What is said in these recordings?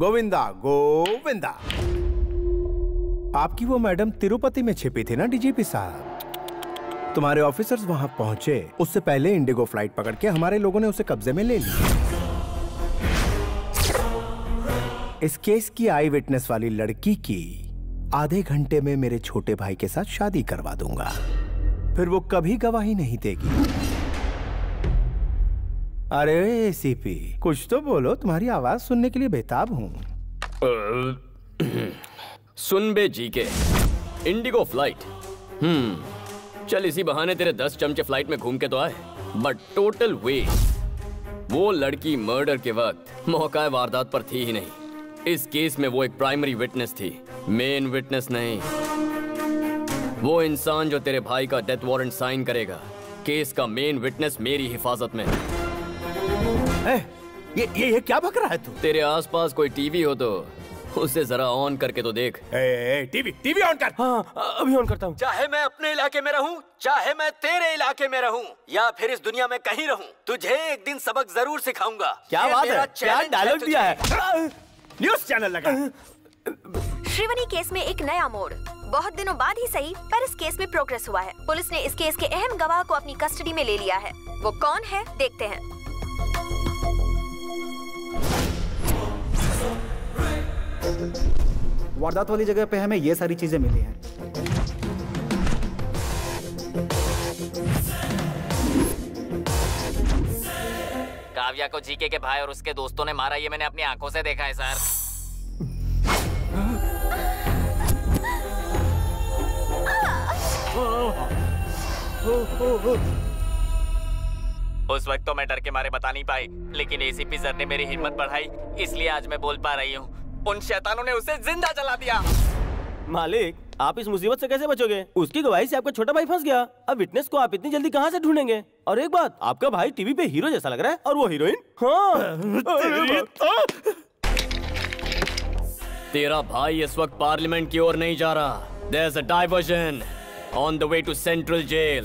गोविंदा गोविंदा। आपकी वो मैडम तिरुपति में छिपी थी ना डीजीपी साहब? तुम्हारे ऑफिसर्स वहाँ पहुँचे, उससे पहले इंडिगो फ़्लाइट पकड़ के हमारे लोगों ने उसे कब्जे में ले लिया। इस केस की आई विटनेस वाली लड़की की आधे घंटे में मेरे छोटे भाई के साथ शादी करवा दूँगा। फिर वो कभी गवाही नहीं देगी। अरे एसीपी कुछ तो बोलो, तुम्हारी आवाज़ सुनने के लिए बेताब हूँ। सुन बे जी के इंडिगो फ़्लाइट। हम्म चल इसी बहाने तेरे दस चमचे फ़्लाइट में घूम के तो आए। बट टोटल वेस्ट वो लड़की मर्डर के वक्त मौका वारदात पर थी ही नहीं। इस केस में वो एक प्राइमरी विटनेस थी, मेन विटनेस नहीं। वो इंसान जो तेरे भाई का डेथ वारंट साइन करेगा, केस का मेन विटनेस मेरी हिफाजत में है। ए, ये ये ये क्या बक रहा है तू? तेरे आसपास कोई टीवी हो तो उसे जरा ऑन करके तो देख। ए, ए, टीवी टीवी ऑन कर। हाँ अभी ऑन करता हूँ। चाहे मैं अपने इलाके में रहूँ चाहे मैं तेरे इलाके में रहूँ या फिर इस दुनिया में कहीं रहूँ तुझे एक दिन सबक ज़रूर सिखाऊँगा। क्या बात है? क्या डायलॉग दिया है? न्यूज़ चैनल लगा। श्रीवनी केस में एक नया मोड़। बहुत दिनों बाद ही सही पर इस केस में प्रोग्रेस हुआ है। पुलिस ने इस केस के अहम गवाह को अपनी कस्टडी में ले लिया है। वो कौन है? देखते हैं। वारदात वाली जगह पे हमें ये सारी चीज़ें मिली हैं काव्या को जीके के भाई और उसके दोस्तों ने मारा ये मैंने अपनी आँखों से देखा है सर उस वक्त तो मैं डर के मारे बता नहीं पाई लेकिन एसीपी सर ने मेरी हिम्मत बढ़ाई इसलिए आज मैं बोल पा रही हूँ। उन शैतानों ने उसे ज़िंदा जला दिया। मालिक आप इस मुसीबत से कैसे बचोगे? उसकी गवाही से आपका छोटा भाई फंस गया। अब विटनेस को आप इतनी जल्दी कहाँ से ढूंढेंगे? और एक बात आपका भाई टीवी पे हीरो जैसा लग रहा है और वो हीरोइन हाँ। तेरा भाई इस वक्त पार्लियामेंट की ओर नहीं जा रहा। There's a diversion on the way to central jail.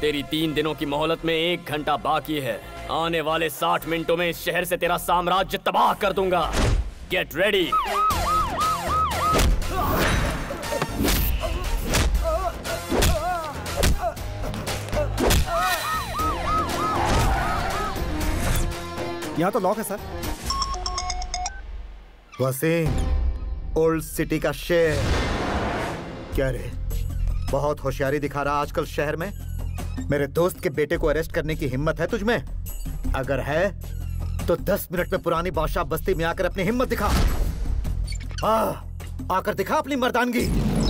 तेरी तीन दिनों की मोहलत में एक घंटा बाकी है। आने वाले साठ मिनटों में इस शहर से तेरा साम्राज्य तबाह कर दूँगा। गेट रेडी यहाँ तो लॉक है सर वसीम ओल्ड सिटी का शेर। क्या रे? बहुत होशियारी दिखा रहा आजकल शहर में। मेरे दोस्त के बेटे को अरेस्ट करने की हिम्मत है तुझमें? अगर है तो दस मिनट में पुरानी बादशाह बस्ती में आकर अपनी हिम्मत दिखा। आ, आकर दिखा अपनी मर्दानगी।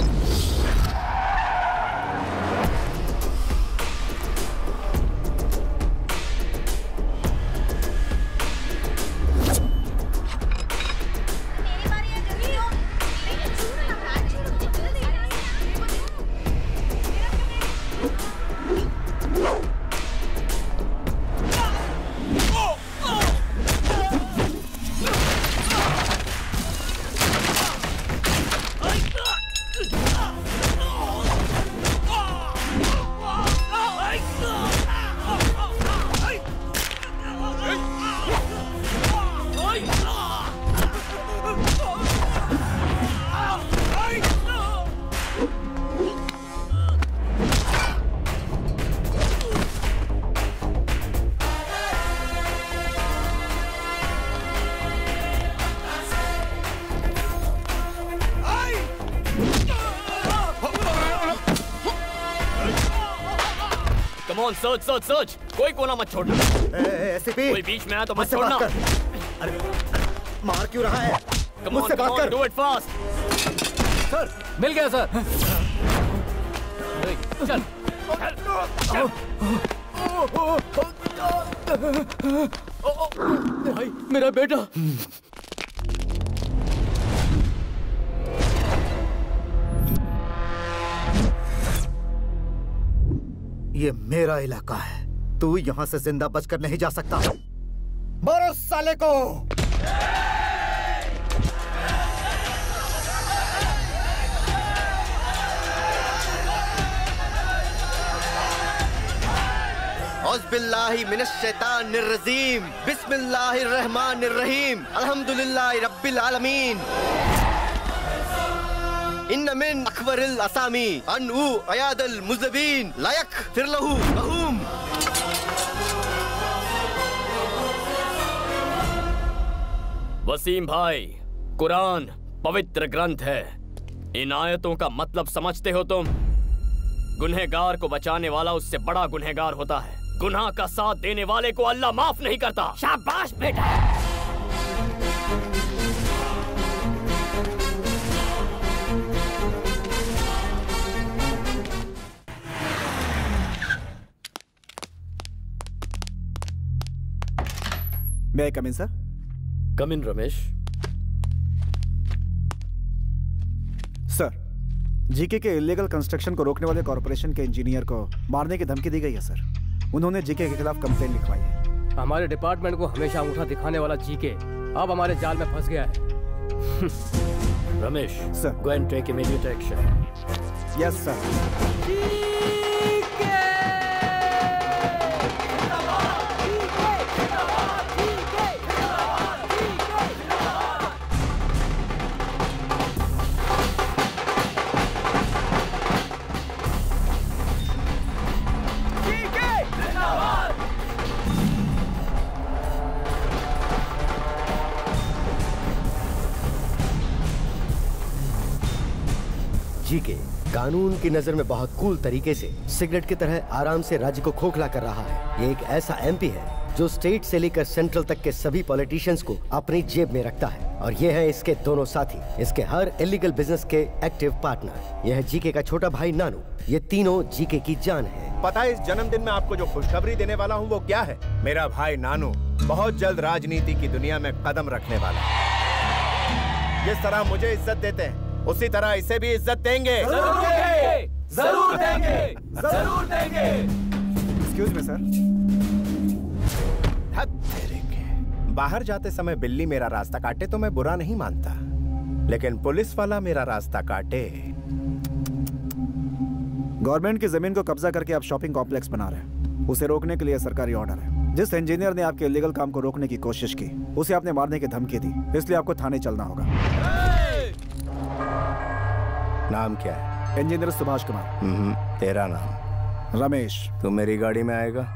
ऑन सर्च सर्च सर्च कोई कोना मत छोड़ना। एसीपी कोई बीच में आया तो मत छोड़ना। अरे मार क्यों रहा है? कम ऑन कम बात ऑन कर। Do it fast sir. मिल गया सर। चल। भाई मेरा बेटा। ये मेरा इलाका है। तू यहाँ से ज़िंदा बचकर नहीं जा सकता। मारो साले को! बिस्मिल्लाहिर्रहमानिर्रहीम अल्हम्दुलिल्लाहि रब्बिल आलमीन। इन मिन अकबरिल असामी अन उ अयादल मुजबीन लायक फिरलहु वसीम भाई, कुरान पवित्र ग्रंथ है। इन आयतों का मतलब समझते हो तुम? गुनहगार को बचाने वाला उससे बड़ा गुनहगार होता है। गुनाह का साथ देने वाले को अल्लाह माफ़ नहीं करता। शाबाश बेटा! May come in sir come in Ramesh sir GK के इलीगल कंस्ट्रक्शन को रोकने वाले कॉरपोरेशन के इंजीनियर को मारने की धमकी दी गई है सर उन्होंने जीके के खिलाफ कंप्लेन लिखवाई है। हमारे डिपार्टमेंट को हमेशा अंगूठा दिखाने वाला जीके अब हमारे जाल में फंस गया है। Ramesh sir go and take immediate action yes sir GK कानून की नज़र में बहुत कूल तरीके से सिगरेट की तरह आराम से राज्य को खोखला कर रहा है। ये एक ऐसा एमपी है जो स्टेट से लेकर सेंट्रल तक के सभी पॉलिटिशियंस को अपनी जेब में रखता है। और ये है इसके दोनों साथी, इसके हर इलीगल बिज़नेस के एक्टिव पार्टनर यह है जीके का छोटा भाई नानू। ये तीनों जीके की जान है। पता है, इस जन्मदिन में आपको जो खुशखबरी देने वाला हूँ वो क्या है? मेरा भाई नानू बहुत जल्द राजनीति की दुनिया में कदम रखने वाला है। जिस तरह मुझे इज़्ज़त देते हैं उसी तरह इसे भी इज़्ज़त देंगे। ज़रूर देंगे। ज़रूर देंगे। एक्सक्यूज मी सर हद तेरे के। बाहर जाते समय बिल्ली मेरा रास्ता काटे तो मैं बुरा नहीं मानता। लेकिन पुलिस वाला मेरा रास्ता काटे। गवर्नमेंट की ज़मीन को कब्जा करके आप शॉपिंग कॉम्प्लेक्स बना रहे हैं। उसे रोकने के लिए सरकारी ऑर्डर है। जिस इंजीनियर ने आपके इलीगल काम को रोकने की कोशिश की उसे आपने मारने की धमकी दी। इसलिए आपको थाने चलना होगा। नाम क्या है? इंजीनियर सुभाष कुमार। हम्म, तेरा नाम? रमेश। तू मेरी गाड़ी में आएगा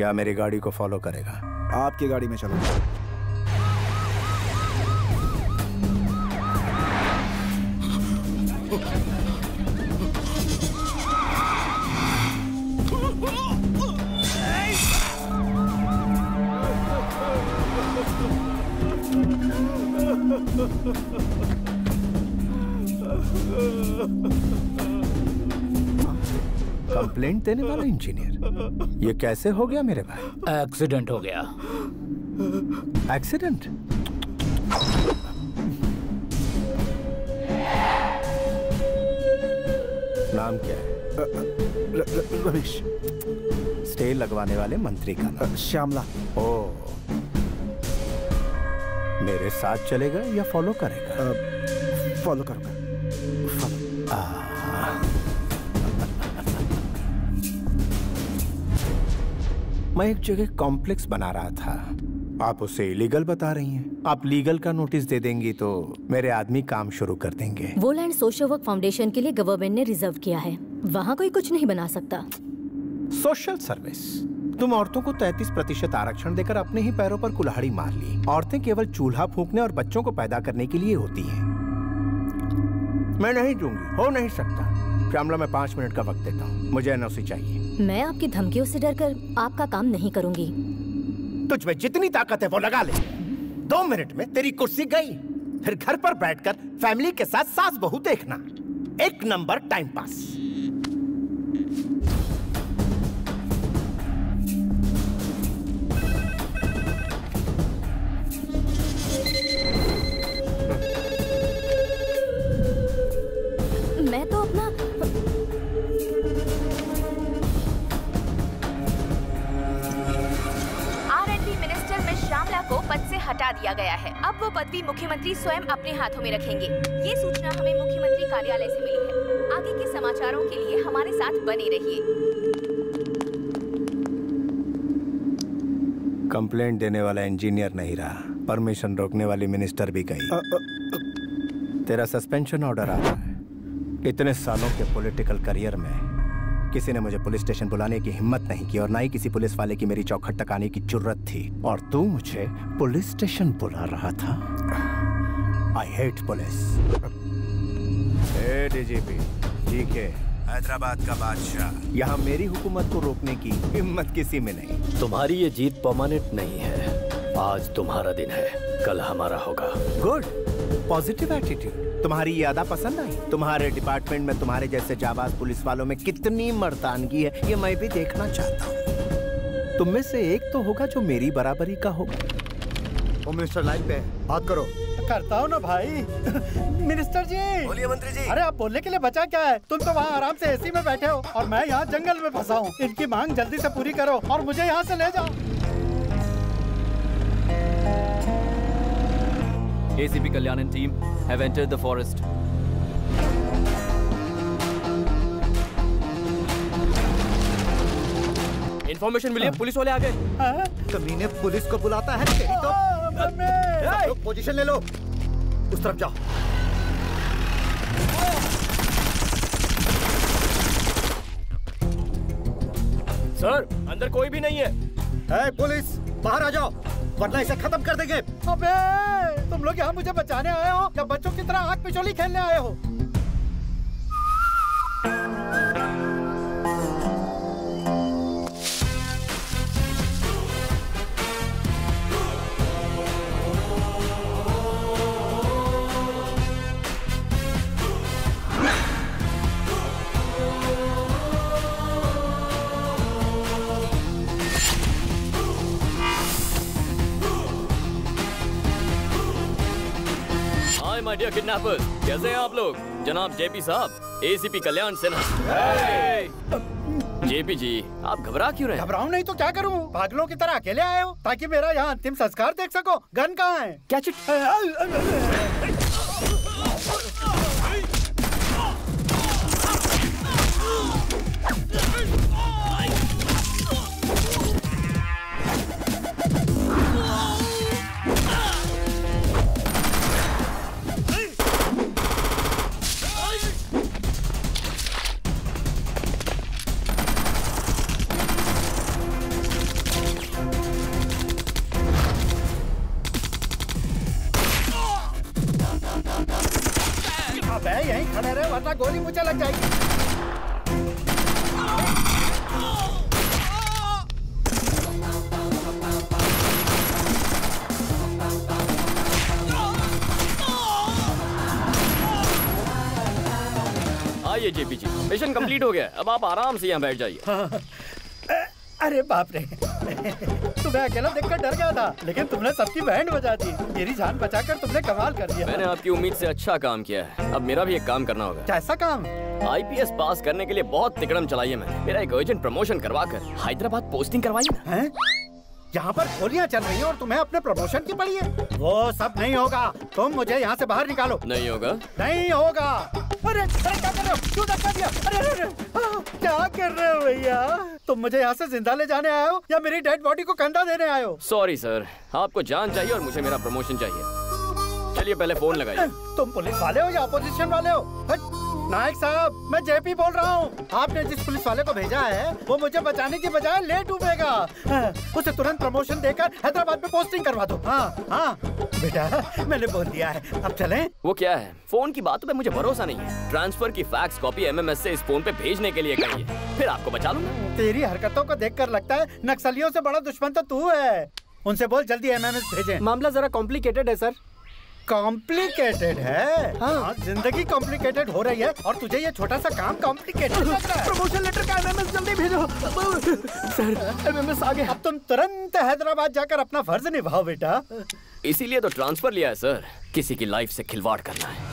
या मेरी गाड़ी को फॉलो करेगा? आपकी गाड़ी में चलो कंप्लेंट देने वाला इंजीनियर। ये कैसे हो गया मेरे भाई? एक्सीडेंट हो गया। एक्सीडेंट नाम क्या है? रमेश। स्टे लगवाने वाले मंत्री का नाम। श्यामला। ओ। मेरे साथ चलेगा या फॉलो करेगा? फॉलो करूँगा। मैं एक जगह कॉम्प्लेक्स बना रहा था। आप उसे इलीगल बता रही हैं। आप लीगल का नोटिस दे देंगी तो मेरे आदमी काम शुरू कर देंगे। वो लैंड सोशल वर्क फाउंडेशन के लिए गवर्नमेंट ने रिज़र्व किया है। वहाँ कोई कुछ नहीं बना सकता। सोशल सर्विस तुम औरतों को 33 प्रतिशत आरक्षण देकर अपने ही पैरों पर कुल्हाड़ी मार ली। औरतें केवल चूल्हा फूकने और बच्चों को पैदा करने के लिए होती हैं। मैं नहीं दूँगी हो नहीं सकता। श्यामला मैं पाँच मिनट का वक्त देता हूँ। मुझे एनओसी चाहिए। मैं आपकी धमकियों से डरकर आपका काम नहीं करूँगी। तुझ में जितनी ताकत है वो लगा ले। दो मिनट में तेरी कुर्सी गई। फिर घर पर बैठकर फैमिली के साथ सास बहू देखना। एक नंबर टाइम पास। हटा दिया गया है। अब वो पदवी मुख्यमंत्री स्वयं अपने हाथों में रखेंगे। ये सूचना हमें मुख्यमंत्री कार्यालय से मिली है। आगे के समाचारों के लिए हमारे साथ बने रहिए। कंप्लेंट देने वाला इंजीनियर नहीं रहा। परमिशन रोकने वाली मिनिस्टर भी गई। तेरा सस्पेंशन ऑर्डर आ रहा है। इतने सालों के पॉलिटिकल करियर में किसी ने मुझे पुलिस स्टेशन बुलाने की हिम्मत नहीं की और ना ही किसी पुलिस वाले की मेरी चौखट तक आने की ज़रूरत थी। और तू मुझे पुलिस स्टेशन बुला रहा था? आई हेट पुलिस डीजीपी ठीक है। हैदराबाद का बादशाह। यहाँ मेरी हुकूमत को रोकने की हिम्मत किसी में नहीं। तुम्हारी ये जीत परमानेंट नहीं है। आज तुम्हारा दिन है। कल हमारा होगा। गुड पॉजिटिव एटीट्यूड तुम्हारी ये अदा पसंद आई? तुम्हारे डिपार्टमेंट में तुम्हारे जैसे जाबाज पुलिस वालों में कितनी मर्दानगी है ये मैं भी देखना चाहता हूँ। तुम में से एक तो होगा जो मेरी बराबरी का होगा वो मिनिस्टर लाइन पे बात करो। करता हूँ ना भाई। मिनिस्टर जी। बोलिए मंत्री जी। अरे आप बोलने के लिए बचा क्या है? तुम तो वहाँ आराम से एसी में बैठे हो और मैं यहाँ जंगल में फंसा हूँ। इनकी मांग जल्दी से पूरी करो और मुझे यहाँ से ले जाओ। ACP Kalyan and team have entered the forest. Information मिली है, पुलिस वाले आ गए। कमीने पुलिस को बुलाता है तेरी तो। सब लोग पोजीशन ले लो। उस तरफ़ जाओ। सर अंदर कोई भी नहीं है। ए, पुलिस बाहर आ जाओ वरना इसे खत्म कर देंगे। अबे! तुम लोग यहाँ मुझे बचाने आए हो? या बच्चों की तरह आग पिछोली खेलने आए हो? माय डियर किडनैपर्स कैसे हैं आप लोग? जनाब जेपी साहब एसीपी कल्याण सिन्हा जेपी जी आप घबरा क्यों रहे घबराऊ घबराऊं नहीं तो क्या करूँ? पागलों की तरह अकेले आए हो ताकि मेरा यहाँ अंतिम संस्कार देख सको। गन कहाँ है? क्या चिट अब आप आराम से यहाँ बैठ जाइए। अरे बाप रे। तुम्हें अकेला देखकर डर गया था लेकिन तुमने सबकी बैंड बजा दी मेरी जान बचाकर तुमने कमाल कर दिया। मैंने आपकी उम्मीद से अच्छा काम किया है। अब मेरा भी एक काम करना होगा। कैसा काम? आईपीएस पास करने के लिए बहुत तिकड़म चलाई है मैंने। मेरा एक अर्जेंट प्रमोशन करवा कर हैदराबाद पोस्टिंग करवाई हैं? यहाँ पर गोलियाँ चल रही हैं और तुम्हें अपने प्रमोशन की पड़ी है। वो सब नहीं होगा। तुम मुझे यहाँ से बाहर निकालो। नहीं होगा? नहीं होगा। अरे अरे क्या कर रहे हो? क्यों धक्का दिया? अरे अरे अरे आ, क्या कर रहे हो भैया? तुम मुझे यहाँ से ज़िंदा ले जाने आए हो या मेरी डेड बॉडी को कंधा देने आए हो? सॉरी सर आपको जान चाहिए और मुझे मेरा प्रमोशन चाहिए। चलिए पहले फ़ोन लगाइए। तुम पुलिस वाले हो या अपोजिशन वाले हो? नायक साहब मैं जेपी बोल रहा हूँ। आपने जिस पुलिस वाले को भेजा है वो मुझे बचाने की बजाय ले डूबेगा। हाँ, उसे तुरंत प्रमोशन देकर हैदराबाद में पोस्टिंग करवा दो। हाँ हाँ। बेटा मैंने बोल दिया है। अब चलें। वो क्या है? फ़ोन की बातों पे मुझे भरोसा नहीं है। ट्रांसफ़र की फैक्स कॉपी एमएमएस से इस फ़ोन पे भेजने के लिए कहिए। फिर आपको बचा लूँगा। तेरी हरकतों को देखकर लगता है नक्सलियों से बड़ा दुश्मन तो तू है। उनसे बोल जल्दी एमएमएस भेजें। मामला जरा कॉम्प्लिकेटेड है सर कॉम्प्लिकेटेड है। हाँ। ज़िंदगी कॉम्प्लिकेटेड हो रही है और तुझे ये छोटा सा काम कॉम्प्लिकेटेड लग रहा है। प्रमोशन लेटर का एमएमएस जल्दी भेजो। सर एमएमएस आ गया अब तुम तुरंत हैदराबाद जाकर अपना फ़र्ज़ निभाओ बेटा। इसीलिए तो ट्रांसफ़र लिया है सर किसी की लाइफ से खिलवाड़ करना है।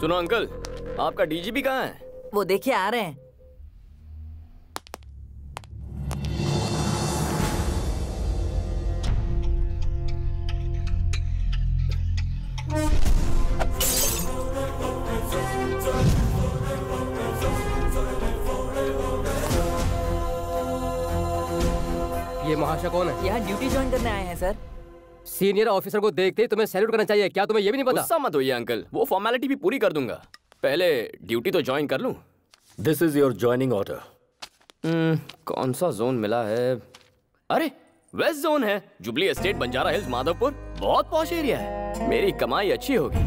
सुनो अंकल आपका डीजीपी कहाँ है? वो देखिए आ रहे हैं। ये महाशा कौन है? यहाँ ड्यूटी ज्वाइन करने आए हैं सर। सीनियर ऑफिसर को देखते ही तुम्हें सैल्यूट करना चाहिए। क्या तुम्हें ये भी नहीं पता? गुस्सा मत होइए अंकल वो फॉर्मेलिटी भी पूरी कर दूँगा। पहले ड्यूटी तो ज्वाइन कर लूँ। This is your joining order कौन सा जोन मिला है? अरे वेस्ट जोन है। जुबली एस्टेट बंजारा हिल्स माधवपुर बहुत पॉश एरिया है। मेरी कमाई अच्छी होगी।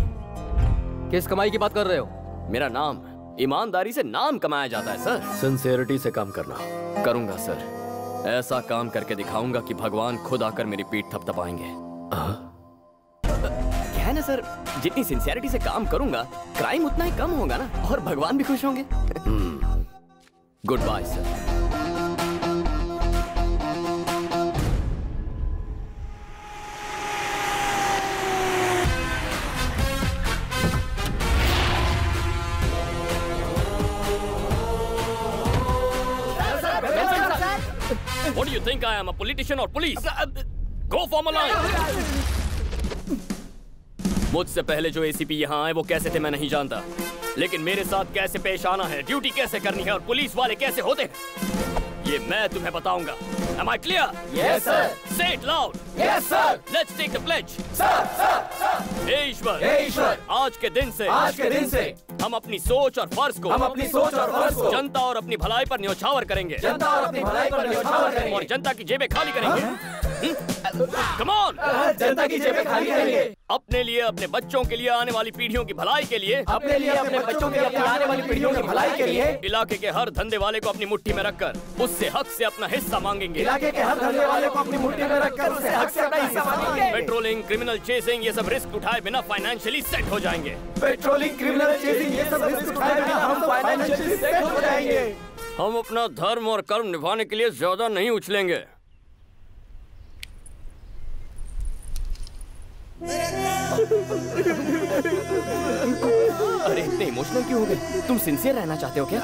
किस कमाई की बात कर रहे हो? मेरा नाम ईमानदारी से नाम कमाया जाता है सर सिंसियरिटी से काम करना। करूँगा सर ऐसा काम करके दिखाऊँगा कि भगवान खुद आकर मेरी पीठ थपथपाएँगे। क्या है ना सर? जितनी सिंसियरिटी से काम करूँगा क्राइम उतना ही कम होगा ना और भगवान भी खुश होंगे। Good bye sir What do you think I am, a politician or police? Form a मुझसे पहले जो एसीपी यहाँ आए वो कैसे थे मैं नहीं जानता लेकिन मेरे साथ कैसे पेश आना है ड्यूटी कैसे करनी है और पुलिस वाले कैसे होते हैं ये मैं तुम्हें बताऊँगा Am I clear? Yes, sir. Say it loud. Yes, sir. Let's take the pledge. Sir, sir, sir. हे ईश्वर हे ईश्वर। आज के दिन से आज के दिन से हम अपनी सोच और फ़र्ज़ को हम अपनी सोच और फ़र्ज़ को जनता और अपनी भलाई पर न्यौछावर करेंगे। जनता और अपनी भलाई पर न्यौछावर करेंगे। और जनता की जेबें खाली करेंगे। कम ऑन जनता की जेबें खाली करेंगे। अपने लिए अपने बच्चों के लिए आने वाली पीढ़ियों की भलाई के लिए अपने लिए अपने बच्चों के लिए आने वाली पीढ़ियों की भलाई के लिए इलाके के हर धंधे वाले को अपनी मुट्ठी में रखकर उससे हक से अपना हिस्सा मांगेंगे। इलाके के हर धंधे वाले को अपनी मुट्ठी में रखकर उससे हक से अपना हिस्सा मांगेंगे। पेट्रोलिंग क्रिमिनल चेसिंग ये सब रिस्क उठाए बिना फाइनेंशियली सेट हो जाएँगे। पेट्रोलिंग क्रिमिनल चेसिंग ये सब रिस्क उठाए बिना हम फाइनेंशियली सेट हो जाएँगे। हम अपना धर्म और कर्म निभाने के लिए ज़्यादा नहीं उछलेंगे। अरे इतने इमोशनल क्यों हो गए? तुम सिंसियर रहना चाहते हो क्या?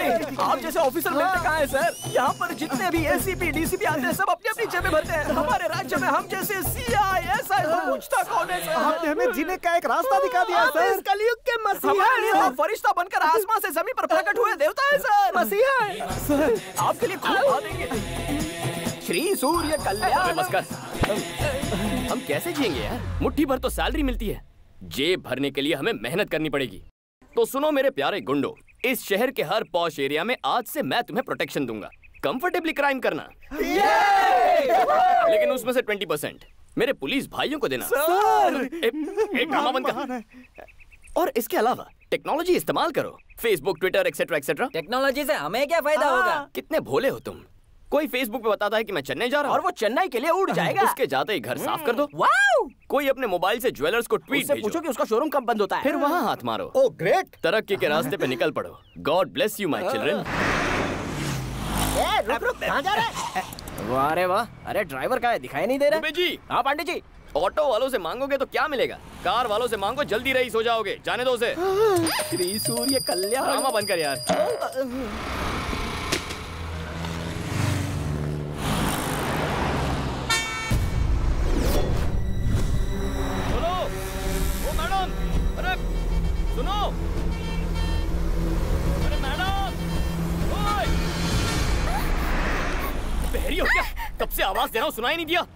नहीं। आप जैसे ऑफिसर मिलते कहाँ हैं सर यहाँ पर जितने भी एसीपी डीसीपी आते हैं सब अपनी अपनी जेबें भरते हैं। हमारे राज्य में हम जैसे सीआई एसआई को पूछता कौन है सर आपने हमें जीने का एक रास्ता दिखा दिया सर इस कलयुग के मसीहा फरिश्ता बनकर आसमान से ज़मीन पर प्रकट हुए देवता है सर मसीहा है। सर। आपके लिए खूब आ देंगे। श्री सूर्य कल्याण। अबे बस कर हम कैसे जिएँगे यार मुट्ठी भर तो सैलरी मिलती है। जेब भरने के लिए हमें मेहनत करनी पड़ेगी। तो सुनो मेरे प्यारे गुंडो इस शहर के हर पॉश एरिया में आज से मैं तुम्हें प्रोटेक्शन दूँगा। कंफर्टेबली क्राइम करना। लेकिन उसमें से ट्वेंटी परसेंट मेरे पुलिस भाइयों को देना। सर! ए- ए, कर और इसके अलावा टेक्नोलॉजी इस्तेमाल करो। Facebook Twitter etcetera etcetera technology से हमें क्या फ़ायदा होगा? कितने भोले हो तुम। कोई फेसबुक पे बताता है कि मैं चेन्नई जा रहा हूँ। और वो चेन्नई के लिए उड़ जाएगा। उसके जाते ही घर साफ़ कर दो। कोई अपने मोबाइल से ज्वेलर्स को ट्वीट भेजो। पूछो कि उसका शोरूम कब बंद होता है। फिर वहाँ हाथ मारो। ओ ग्रेट तरक्की के रास्ते पे निकल पड़ो। God bless you my children रुक रुक कहाँ जा रहा है? वाह अरे वाह। अरे ड्राइवर का है दिखाई नहीं दे रहा दुबे जी। हाँ पांडे जी। ऑटो वालों से मांगोगे तो क्या मिलेगा? कार वालों से मांगो जल्दी रही सो जाओगे। जाने दो उसे। श्री सूर्य कल्याण। ड्रामा बंद कर यार। मैडम अरे सुनो। अरे मैडम बहरी हो क्या कब से आवाज़ दे रहा हूँ, सुनाई नहीं दिया।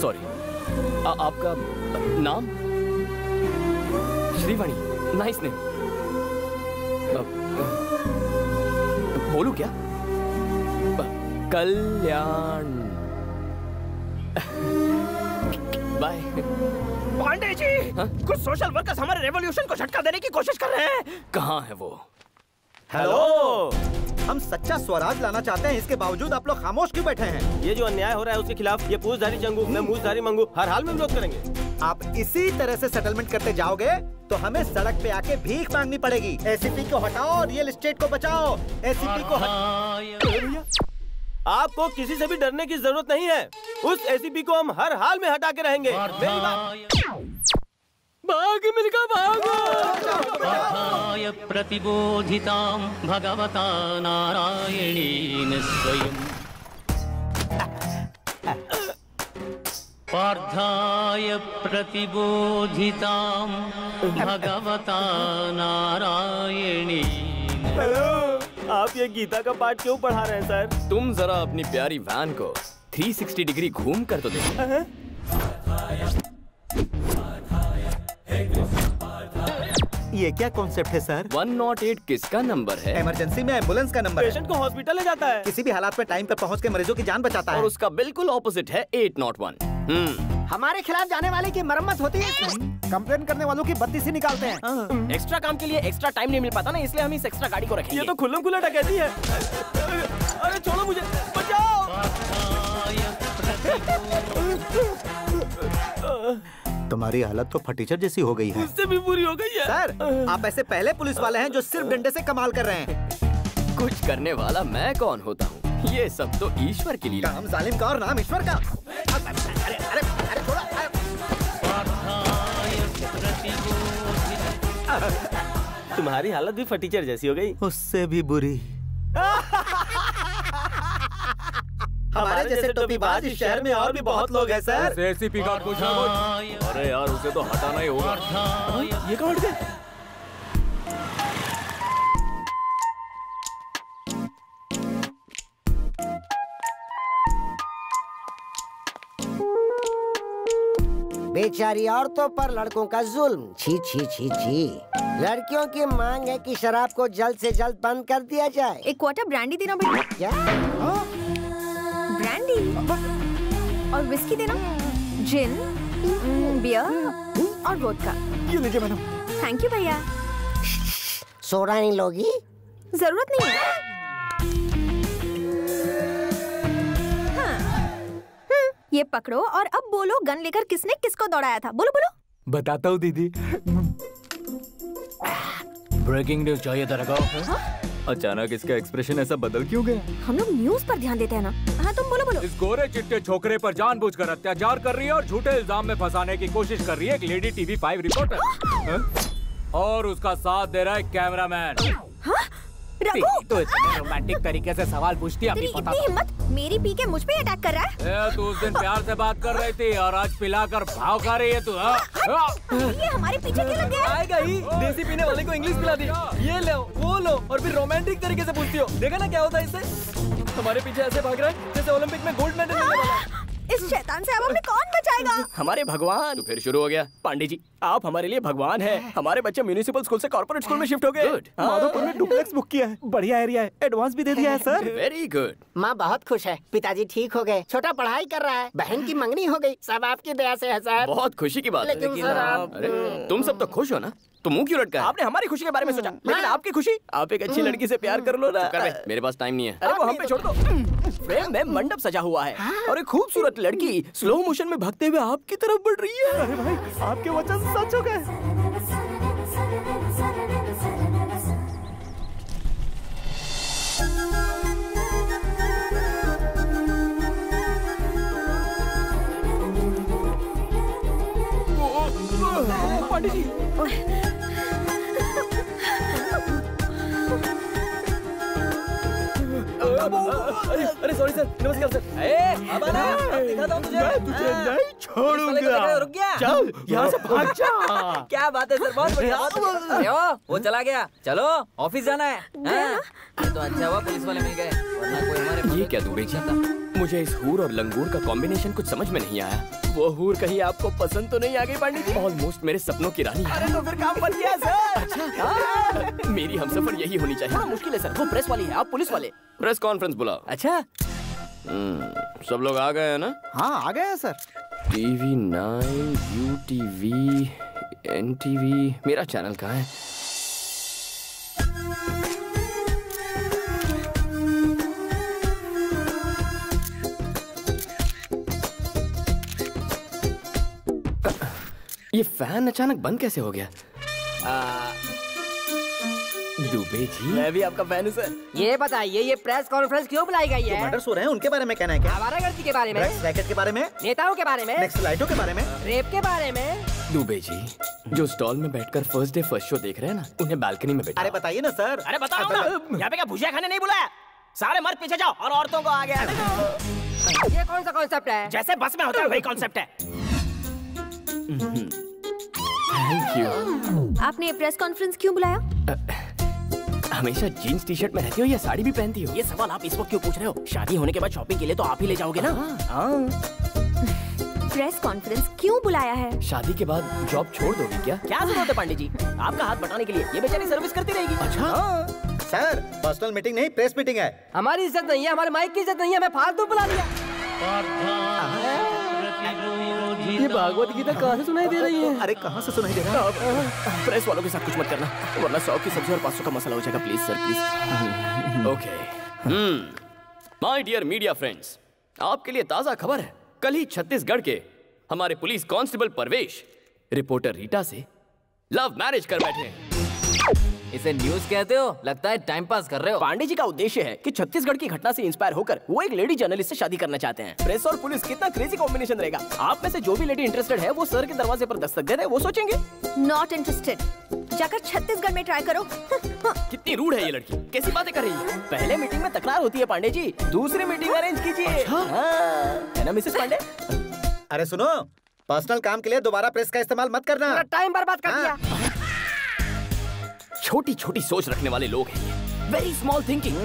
सॉरी आपका नाम? Shrivani, nice name. बोलू क्या? कल्याण। बाय पांडे जी हा? कुछ सोशल वर्कर्स हमारे रेवोल्यूशन को झटका देने की कोशिश कर रहे हैं। कहाँ है वो? हेलो हम सच्चा स्वराज लाना चाहते हैं इसके बावजूद आप लोग खामोश क्यों बैठे हैं? ये जो अन्याय हो रहा है उसके खिलाफ ये पूछधारी जंगू मैं मूछधारी मंगू हर हाल में विरोध करेंगे। आप इसी तरह से सेटलमेंट करते जाओगे तो हमें सड़क पे आके भीख मांगनी पड़ेगी। एसीपी को हटाओ रियल एस्टेट को बचाओ। एसीपी को हट... आपको किसी से भी डरने की ज़रूरत नहीं है। उस एसीपी को हम हर हाल में हटा के रहेंगे। मेरी बात भाग मिलकर भागो अर्थाय प्रतिबोधितां भगवता नारायणेन स्वयम् पार्थाय प्रतिबोधितां भगवता नारायणेन हेलो आप ये गीता का पाठ क्यों पढ़ा रहे हैं सर? तुम जरा अपनी प्यारी वैन को 360 डिग्री घूम कर तो देखो। ये क्या कॉन्सेप्ट है सर? 108 किसका नंबर है? इमरजेंसी में एंबुलेंस का नंबर पेशेंट को हॉस्पिटल ले जाता है। किसी भी हालात में टाइम पर पहुँच के मरीजों की जान बचाता और है। उसका बिल्कुल ऑपोजिट है 801 हम्म हमारे खिलाफ जाने वाले की मरम्मत होती है। कंप्लेन करने वालों की बत्ती से निकालते हैं। एक्स्ट्रा काम के लिए एक्स्ट्रा टाइम नहीं मिल पाता ना इसलिए हम इस एक्स्ट्रा गाड़ी को रखेंगे। ये तो खुल्लम खुल्ला डकैती है। अरे छोड़ो मुझे बचाओ। तुम्हारी हालत तो फटीचर जैसी हो गई है। इससे भी बुरी हो गई है। सर आप ऐसे पहले पुलिस वाले हैं जो सिर्फ़ डंडे से कमाल कर रहे हैं। कुछ करने वाला मैं कौन होता हूँ? ये सब तो ईश्वर के लिए। नाम जालिम का और नाम ईश्वर का। तुम्हारी हालत भी फटीचर जैसी हो गई। उससे भी बुरी। हमारे जैसे टोपीबाज इस शहर में और भी बहुत लोग हैं सर। एसीपी का पूछा अरे यार उसे तो हटाना ही होगा। ये कौन गए? बेचारी औरतों पर लड़कों का जुल्म। छी छी छी छी। लड़कियों की मांग है कि शराब को जल्द से जल्द बंद कर दिया जाए। एक क्वार्टर ब्रांडी देना बेटा। क्या? ब्रांडी और विस्की देना? जिन बियर और वोडका ये लीजिए मैडम। थैंक यू भैया। सोडा नहीं लोगी? ज़रूरत नहीं है हाँ। ये पकड़ो और अब बोलो गन लेकर किसने किसको दौड़ाया था। बोलो बोलो। बताता हूँ दीदी। ब्रेकिंग न्यूज़ चाहिए तेरे को अचानक इसका एक्सप्रेशन ऐसा बदल क्यों गया? हम लोग न्यूज़ पर ध्यान देते हैं ना। हाँ तुम बोलो बोलो। इस गोरे चिट्टे छोकरे पर जानबूझकर अत्याचार कर रही है और झूठे इल्ज़ाम में फंसाने की कोशिश कर रही है एक लेडी टीवी फाइव रिपोर्टर। हाँ? और उसका साथ दे रहा है कैमरामैन। रघु! तो इतने रोमांटिक तरीके से सवाल पूछती है तेरी अभी पता इतनी हिम्मत मेरी पी के मुझ पे अटैक कर रहा है? ए, तू उस दिन प्यार से बात कर रही थी और आज पिलाकर भाव खा रही है तू हाँ? हाँ? ये हमारे पीछे क्यों लग गया? आएगा ही देसी पीने वाले को इंग्लिश पिला दी। ये लो वो लो और फिर रोमांटिक तरीके से पूछती हो। देखा ना क्या होता है इससे? हमारे पीछे ऐसे भाग रहा है जैसे ओलंपिक में गोल्ड मेडल मिलने वाला इस शैतान से अब हमें कौन बचाएगा? हमारे भगवान। तो फिर शुरू हो गया पांडे जी। आप हमारे लिए भगवान हैं। हमारे बच्चे म्यूनिसिपल स्कूल से कॉर्पोरेट स्कूल में शिफ्ट हो गए। माधोपुर में डुप्लेक्स बुक किया है। बढ़िया एरिया है। एडवांस भी दे दिया है सर वेरी गुड माँ बहुत खुश है। पिताजी ठीक हो गए। छोटा पढ़ाई कर रहा है। बहन की मंगनी हो गई। सब आपकी दया से है सर बहुत खुशी की बात है। लेकिन सर आप तुम सब तो खुश हो ना? तो मुँह क्यों लटका आपने हमारी खुशी के बारे में सोचा। लेकिन आपकी खुशी आप एक अच्छी लड़की से प्यार कर लो ना। कर मेरे पास टाइम नहीं है। अरे वो हम पे छोड़ दो। फ्रेम में मंडप सजा हुआ है। और एक खूबसूरत लड़की स्लो मोशन में भागते हुए आपकी तरफ़ बढ़ रही है। अरे भाई आपके वचन सच हो गए पांडे जी। अरे अरे सॉरी सर नमस्कार सर ए अब आना दिखाता हूँ तुझे। मैं तुझे नहीं छोड़ूँगा। रुक गया। चल, यहाँ से भाग जा। क्या बात है सर बहुत बढ़िया अरे ओ, वो चला गया। चलो ऑफ़िस जाना है। हाँ? ये तो अच्छा हुआ पुलिस वाले मिल गए। वरना कोई हमारे ये क्या दुबे जी मुझे इस हूर और लंगूर का कॉम्बिनेशन कुछ समझ में नहीं आया। वो हूर कहीं आपको पसंद तो नहीं आ गई पांडे जी ऑलमोस्ट मेरे सपनों की रानी है। अरे तो फिर काम बन गया सर हाँ। मेरी हमसफर यही होनी हाँ, चाहिए मुश्किल है सर वो प्रेस वाली है आप पुलिस वाले। प्रेस कॉन्फ्रेंस बुलाओ। अच्छा। हम्म, सब लोग आ गए हैं ना? हाँ आ गए हैं sir. TV nine U TV N TV मेरा चैनल कहाँ है? ये फ़ैन अचानक बंद कैसे हो गया? दुबे जी मैं भी आपका फ़ैन हूँ सर ये बताइए ये प्रेस कॉन्फ्रेंस क्यों बुलाई गई है? मर्डर्स हो रहे हैं उनके बारे में कहना है क्या? आवारागर्दी के बारे में। रैकेट के बारे में? नेताओं के बारे में। नेक्स्ट लाइटों के बारे में? रेप के बारे में। दुबे जी जो स्टॉल में बैठकर फ़र्स्ट डे फ़र्स्ट शो देख रहे हैं ना उन्हें बालकनी में बैठा अरे बताइए ना सर अरे बताओ ना यहाँ पे क्या भुजिया खाने नहीं बुलाया? सारे मर्द पीछे जाओ और औरतों को आ गया ये कौन सा कॉन्सेप्ट है? जैसे बस में होता है वही कॉन्सेप्ट है। थैंक यू आपने प्रेस कॉन्फ्रेंस क्यों बुलाया? हमेशा जीन्स टी शर्ट में रहती हो या साड़ी भी पहनती हो? ये सवाल आप इस वक्त क्यों पूछ रहे हो? शादी होने के बाद शॉपिंग के लिए तो आप ही ले जाओगे ना? प्रेस कॉन्फ्रेंस क्यों बुलाया है? शादी के बाद जॉब छोड़ दोगी क्या? क्या ज़रूरत है पांडे जी? आपका हाथ बटाने के लिए ये बेचारी सर्विस करती रहेगी। अच्छा। सर पर्सनल मीटिंग नहीं प्रेस मीटिंग है। हमारी इज़्ज़त नहीं है हमारे माइक की इज़्ज़त नहीं है हमें फालतू बुला लिया ये भागवत गीता कहाँ से सुनाई दे रही है? अरे कहाँ से सुनाई दे रहा है? प्रेस वालों के साथ कुछ मत करना वरना सौ की सब्ज़ी और पाँच सौ का मसाला हो जाएगा please sir please okay. My dear media friends आपके लिए ताज़ा खबर है। कल ही छत्तीसगढ़ के हमारे police constable Parvesh reporter Rita से लव मैरिज कर बैठे हैं। इसे न्यूज़ कहते हो? लगता है टाइम पास कर रहे हो। पांडे जी का उद्देश्य है कि छत्तीसगढ़ की घटना से इंस्पायर होकर वो एक लेडी जर्नलिस्ट से शादी करना चाहते हैं। प्रेस और पुलिस कितना क्रेजी कॉम्बिनेशन रहेगा। आप में से जो भी लेडी इंटरेस्टेड है वो सर के दरवाजे पर दस्तक दे रहे वो सोचेंगे। नॉट इंटरेस्टेड जाकर छत्तीसगढ़ में ट्राई करो। कितनी रूड है ये लड़की। कैसी बातें कर रही है? पहले मीटिंग में तकरार होती है पांडे जी दूसरी मीटिंग अरेंज कीजिए। हाँ, है ना मिसेस पांडे? अरे सुनो पर्सनल काम के लिए दोबारा प्रेस का इस्तेमाल मत करना। टाइम बर्बाद कर दिया। छोटी छोटी सोच रखने वाले लोग हैं वेरी स्मॉल थिंकिंग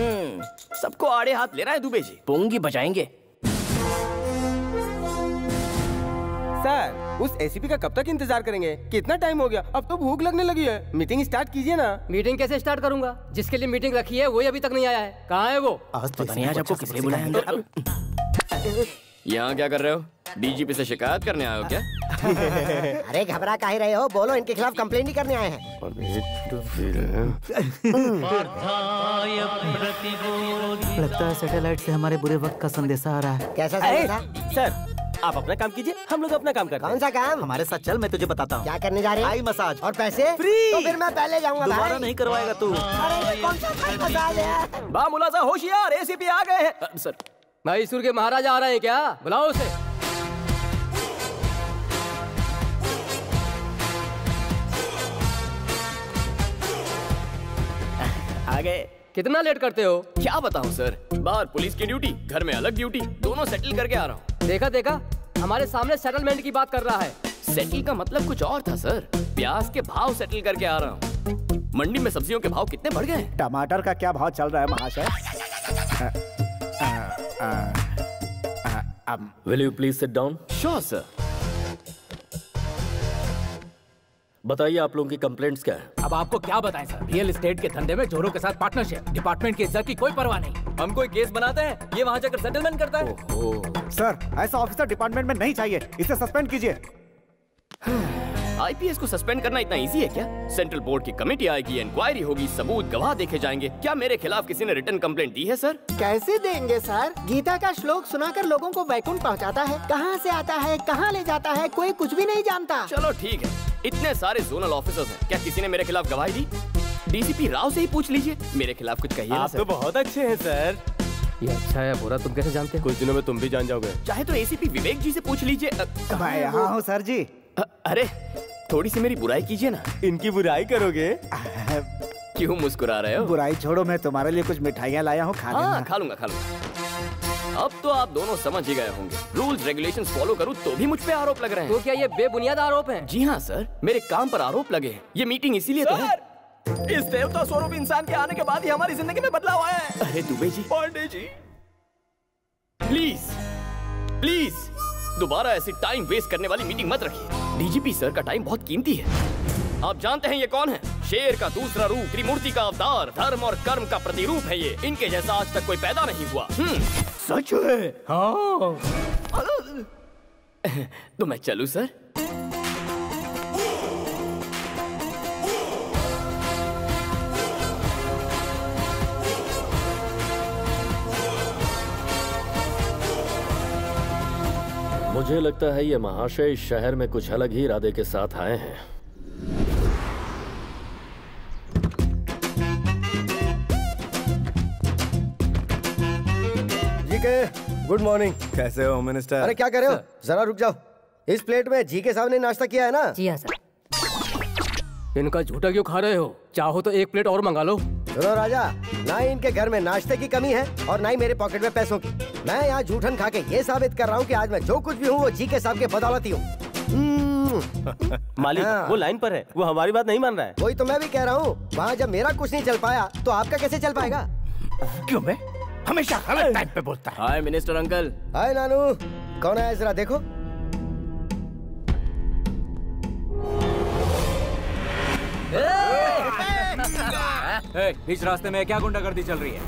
सबको आड़े हाथ ले रहा है दुबे जी। पोंगी बजाएँगे। सर उस एसीपी का कब तक इंतज़ार करेंगे? कितना टाइम हो गया? अब तो भूख लगने लगी है। मीटिंग स्टार्ट कीजिए ना। मीटिंग कैसे स्टार्ट करूँगा? जिसके लिए मीटिंग रखी है वही अभी तक नहीं आया है। कहाँ है वो? आज पता नहीं आज आपको किसने बुलाया यहाँ क्या कर रहे हो? डीजीपी से शिकायत करने आए हो क्या? अरे घबरा काहे रहे हो बोलो इनके खिलाफ कंप्लेन ही करने आए हैं। लगता है सैटेलाइट से हमारे बुरे वक्त का संदेशा आ रहा है। कैसा संदेशा? सर आप अपना काम कीजिए हम लोग अपना काम करते हैं। कौन सा काम? हमारे साथ चल मैं तुझे बताता हूँ। क्या करने जा रहे हैं? आई मसाज। और पैसे? फ्री। तो फिर मैं पहले जाऊँगा दोबारा नहीं करवाएगा तू। अरे कौन सा मसाज है? बा मुलाजा होशियार एसीपी आ गए हैं। सर मैसूर के महाराजा आ रहे हैं क्या? बुलाओ उसे। आ गए कितना लेट करते हो? क्या बताऊँ सर? बाहर पुलिस की ड्यूटी घर में अलग ड्यूटी दोनों सेटल करके आ रहा हूँ। देखा देखा। हमारे सामने सेटलमेंट की बात कर रहा है। सेटल का मतलब कुछ और था सर। प्याज के भाव सेटल करके आ रहा हूँ। मंडी में सब्जियों के भाव कितने बढ़ गए टमाटर का क्या भाव चल रहा है महाशय? Will you please sit down sure sir बताइए आप लोगों की कंप्लेंट्स क्या है? अब आपको क्या बताएँ सर रियल एस्टेट के धंधे में जोरों के साथ पार्टनरशिप डिपार्टमेंट की इज़्ज़त की कोई परवाह नहीं। हम कोई केस बनाते हैं ये वहाँ जाकर सेटलमेंट करता है। सर ऐसा ऑफिसर डिपार्टमेंट में नहीं चाहिए। इसे सस्पेंड कीजिए। आईपीएस को सस्पेंड करना इतना इजी है क्या? सेंट्रल बोर्ड की कमेटी आएगी इंक्वायरी होगी सबूत गवाह देखे जाएँगे। क्या मेरे खिलाफ किसी ने रिटर्न कंप्लेंट दी है सर कैसे देंगे सर गीता का श्लोक सुनाकर लोगों को वैकुंठ पहुंचाता है। कहाँ से आता है कहाँ ले जाता है कोई कुछ भी नहीं जानता। चलो ठीक है। इतने सारे जोनल ऑफिसर्स हैं। क्या किसी ने मेरे खिलाफ गवाही दी? डीसीपी राव से ही पूछ लीजिए। मेरे खिलाफ कुछ कहिए आप तो बहुत अच्छे हैं सर ये अच्छा है बुरा तुम कैसे जानते हो? कुछ दिनों में तुम भी जान जाओगे। चाहे तो एसीपी विवेक जी से पूछ लीजिए। मैं यहाँ? हूँ सर जी। अरे थोड़ी सी मेरी बुराई कीजिए ना। इनकी बुराई करोगे? क्यों मुस्कुरा रहे हो? बुराई छोड़ो मैं तुम्हारे लिए कुछ मिठाइयाँ लाया हूँ खा हाँ खा लूँगा खा लूँगा। अब तो आप दोनों समझ ही गए होंगे। रूल्स रेगुलेशंस फॉलो करूँ तो भी मुझ पे आरोप लग रहे हैं। तो क्या ये बेबुनियाद आरोप है? जी हाँ सर। मेरे काम पर आरोप लगे हैं। ये मीटिंग इसीलिए तो है इस देवता स्वरूप इंसान के आने के बाद ही हमारी ज़िंदगी में बदलाव आया है। अरे दुबे जी। पांडे जी। Please please. दोबारा ऐसी टाइम वेस्ट करने वाली मीटिंग मत रखिए। डीजीपी सर का टाइम बहुत कीमती है। आप जानते हैं ये कौन है? शेर का दूसरा रूप त्रिमूर्ति का अवतार धर्म और कर्म का प्रतिरूप है ये। इनके जैसा आज तक कोई पैदा नहीं हुआ। हम्म, सच है? हाँ। तो मैं चलू सर मुझे लगता है ये महाशय इस शहर में कुछ अलग ही इरादे के साथ आए हैं। जी गुड मॉर्निंग कैसे हो मिनिस्टर अरे क्या कर रहे हो? जरा रुक जाओ। इस प्लेट में जी के साहब ने नाश्ता किया है ना? जी हाँ सर इनका झूठा क्यों खा रहे हो? चाहो तो एक प्लेट और मंगा लो। सुनो राजा ना ही इनके घर में नाश्ते की कमी है और ना ही मेरे पॉकेट में पैसों की। मैं यहाँ झूठन खा के ये साबित कर रहा हूँ कि आज मैं जो कुछ भी हूँ वो जी के साहब के बदौलत ही हूँ। मालिक वो लाइन पर है वो हमारी बात नहीं मान रहा है। वही तो मैं भी कह रहा हूँ वहाँ जब मेरा कुछ नहीं चल पाया तो आपका कैसे चल पाएगा? क्यों मैं हमेशा गलत टाइम पे बोलता है। हाय मिनिस्टर अंकल। हाय नानू कौन है जरा देखो। ए, बीच रास्ते में क्या गुंडागर्दी चल रही है?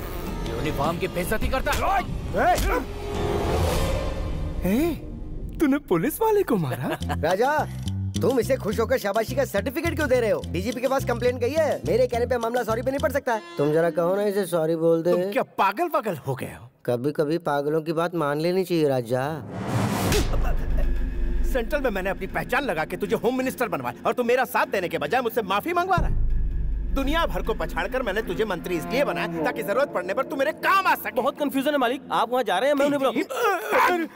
यूनिफॉर्म की बेइज्जती करता है। तूने पुलिस वाले को मारा? राजा तुम इसे खुश होकर शाबाशी का सर्टिफिकेट क्यों दे रहे हो? डीजीपी के पास कंप्लेन गई है। मेरे कहने पे मामला सॉरी पे नहीं पड़ सकता। है तुम जरा कहो ना इसे सॉरी बोल दे। तुम क्या पागल पागल हो गए हो? कभी कभी पागलों की बात मान लेनी चाहिए राजा। सेंट्रल में मैंने अपनी पहचान लगा के तुझे होम मिनिस्टर बनवाया और तू मेरा साथ देने के बजाय मुझसे माफ़ी मंगवा रहा है। दुनिया भर को पछाड़कर मैंने तुझे मंत्री इसलिए बनाया ताकि ज़रूरत पड़ने पर तू मेरे काम आ सके। बहुत कंफ्यूजन है मालिक। आप वहाँ जा रहे हैं मैं उन्हें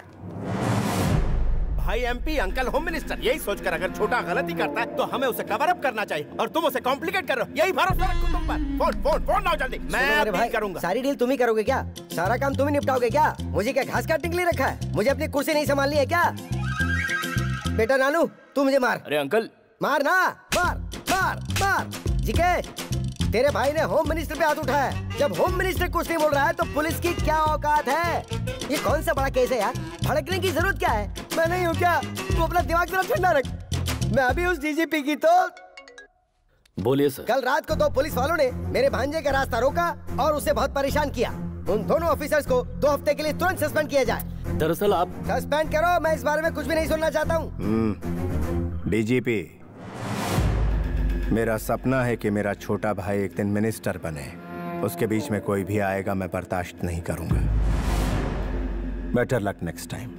भाई एमपी अंकल होम मिनिस्टर यही सोचकर अगर छोटा गलती करता है तो हमें उसे कवर अप करना चाहिए और तुम उसे कॉम्प्लिकेट कर रहे हो। यही भरोसा रखो तुम पर। फ़ोन फ़ोन फ़ोन लाओ जल्दी। मैं भाई, करूँगा। सारी डील तुम ही करोगे क्या? सारा काम तुम ही निपटाओगे क्या? मुझे क्या घास काटने के लिए रखा है? मुझे अपनी कुर्सी नहीं संभालनी है क्या? बेटा नानू तू मुझे मार। अरे अंकल मार ना मार मार मार। जीके तेरे भाई ने होम मिनिस्टर पे हाथ उठाया जब होम मिनिस्टर कुछ नहीं बोल रहा है तो पुलिस की क्या औकात है? ये कौन सा बड़ा केस है यार? भड़कने की ज़रूरत क्या है? मैं नहीं हूँ क्या? तू अपना दिमाग जरा ठंडा रख। मैं अभी उस डीजीपी की तो बोलिए सर। कल रात को दो पुलिस वालों ने मेरे भांजे का रास्ता रोका और उसे बहुत परेशान किया। उन दोनों ऑफिसर्स को दो हफ़्ते के लिए तुरंत सस्पेंड किया जाए। दरअसल आप सस्पेंड करो मैं इस बारे में कुछ भी नहीं सुनना चाहता हूँ। डीजीपी मेरा सपना है कि मेरा छोटा भाई एक दिन मिनिस्टर बने। उसके बीच में कोई भी आएगा मैं बर्दाश्त नहीं करूँगा। बेटर लक नेक्स्ट टाइम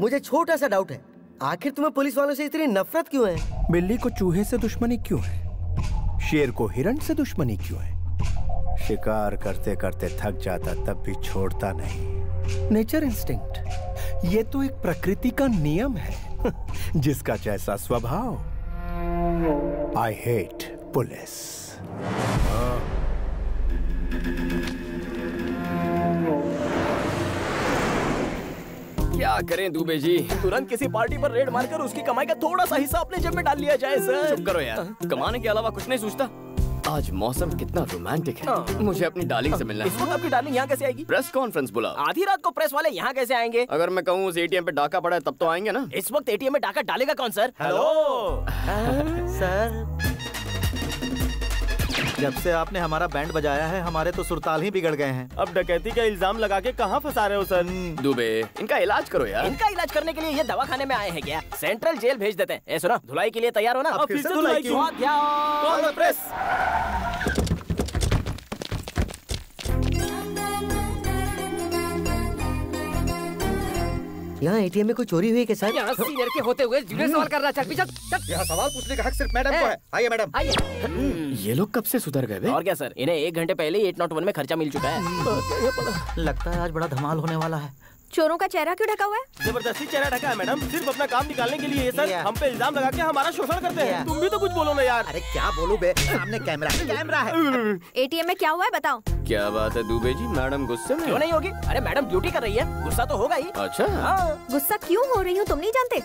मुझे छोटा सा डाउट है। आखिर तुम्हें पुलिस वालों से इतनी नफरत क्यों है? बिल्ली को चूहे से दुश्मनी क्यों है? शेर को हिरण से दुश्मनी क्यों है? शिकार करते करते थक जाता तब भी छोड़ता नहीं। नेचर इंस्टिंक्ट ये तो एक प्रकृति का नियम है जिसका जैसा स्वभाव आई hate पुलिस क्या करें दुबे जी? तुरंत किसी पार्टी पर रेड मारकर उसकी कमाई का थोड़ा सा हिस्सा अपने जेब में डाल लिया जाए सर। चुप करो यार। कमाने के अलावा कुछ नहीं सोचता। आज मौसम कितना रोमांटिक है। मुझे अपनी डार्लिंग से मिलना है। वक्त आपकी डार्लिंग यहाँ कैसे आएगी? प्रेस कॉन्फ्रेंस बुला आधी रात को प्रेस वाले यहाँ कैसे आएँगे? अगर मैं कहूँ उस एटीएम पे डाका पड़ा है तब तो आएँगे ना। इस वक्त एटीएम में डाका डालेगा कौन सर हेलो सर जब से आपने हमारा बैंड बजाया है हमारे तो सुरताल ही बिगड़ गए हैं। अब डकैती का इल्ज़ाम लगा के कहाँ फंसा रहे हो सर? दुबे इनका इलाज करो यार। इनका इलाज करने के लिए ये दवा खाने में आए हैं क्या? सेंट्रल जेल भेज देते हैं। ऐसा सुना धुलाई के लिए तैयार हो ना अब फिर से धुलाई क्यों? यहाँ एटीएम में कोई चोरी हुई के सर? यहाँ सीनियर के होते हुए जूनियर सवाल कर रहा चल पीछे चल। यहाँ सवाल पूछने का हक सिर्फ़ मैडम को है। आइए मैडम। आइए। ये लोग कब से सुधर गए और क्या सर? इन्हें एक घंटे पहले ही एट नॉट वन में खर्चा मिल चुका है। लगता है आज बड़ा धमाल होने वाला है। चोरों का चेहरा क्यों ढका हुआ है? ज़बरदस्ती चेहरा ढका है मैडम। सिर्फ़ अपना काम निकालने के लिए ये सर हम पे इल्ज़ाम लगा के हमारा शोषण करते हैं। तुम भी तो कुछ बोलो ना यार। अरे क्या बोलू बे? सामने कैमरा है कैमरा है। एटीएम में क्या हुआ है बताओ। क्या बात है दुबे जी? मैडम गुस्से में क्यों नहीं होगी? अरे मैडम ड्यूटी कर रही है गुस्सा तो होगा ही। अच्छा। हाँ गुस्सा क्यूँ हो रही हूँ तुम नहीं जानते?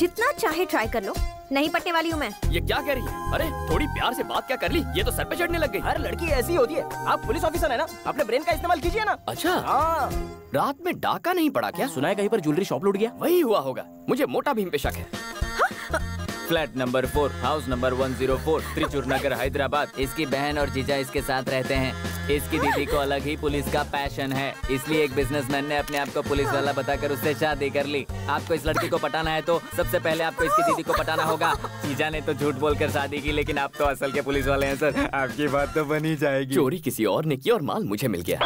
जितना चाहे ट्राई कर लो। नहीं पटने वाली हूँ मैं। ये क्या कह रही है? अरे थोड़ी प्यार से बात क्या कर ली? ये तो सर पे चढ़ने लग गई। हर लड़की ऐसी होती है। आप पुलिस ऑफिसर है ना अपने ब्रेन का इस्तेमाल कीजिए ना। अच्छा। हाँ। रात में डाका नहीं पड़ा क्या? सुना है कहीं पर ज्वेलरी शॉप लूट गया? वही हुआ होगा। मुझे मोटा भीम पे शक है flat number four house number one zero four Trichur Nagar Hyderabad. इसकी बहन और जीजा इसके साथ रहते हैं। इसकी दीदी को अलग ही पुलिस का पैशन है। इसलिए एक बिजनेसमैन ने अपने आप को पुलिस वाला बताकर उससे शादी कर ली। आपको इस लड़की को पटाना है तो सबसे पहले आपको इसकी दीदी को पटाना होगा। जीजा ने तो झूठ बोलकर शादी की लेकिन आप तो असल के पुलिस वाले हैं सर। आपकी बात तो बनी जाएगी। चोरी किसी और ने की और माल मुझे मिल गया।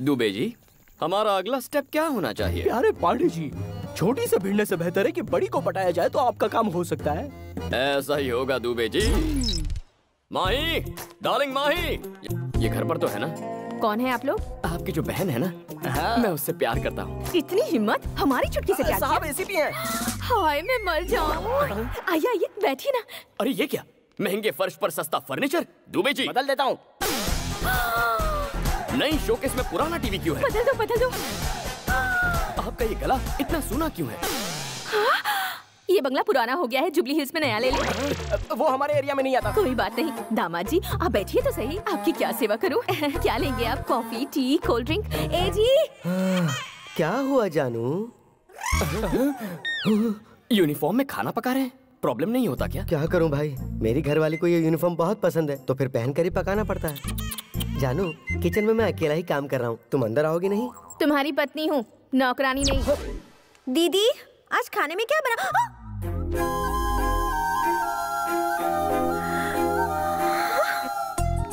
दुबे जी हमारा अगला स्टेप क्या होना चाहिए? अरे पांडे जी छोटी से भिड़ने से बेहतर है कि बड़ी को पटाया जाए तो आपका काम हो सकता है। ऐसा ही होगा दुबे जी। माही डार्लिंग माही। ये घर पर तो है ना? कौन है आप लोग? आपकी जो बहन है ना हाँ। मैं उससे प्यार करता हूँ। इतनी हिम्मत? हमारी चुटकी से क्या साहब ऐसी भी है। हाय मैं मर जाऊँ। आइए आइए बैठिए ना। अरे ये क्या? महँगे फर्श पर सस्ता फर्नीचर? दुबे जी। बदल देता हूँ। नई शोकेस में पुराना टीवी क्यों है? बदल दो बदल दो। आपका ये गला इतना सूना क्यों है? ये बंगला पुराना हो गया है जुबली हिल्स में नया ले ले। वो हमारे एरिया में नहीं आता। कोई बात नहीं दामाद जी आप बैठिए तो सही आपकी क्या सेवा करूँ? क्या लेंगे आप कॉफ़ी टी कोल्ड ड्रिंक? ए जी! क्या हुआ जानू? यूनिफॉर्म में खाना पका रहे हैं? प्रॉब्लम नहीं होता क्या? क्या करूँ भाई? मेरी घरवाली को ये यूनिफॉर्म बहुत पसंद है तो फिर पहन कर ही पकाना पड़ता है। जानू किचन में मैं अकेला ही काम कर रहा हूँ तुम अंदर आओगी नहीं? तुम्हारी पत्नी हूँ नौकरानी नहीं। दीदी आज खाने में क्या बना? आ!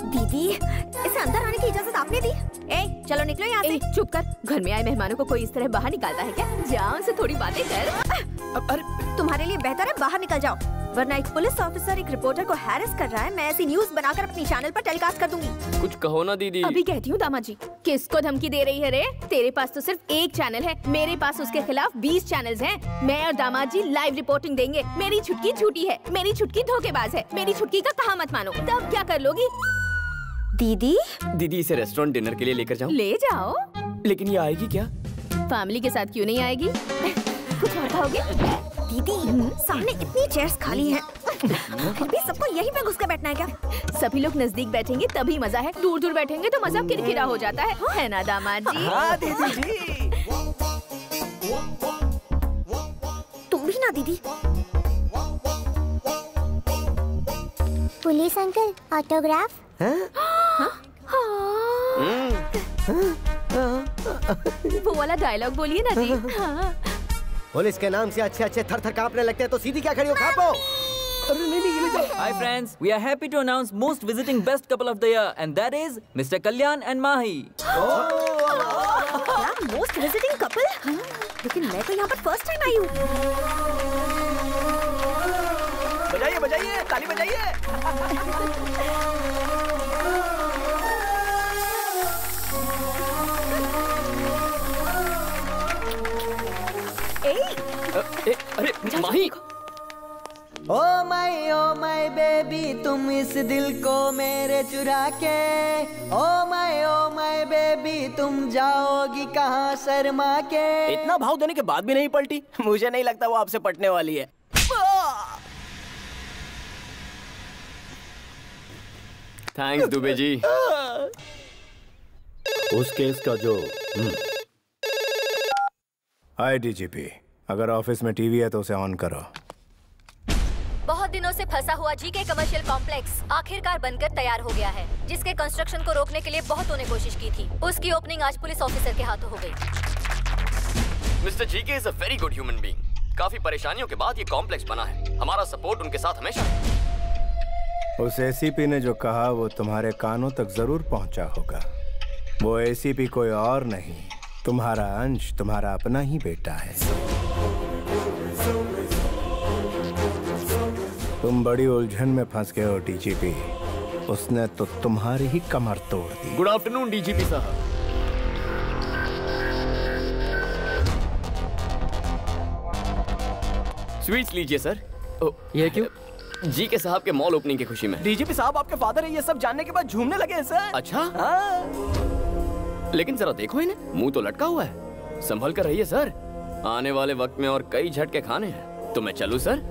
दीदी इसे अंदर आने की इजाज़त आपने दी? ए चलो निकलो यहाँ से। चुप कर। घर में आए मेहमानों को कोई इस तरह बाहर निकालता है क्या? जाओ उनसे थोड़ी बातें कर। अरे तुम्हारे लिए बेहतर है बाहर निकल जाओ। वरना एक पुलिस ऑफिसर एक रिपोर्टर को हैरेस कर रहा है मैं ऐसी न्यूज़ बनाकर अपनी चैनल पर टेलीकास्ट कर दूँगी। कुछ कहो ना दीदी। अभी कहती हूँ दामाद जी किसको धमकी दे रही है रे? तेरे पास तो सिर्फ़ एक चैनल है मेरे पास उसके खिलाफ बीस चैनल हैं। मैं और दामा जी लाइव रिपोर्टिंग देंगे। मेरी छुटकी झूठी है मेरी छुटकी धोखेबाज है मेरी छुटकी का कहा मत मानो। तब क्या कर लोगी? दीदी? दीदी इसे रेस्टोरेंट डिनर के लिए लेकर जाऊँ। ले जाओ। लेकिन ये आएगी क्या? फैमिली के साथ क्यों नहीं आएगी? कुछ और खाओगे? दीदी सामने इतनी चेयर्स खाली हैं। फिर भी सबको यहीं पे घुस कर बैठना है क्या? सभी लोग नज़दीक बैठेंगे तभी मज़ा है। दूर दूर बैठेंगे तो मज़ा किरकिरा हो जाता है। है ना दामाद जी? हाँ दीदी जी। तुम भी ना दीदी। पुलिस अंकल ऑटोग्राफ वो वाला डायलॉग बोलिए ना जी। हाँ। पुलिस के नाम से अच्छे अच्छे थर थर कांपने लगते हैं तो सीधी क्या खड़ी हो? खापो Hi friends, we are happy to announce most visiting best couple of the year and that is Mr. Kalyan and Mahi. क्या मोस्ट विजिटिंग कपल लेकिन मैं तो यहाँ पर फ़र्स्ट टाइम आई हूँ। बजाइए बजाइए ताली बजाइए। ए, अरे माही। ओ माई ओ माई बेबी तुम इस दिल को मेरे चुरा के। ओ माई ओ माई बेबी तुम जाओगी कहाँ शर्मा के? इतना भाव देने के बाद भी नहीं पलटी। मुझे नहीं लगता वो आपसे पटने वाली है। थैंक्स दुबे जी। उस केस का जो हम्म, हाय डीजीपी अगर ऑफ़िस में टीवी है तो उसे ऑन करो। बहुत दिनों से फंसा हुआ जीके कमर्शियल कॉम्प्लेक्स आखिरकार बनकर तैयार हो गया है जिसके कंस्ट्रक्शन को रोकने के लिए बहुतों ने कोशिश की थी। उसकी ओपनिंग आज पुलिस ऑफिसर के हाथों हो गई। Mister GK is a very good human being काफ़ी परेशानियों के बाद ये कॉम्प्लेक्स बना है। हमारा सपोर्ट उनके साथ हमेशा। उस एसीपी ने जो कहा वो तुम्हारे कानों तक ज़रूर पहुँचा होगा। वो एसीपी कोई और नहीं। तुम्हारा अंश तुम्हारा अपना ही बेटा है। तुम बड़ी उलझन में फंस गए हो डीजीपी। उसने तो तुम्हारी ही कमर तोड़ दी। गुड आफ्टरनून डीजीपी साहब। स्वीट्स लीजिए सर ओ, ये क्यों? जी के साहब के मॉल ओपनिंग की खुशी में। डीजीपी साहब आपके फादर है ये सब जानने के बाद झूमने लगे हैं सर अच्छा? हाँ। लेकिन जरा देखो इन्हें मुँह तो लटका हुआ है। संभल कर रहिए सर आने वाले वक्त में और कई झटके खाने हैं। तो मैं चलूँ सर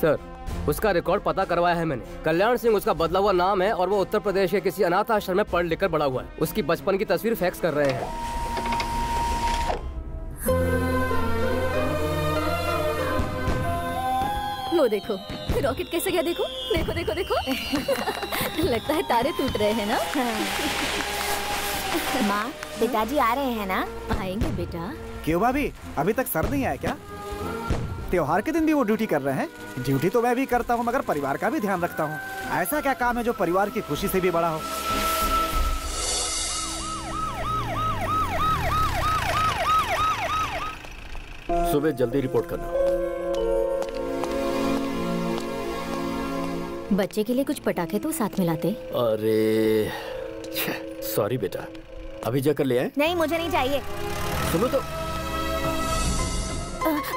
सर उसका रिकॉर्ड पता करवाया है मैंने। कल्याण सिंह उसका बदला हुआ नाम है और वो उत्तर प्रदेश के किसी अनाथ आश्रम में पढ़ लिखकर बड़ा हुआ है। उसकी बचपन की तस्वीर फैक्स कर रहे हैं। वो देखो रॉकेट कैसे गया देखो? देखो देखो देखो। लगता है तारे टूट रहे हैं ना? माँ पिताजी आ रहे हैं ना? आएँगे बेटा। क्यों भाभी? अभी तक सर नहीं आया क्या? त्योहार के दिन भी वो ड्यूटी कर रहे हैं। ड्यूटी तो मैं भी करता हूँ मगर परिवार का भी ध्यान रखता हूँ। ऐसा क्या काम है जो परिवार की खुशी से भी बड़ा हो? सुबह जल्दी रिपोर्ट करना। बच्चे के लिए कुछ पटाखे तो साथ में लाते अरे सॉरी बेटा। अभी जाकर ले आए? नहीं मुझे नहीं चाहिए। सुनो तो।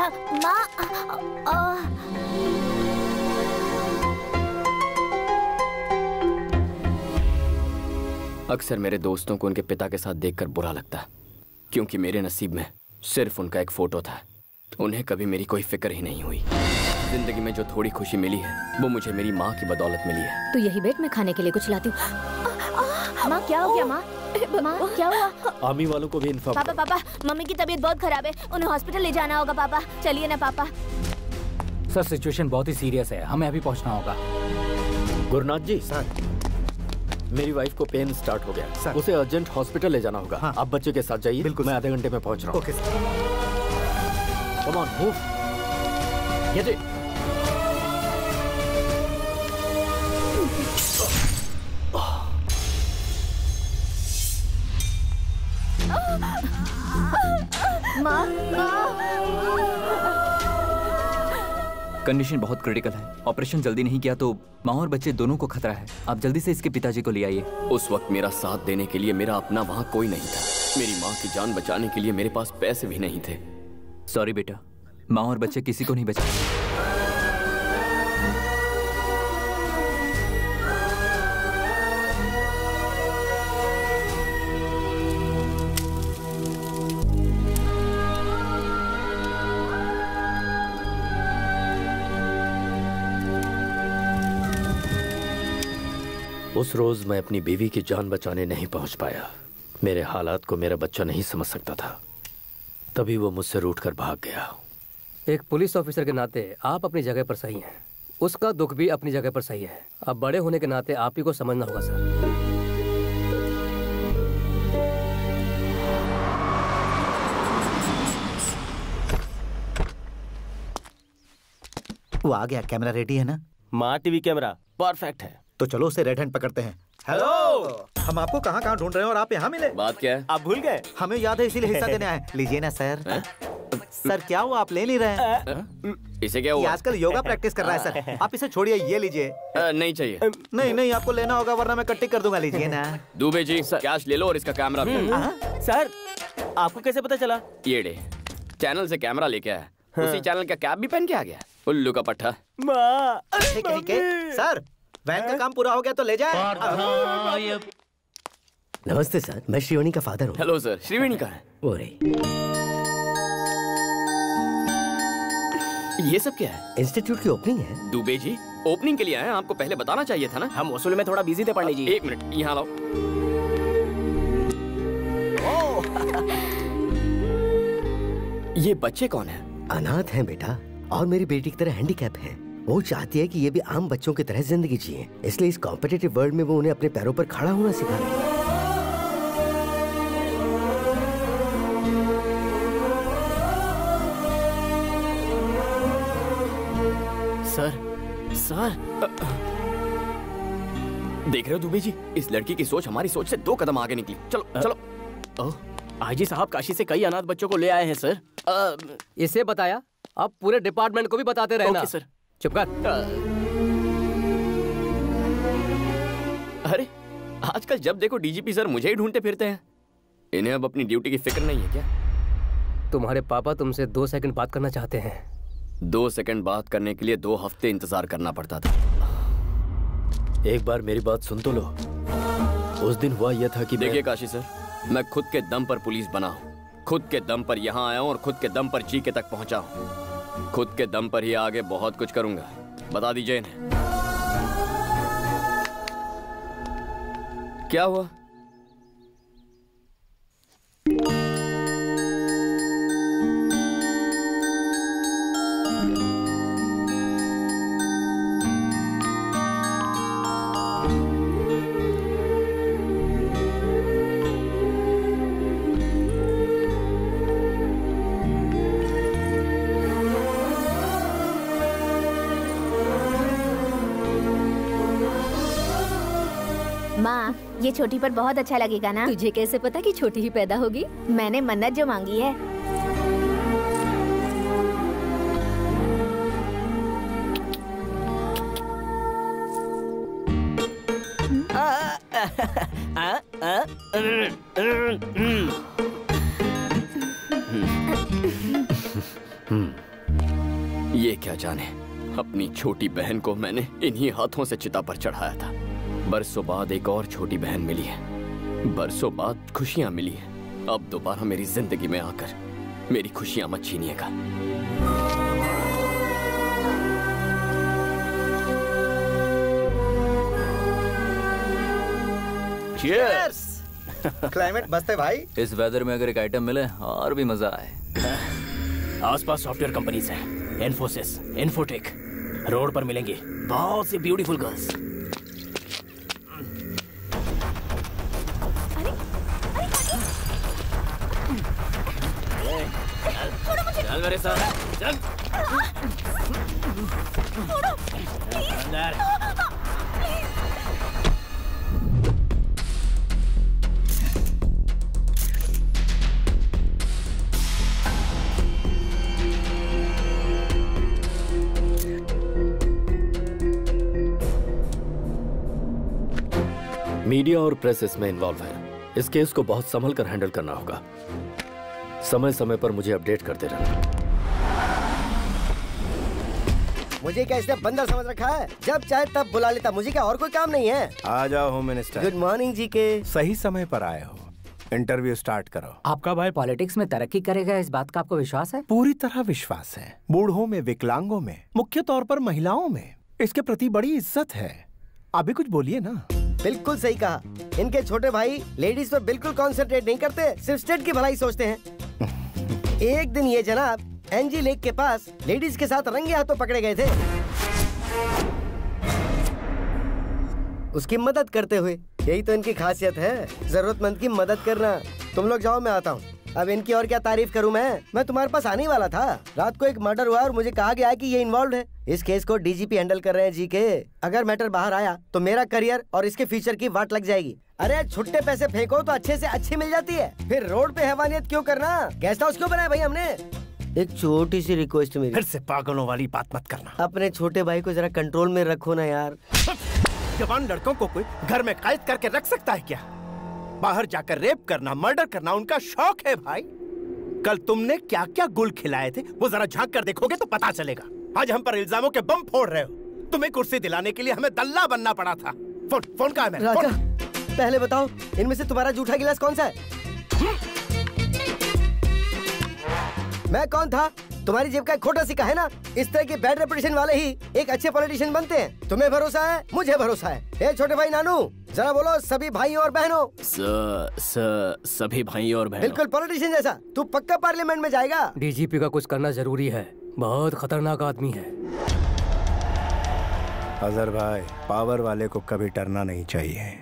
माँ अक्सर मेरे दोस्तों को उनके पिता के साथ देखकर बुरा लगता क्योंकि मेरे नसीब में सिर्फ़ उनका एक फ़ोटो था। उन्हें कभी मेरी कोई फ़िक्र ही नहीं हुई। ज़िंदगी में जो थोड़ी खुशी मिली है, वो मुझे मेरी माँ की बदौलत मिली है। तो यही बेट में खाने के लिए कुछ लाती हूँ। माँ, क्या हो गया, माँ? माँ क्या हुआ? आर्मी वालों को भी इन्फॉर्म पापा पापा मम्मी की तबीयत बहुत खराब है। उन्हें हॉस्पिटल ले जाना होगा पापा। चलिए ना पापा। सर सिचुएशन बहुत ही सीरियस है। हमें अभी पहुँचना होगा। गुरुनाथ जी। सर। मेरी वाइफ को पेन स्टार्ट हो गया। सर। उसे अर्जेंट हॉस्पिटल ले जाना होगा। हाँ। आप बच्चे के साथ जाइए। बिल्कुल मैं आधे घंटे में पहुँच रहा हूँ। ओके कम ऑन मूव ये जी माँ कंडीशन बहुत क्रिटिकल है। ऑपरेशन जल्दी नहीं किया तो माँ और बच्चे दोनों को खतरा है। आप जल्दी से इसके पिताजी को ले आइए। उस वक्त मेरा साथ देने के लिए मेरा अपना वहाँ कोई नहीं था। मेरी माँ की जान बचाने के लिए मेरे पास पैसे भी नहीं थे। सॉरी बेटा माँ और बच्चे किसी को नहीं बचा। उस रोज मैं अपनी बीवी की जान बचाने नहीं पहुँच पाया। मेरे हालात को मेरा बच्चा नहीं समझ सकता था। तभी वो मुझसे रूट कर भाग गया। एक पुलिस ऑफिसर के नाते आप अपनी जगह पर सही हैं। उसका दुख भी अपनी जगह पर सही है। अब बड़े होने के नाते आप ही को समझना होगा सर। वो आ गया कैमरा रेडी है ना? माँ टीवी कैमरा परफेक्ट है। तो चलो उसे रेड हैंड पकड़ते हैं। हेलो हम आपको कहाँ कहाँ ढूंढ रहे हैं और आप यहाँ मिले। बात क्या है? आप भूल गए। हमें याद है इसीलिए हिस्सा देने आए लीजिए ना सर। सर क्या हुआ? आप ले नहीं रहे हैं। इसे क्या हुआ? आजकल योगा प्रैक्टिस कर रहा है सर। आप इसे छोड़िए ये लीजिए। नहीं चाहिए। नहीं नहीं आपको लेना होगा वरना मैं कट्टी कर दूँगा लीजिए ना। दुबे जी कैश ले लो और इसका कैमरा भी। सर आपको कैसे पता चला? ये डे चैनल से कैमरा लेके आया। उसी चैनल का कैप भी पहन के आ गया। उल्लू का पट्टा। है है। सर वैन का काम पूरा हो गया तो ले जाए। नमस्ते सर मैं श्रीवणी का फादर हूँ। हेलो सर श्रीवणी का है? वो रे ये सब क्या है? इंस्टीट्यूट की ओपनिंग है। दुबे जी ओपनिंग के लिए आए आपको पहले बताना चाहिए था ना? हम वसूल में थोड़ा बिज़ी थे पंडित जी। एक मिनट यहाँ लाओ। ये बच्चे कौन है? अनाथ हैं बेटा और मेरी बेटी की तरह हैंडीकैप है। वो चाहती है कि ये भी आम बच्चों की तरह ज़िंदगी जिए इसलिए इस कॉम्पिटेटिव वर्ल्ड में वो उन्हें अपने पैरों पर खड़ा होना सिखा रही है। Sir sir. देख रहे हो दुबे जी इस लड़की की सोच हमारी सोच से दो कदम आगे निकली। चलो आ, चलो। आईजी साहब काशी से कई अनाथ बच्चों को ले आए हैं सर। आ, इसे बताया? अब पूरे डिपार्टमेंट को भी बताते रहना। Okay, sir. चुप कर। अरे आजकल जब देखो डीजीपी सर मुझे ही ढूंढते फिरते हैं। इन्हें अब अपनी ड्यूटी की फ़िक्र नहीं है क्या? तुम्हारे पापा तुमसे दो सेकंड बात करना चाहते हैं। दो सेकंड बात करने के लिए दो हफ़्ते इंतज़ार करना पड़ता था। एक बार मेरी बात सुन तो लो। उस दिन हुआ यह था कि मैं- देखिए काशी सर मैं खुद के दम पर पुलिस बना हूँ। खुद के दम पर यहाँ आया हूँ और खुद के दम पर जी के तक पहुँचा हूँ। खुद के दम पर ही आगे बहुत कुछ करूँगा। बता दीजिए इन्हें। क्या हुआ? ये छोटी पर बहुत अच्छा लगेगा ना? तुझे कैसे पता कि छोटी ही पैदा होगी? मैंने मन्नत जो मांगी है। ये क्या जाने? अपनी छोटी बहन को मैंने इन्हीं हाथों से चिता पर चढ़ाया था। बरसों बाद एक और छोटी बहन मिली है। बरसों बाद खुशियाँ मिली है। अब दोबारा मेरी ज़िंदगी में आकर मेरी खुशियाँ मत छीनिएगा। Cheers! क्लाइमेट मस्त है भाई। इस वेदर में अगर एक आइटम मिले और भी मज़ा आए। आसपास सॉफ्टवेयर कंपनीज़ हैं इन्फोसिस इन्फोटेक रोड पर मिलेंगे बहुत सी ब्यूटीफुल गर्ल्स चल मेरे साथ चल। मीडिया और प्रेस इसमें इन्वॉल्व है। इस केस को बहुत संभल कर हैंडल करना होगा। समय समय पर मुझे अपडेट करते रहना। मुझे क्या इसने बंदर समझ रखा है? जब चाहे तब बुला लेता मुझे क्या और कोई काम नहीं है? आ जाओ होम मिनिस्टर गुड मॉर्निंग जी के सही समय पर आए हो। इंटरव्यू स्टार्ट करो। आपका भाई पॉलिटिक्स में तरक्की करेगा इस बात का आपको विश्वास है? पूरी तरह विश्वास है। बूढ़ों में विकलांगों में मुख्य तौर पर महिलाओं में इसके प्रति बड़ी इज़्ज़त है। अभी कुछ बोलिए ना। बिल्कुल सही कहा। इनके छोटे भाई लेडीज़ पर बिल्कुल कॉन्सेंट्रेट नहीं करते सिर्फ़ स्टेट की भलाई सोचते हैं। एक दिन ये जनाब एनजी लेक के पास लेडीज़ के साथ रंगे हाथों पकड़े गए थे। उसकी मदद करते हुए, यही तो इनकी खासियत है। जरूरतमंद की मदद करना। तुम लोग जाओ, मैं आता हूँ। अब इनकी और क्या तारीफ़ करूँ मैं? मैं तुम्हारे पास आने वाला था। रात को एक मर्डर हुआ और मुझे कहा गया कि ये इन्वॉल्व है। इस केस को डीजीपी हैंडल कर रहे हैं जी के अगर मैटर बाहर आया तो मेरा करियर और इसके फ्यूचर की वाट लग जाएगी। अरे, छुट्टे पैसे फेंको तो अच्छे से अच्छी मिल जाती है। फिर रोड पे हैवानियत क्यों करना? गेस्ट हाउस क्यों बनाया भाई हमने? एक छोटी सी रिक्वेस्ट मेरी। फिर से पागलों वाली बात मत करना। अपने छोटे भाई को जरा कंट्रोल में रखो ना यार। जवान लड़कों को कोई घर में कैद करके रख सकता है क्या? बाहर जाकर रेप करना मर्डर करना उनका शौक है भाई। कल तुमने क्या क्या गुल खिलाए थे वो जरा झाँक कर देखोगे तो पता चलेगा। आज हम पर इल्जामों के बम फोड़ रहे हो। तुम्हें कुर्सी दिलाने के लिए हमें दल्ला बनना पड़ा था। फ़ोन फ़ोन कहा है मेरा? राजा? पहले बताओ इनमें से तुम्हारा जूठा गिलास कौन सा है? मैं कौन था? तुम्हारी जेब का एक खोटा सिक्का है ना? इस तरह के बैड रेपुटेशन वाले ही एक अच्छे पॉलिटिशियन बनते हैं। तुम्हें भरोसा है? मुझे भरोसा है। ए छोटे भाई नानू जरा बोलो सभी भाइयों और बहनों। स, स, सभी भाई और बहनों। बिल्कुल पॉलिटिशियन जैसा। तू पक्का पार्लियामेंट में जाएगा? डीजीपी का कुछ करना ज़रूरी है। बहुत खतरनाक आदमी है। अजहर भाई पावर वाले को कभी डरना नहीं चाहिए।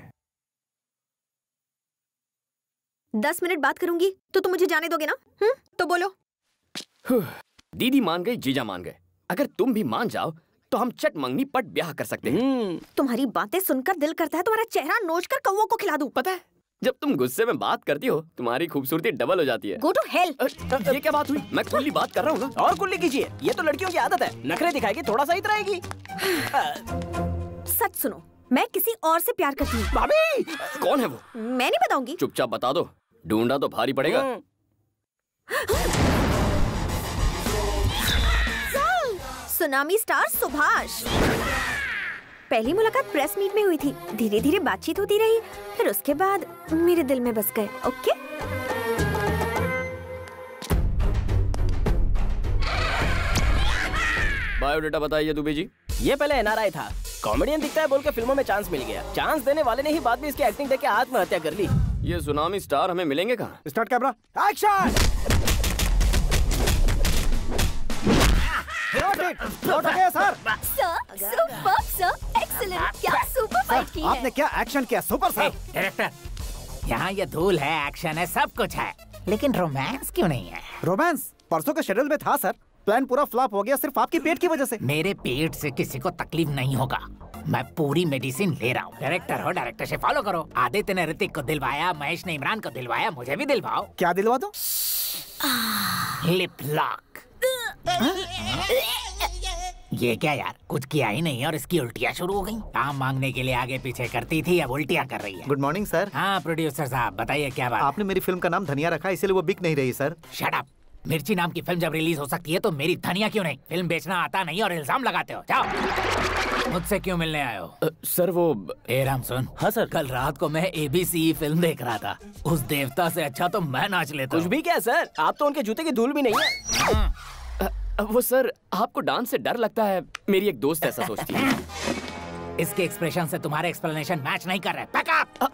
दस मिनट बात करूँगी तो तुम मुझे जाने दोगे ना? हम्म? तो बोलो। दीदी मान गई जीजा मान गए। अगर तुम भी मान जाओ तो हम चट मंगनी पट ब्याह कर सकते हैं। तुम्हारी बातें सुनकर दिल करता है तुम्हारा चेहरा नोच कर कौवों को खिला दूँ। पता है जब तुम गुस्से में बात करती हो तुम्हारी खूबसूरती डबल हो जाती है। गो टू हेल ये क्या बात हुई? मैं खुली बात कर रहा हूँ और कुल्ली कीजिए ये तो लड़कियों की आदत है। नखरे दिखाएगी थोड़ा सा इतराएगी। सच सुनो मैं किसी और से प्यार करती हूँ। भाभी! कौन है वो? मैं नहीं बताऊँगी। चुपचाप बता दो ढूंढा तो भारी पड़ेगा। Tsunami star Subhash. पहली मुलाकात प्रेस मीट में हुई थी। धीरे धीरे बातचीत होती रही फिर उसके बाद मेरे दिल में बस गए ओके? बायोडेटा बताइए दुबे जी। ये पहले एनआरआई था। कॉमेडियन दिखता है बोल के फ़िल्मों में चांस मिल गया। चांस देने वाले ने ही बाद में इसकी एक्टिंग देख के आत्महत्या कर ली। ये सुनामी स्टार हमें मिलेंगे कहाँ? Start camera. Action sir. Sir super sir excellent क्या सुपर फाइट की आपने क्या एक्शन किया सुपर सर डायरेक्टर यहाँ ये धूल है एक्शन है सब कुछ है। लेकिन रोमांस क्यों नहीं है? रोमांस परसों के शेड्यूल में था सर प्लान पूरा फ्लॉप हो गया सिर्फ़ आपके पेट की वजह से। मेरे पेट से किसी को तकलीफ़ नहीं होगा। मैं पूरी मेडिसिन ले रहा हूँ। डायरेक्टर हो डायरेक्टर से फॉलो करो। आदित्य ने ऋतिक को दिलवाया महेश ने इमरान को दिलवाया मुझे भी दिलवाओ। क्या दिलवा दो? लिप लॉक ये क्या यार? कुछ किया ही नहीं और इसकी उल्टियाँ शुरू हो गई। काम मांगने के लिए आगे पीछे करती थी अब उल्टियाँ कर रही है। गुड मॉर्निंग सर हाँ प्रोड्यूसर साहब बताइए क्या बात आपने मेरी फ़िल्म का नाम धनिया रखा इसलिए वो बिक नहीं रही सर शट अप मिर्ची नाम की फ़िल्म जब रिलीज़ हो सकती है तो मेरी धनिया क्यों नहीं? फ़िल्म बेचना आता नहीं और इल्ज़ाम लगाते हो। जाओ। मुझसे क्यों मिलने आए हो? सर वो ए राम सुन। हाँ सर। कल रात को मैं एबीसी फ़िल्म देख रहा था। उस देवता से अच्छा तो मैं नाच लेता कुछ भी क्या सर? आप तो उनके जूते की धूल भी नहीं है। वो सर आपको डांस से डर लगता है। मेरी एक दोस्त ऐसा सोचती है। इसके एक्सप्रेशन से तुम्हारे एक्सप्लेनेशन मैच नहीं कर रहे।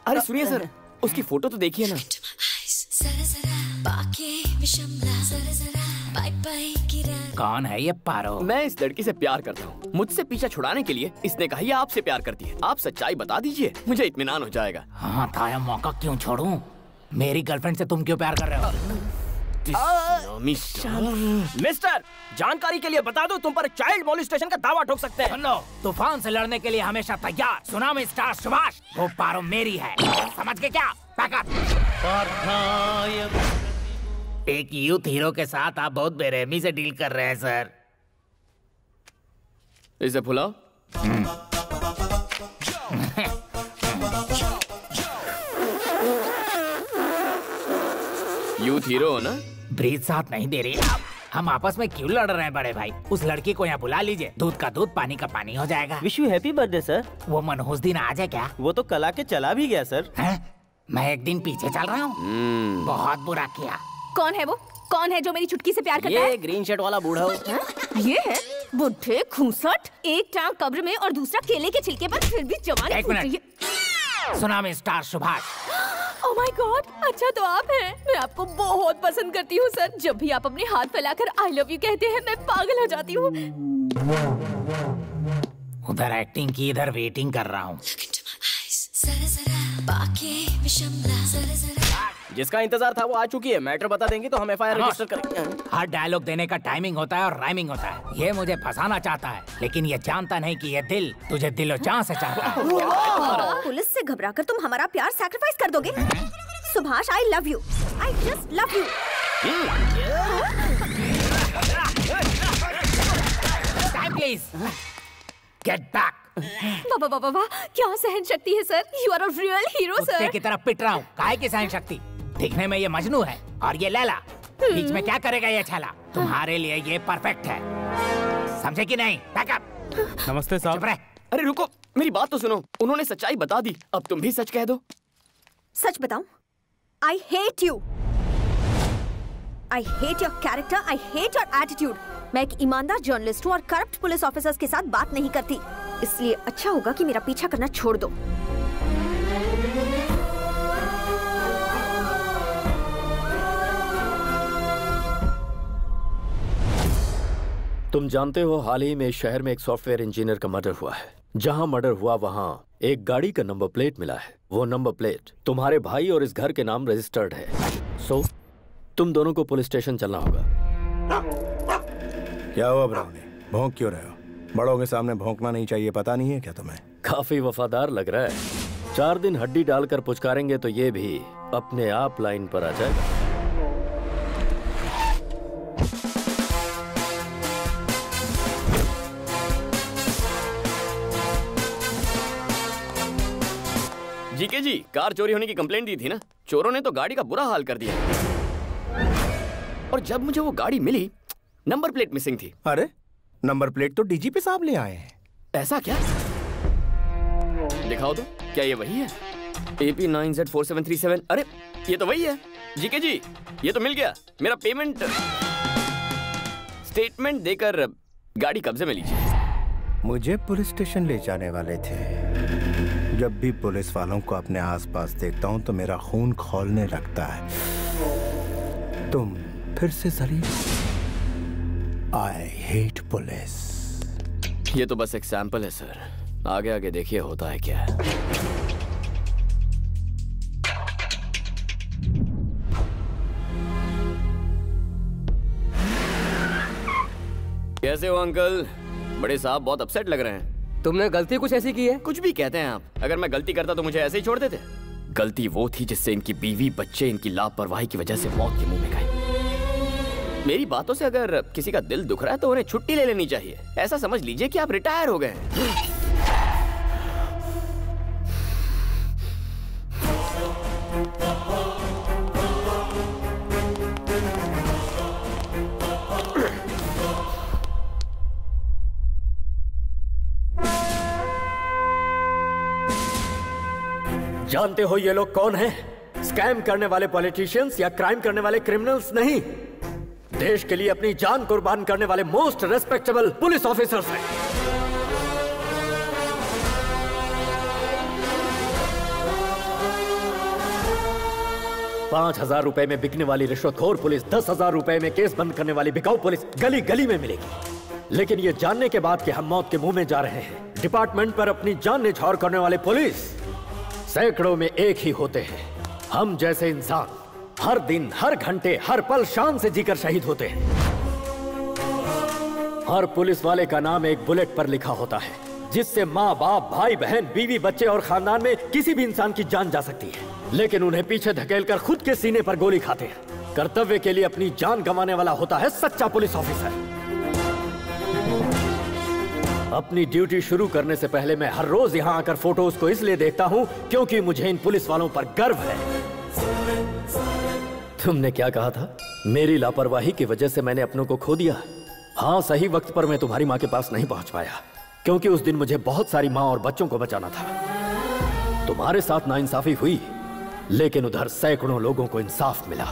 अरे सुनिए सर। उसकी फ़ोटो तो देखिए ना। कौन है ये पारो? मैं इस लड़की से प्यार करता हूँ। मुझसे पीछा छुड़ाने के लिए इसने कहा ये आपसे प्यार करती है। आप सच्चाई बता दीजिए। मुझे इतमान हो जाएगा। हाँ था मौका क्यों छोड़ूं? मेरी गर्लफ्रेंड से तुम क्यों प्यार कर रहे हो? मिस्टर जानकारी के लिए बता दो तुम पर चाइल्ड मोलिस्टेशन का दावा ठोक सकते हैं। तूफ़ान से लड़ने के लिए हमेशा तैयार। सुनामी स्टार सुभाष वो पारो मेरी है। समझ के क्या? पैकअप एक यूथ हीरो के साथ आप बहुत बेरहमी से डील कर रहे हैं सर। इसे फुलाओ। यूथ हीरो हो ना? ब्रीज साथ नहीं दे रही। आप हम आपस में क्यों लड़ रहे हैं बड़े भाई? उस लड़की को यहाँ बुला लीजिए। दूध का दूध पानी का पानी हो जाएगा। Wish you happy birthday sir. वो मनहूस दिन आ जाए क्या? वो तो कला के चला भी गया सर। है? मैं एक दिन पीछे चल रहा हूँ। बहुत बुरा किया। कौन है वो? कौन है जो मेरी चुटकी से प्यार करता है? ये ग्रीन शर्ट वाला बूढ़ा हो? ये है बुढ़े खूसट एक टांग कब्र में और दूसरा केले के छिलके पर फिर भी जवानी एक फूट मिनट। रही है। Tsunami star Subhash. Oh my god अच्छा तो आप हैं। मैं आपको बहुत पसंद करती हूँ सर। जब भी आप अपने हाथ फैलाकर आई लव यू कहते हैं मैं पागल हो जाती हूँ। उधर एक्टिंग की इधर वेटिंग कर रहा हूँ। जिसका इंतज़ार था वो आ चुकी है। मैटर बता देंगे तो हम एफ़ आई आर रजिस्टर करेंगे। हर डायलॉग देने का टाइमिंग होता है और राइमिंग होता है। ये मुझे फंसाना चाहता है लेकिन ये जानता नहीं कि ये दिल तुझे दिलो जान से चाहता है। पुलिस से घबराकर तुम हमारा प्यार सैक्रिफाइस कर दोगे। Subhash I love you I just love you please get back वाह वाह क्या सहन शक्ति है sir you are a real hero sir की तरफ़ पिट रहा हूँ। काय की सहन शक्ति दिखने में ये मजनू है और ये लैला। बीच में क्या करेगा ये छाला? तुम्हारे लिए ये परफेक्ट है। समझे कि नहीं? बैकअप नमस्ते साहब। अरे रुको। मेरी बात तो सुनो। उन्होंने सच्चाई बता दी। अब तुम भी सच कह दो। सच बताऊँ? I hate you I hate your character I hate your attitude मैं एक ईमानदार जर्नलिस्ट हूँ और करप्ट पुलिस ऑफिसर्स के साथ बात नहीं करती। इसलिए अच्छा होगा कि मेरा पीछा करना छोड़ दो। तुम जानते हो हाल ही में शहर में एक सॉफ्टवेयर इंजीनियर का मर्डर हुआ है। जहाँ मर्डर हुआ वहाँ एक गाड़ी का नंबर प्लेट मिला है। वो नंबर प्लेट तुम्हारे भाई और इस घर के नाम रजिस्टर्ड है। सो so, तुम दोनों को पुलिस स्टेशन चलना होगा। क्या हुआ ब्राउनी? भौंक क्यों रहे हो? बड़ों के सामने भोंकना नहीं चाहिए पता नहीं है क्या तुम्हें? काफ़ी वफादार लग रहा है। चार दिन हड्डी डालकर पुचकारेंगे तो ये भी अपने आप लाइन पर आ जाएगा। जीके जी कार चोरी होने की कंप्लेंट दी थी ना? चोरों ने तो गाड़ी का बुरा हाल कर दिया। और जब मुझे वो गाड़ी मिली नंबर प्लेट मिसिंग थी। अरे नंबर प्लेट तो डीजीपी साहब ले आए हैं। ऐसा क्या? दिखाओ तो क्या ये वही है? AP nine Z four seven three seven अरे ये तो वही है। जीके जी ये तो मिल गया। मेरा पेमेंट स्टेटमेंट देकर गाड़ी कब्जे में लीजिए। मुझे पुलिस स्टेशन ले जाने वाले थे। जब भी पुलिस वालों को अपने आसपास देखता हूँ तो मेरा खून खौलने लगता है। तुम फिर से जलील आई हेट पुलिस ये तो बस एक सैंपल है सर आगे आगे देखिए, होता है क्या? कैसे हो अंकल बड़े साहब, बहुत अपसेट लग रहे हैं। तुमने गलती कुछ ऐसी की है? कुछ भी कहते हैं आप। अगर मैं गलती करता तो मुझे ऐसे ही छोड़ देते। गलती वो थी जिससे इनकी बीवी बच्चे इनकी लापरवाही की वजह से मौत के मुँह में गए। मेरी बातों से अगर किसी का दिल दुख रहा है तो उन्हें छुट्टी ले लेनी चाहिए। ऐसा समझ लीजिए कि आप रिटायर हो गए हैं। जानते हो ये लोग कौन हैं? स्कैम करने वाले पॉलिटिशियंस या क्राइम करने वाले क्रिमिनल्स नहीं। देश के लिए अपनी जान कुर्बान करने वाले मोस्ट रेस्पेक्टेबल पुलिस ऑफिसर्स हैं। पाँच हज़ार रुपए में बिकने वाली रिश्वतखोर पुलिस, दस हज़ार रुपए में केस बंद करने वाली बिकाऊ पुलिस गली गली में मिलेगी। लेकिन ये जानने के बाद कि हम मौत के मुँह में जा रहे हैं। डिपार्टमेंट पर अपनी जान निछावर करने वाले पुलिस सैकड़ों में एक ही होते हैं। हम जैसे इंसान हर दिन, हर घंटे, हर पल शान से जीकर शहीद होते हैं। हर पुलिस वाले का नाम एक बुलेट पर लिखा होता है, जिससे माँ, बाप, भाई, बहन, बीवी, बच्चे और खानदान में किसी भी इंसान की जान जा सकती है। लेकिन उन्हें पीछे धकेलकर खुद के सीने पर गोली खाते हैं। कर्तव्य के लिए अपनी जान गंवाने वाला होता है सच्चा पुलिस ऑफिसर। अपनी ड्यूटी शुरू करने से पहले मैं हर रोज यहाँ आकर फ़ोटोज़ को इसलिए देखता हूँ क्योंकि मुझे इन पुलिस वालों पर गर्व है। तुमने क्या कहा था? मेरी लापरवाही की वजह से मैंने अपनों को खो दिया हाँ। सही वक्त पर मैं तुम्हारी माँ के पास नहीं पहुँच पाया, क्योंकि उस दिन मुझे बहुत सारी माँ और बच्चों को बचाना था। तुम्हारे साथ नाइंसाफी हुई, लेकिन उधर सैकड़ों लोगों को इंसाफ मिला।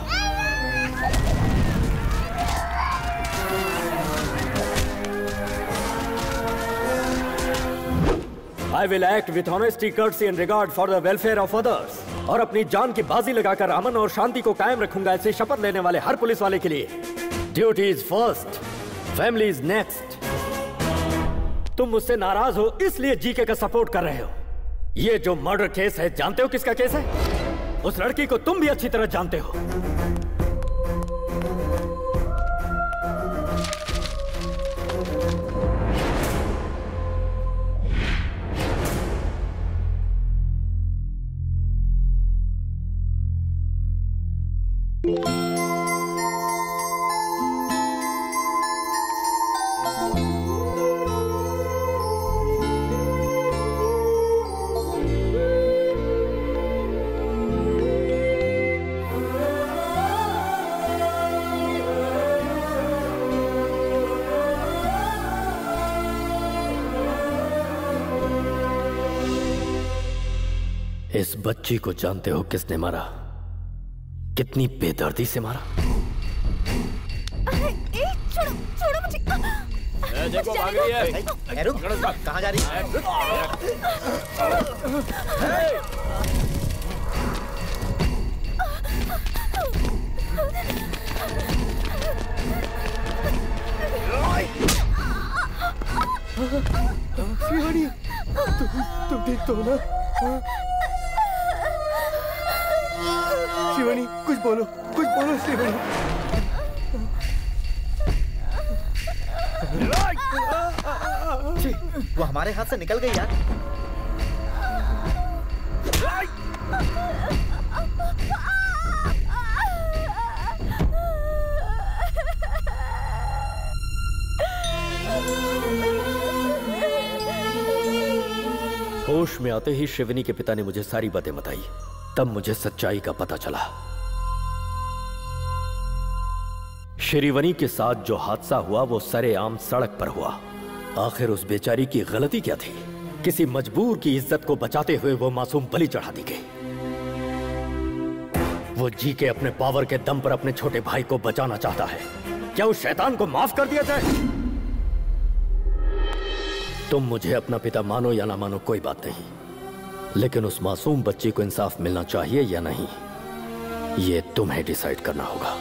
I will act with honesty courtesy and regard for the welfare of others और अपनी जान की बाजी लगाकर अमन और शांति को कायम रखूँगा, ऐसे शपथ लेने वाले हर पुलिस वाले के लिए। Duty is first family is next तुम मुझसे नाराज़ हो, इसलिए जीके का सपोर्ट कर रहे हो। ये जो मर्डर केस है, जानते हो किसका केस है? उस लड़की को तुम भी अच्छी तरह जानते हो। बच्ची को जानते हो किसने मारा कितनी बेदर्दी से मारा छोड़ो छोड़ो मुझे देखो भाग रही है कहाँ जा रही है शिवानी तुम तुम ठीक तो हो ना हाँ? शिवानी कुछ बोलो कुछ बोलो शिवानी। वो हमारे हाथ से निकल गई यार। होश में आते ही शिवनी के पिता ने मुझे सारी बातें बताई। तब मुझे सच्चाई का पता चला। श्रीवनी के साथ जो हादसा हुआ, वो सरेआम सड़क पर हुआ। आखिर उस बेचारी की गलती क्या थी? किसी मजबूर की इज़्ज़त को बचाते हुए वो मासूम बलि चढ़ा दी गई। वो जी के अपने पावर के दम पर अपने छोटे भाई को बचाना चाहता है। क्या उस शैतान को माफ़ कर दिया जाए? तुम मुझे अपना पिता मानो या ना मानो कोई बात नहीं। लेकिन उस मासूम बच्ची को इंसाफ मिलना चाहिए या नहीं, ये तुम्हें डिसाइड करना होगा।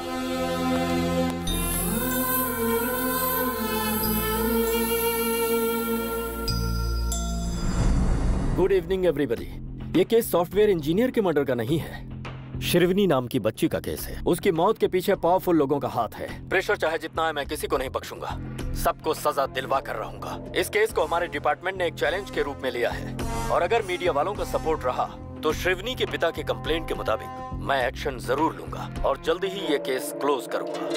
गुड इवनिंग एवरीबडी ये केस सॉफ्टवेयर इंजीनियर के मर्डर का नहीं है। शिरवनी नाम की बच्ची का केस है। उसकी मौत के पीछे पावरफुल लोगों का हाथ है। प्रेशर चाहे जितना है मैं किसी को नहीं बख्शूँगा। सबको सजा दिलवा कर रहूँगा। इस केस को हमारे डिपार्टमेंट ने एक चैलेंज के रूप में लिया है। और अगर मीडिया वालों का सपोर्ट रहा तो श्रिवनी के पिता के कंप्लेंट के मुताबिक मैं एक्शन ज़रूर लूँगा और जल्दी ही ये केस क्लोज करूँगा।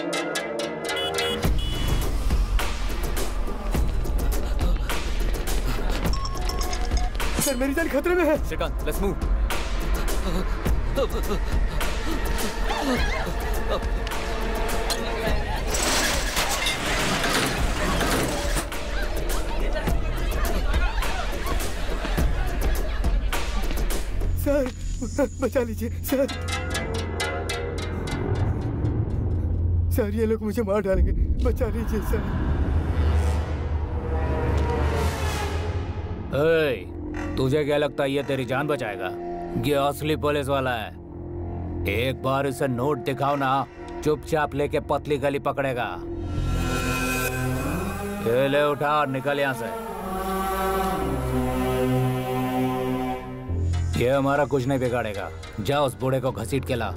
सर मेरी जान खतरे में है। श्रीकांत लेट्स मूव सर, बचा लीजिए, सर। सर, ये लोग मुझे मार डालेंगे। बचा लीजिए, सर। तुझे क्या लगता है ये तेरी जान बचाएगा? ये असली पुलिस वाला है। एक बार इसे नोट दिखाओ ना, चुपचाप लेके पतली गली पकड़ेगा। ले उठा और निकल यहाँ से। ये हमारा कुछ नहीं बिगाड़ेगा। जाओ उस बूढ़े को घसीट के ला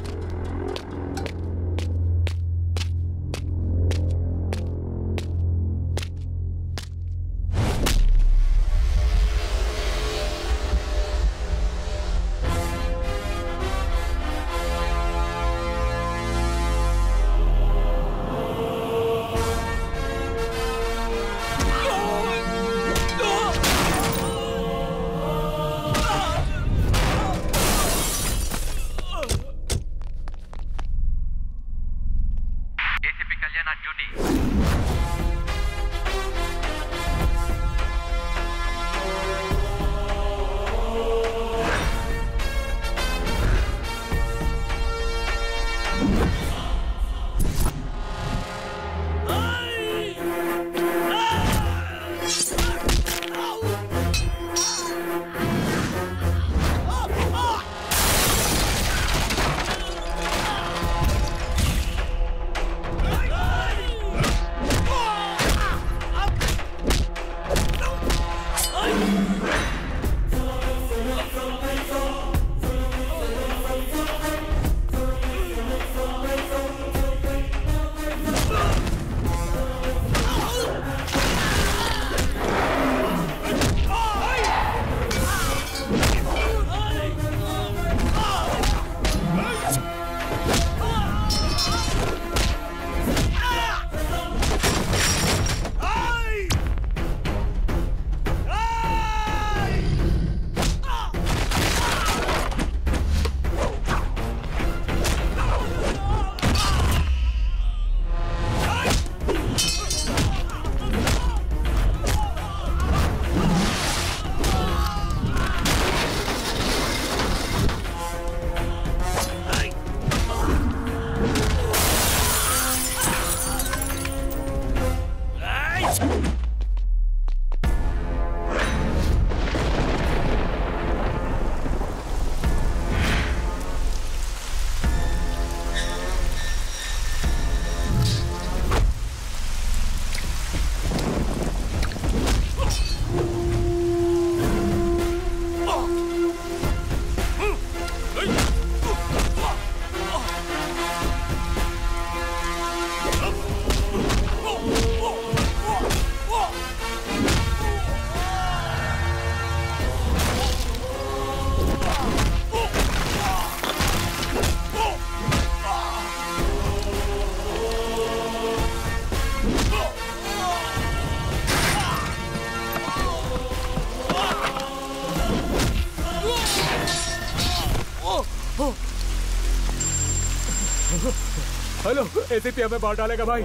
एसीपी हमें मार डालेगा भाई।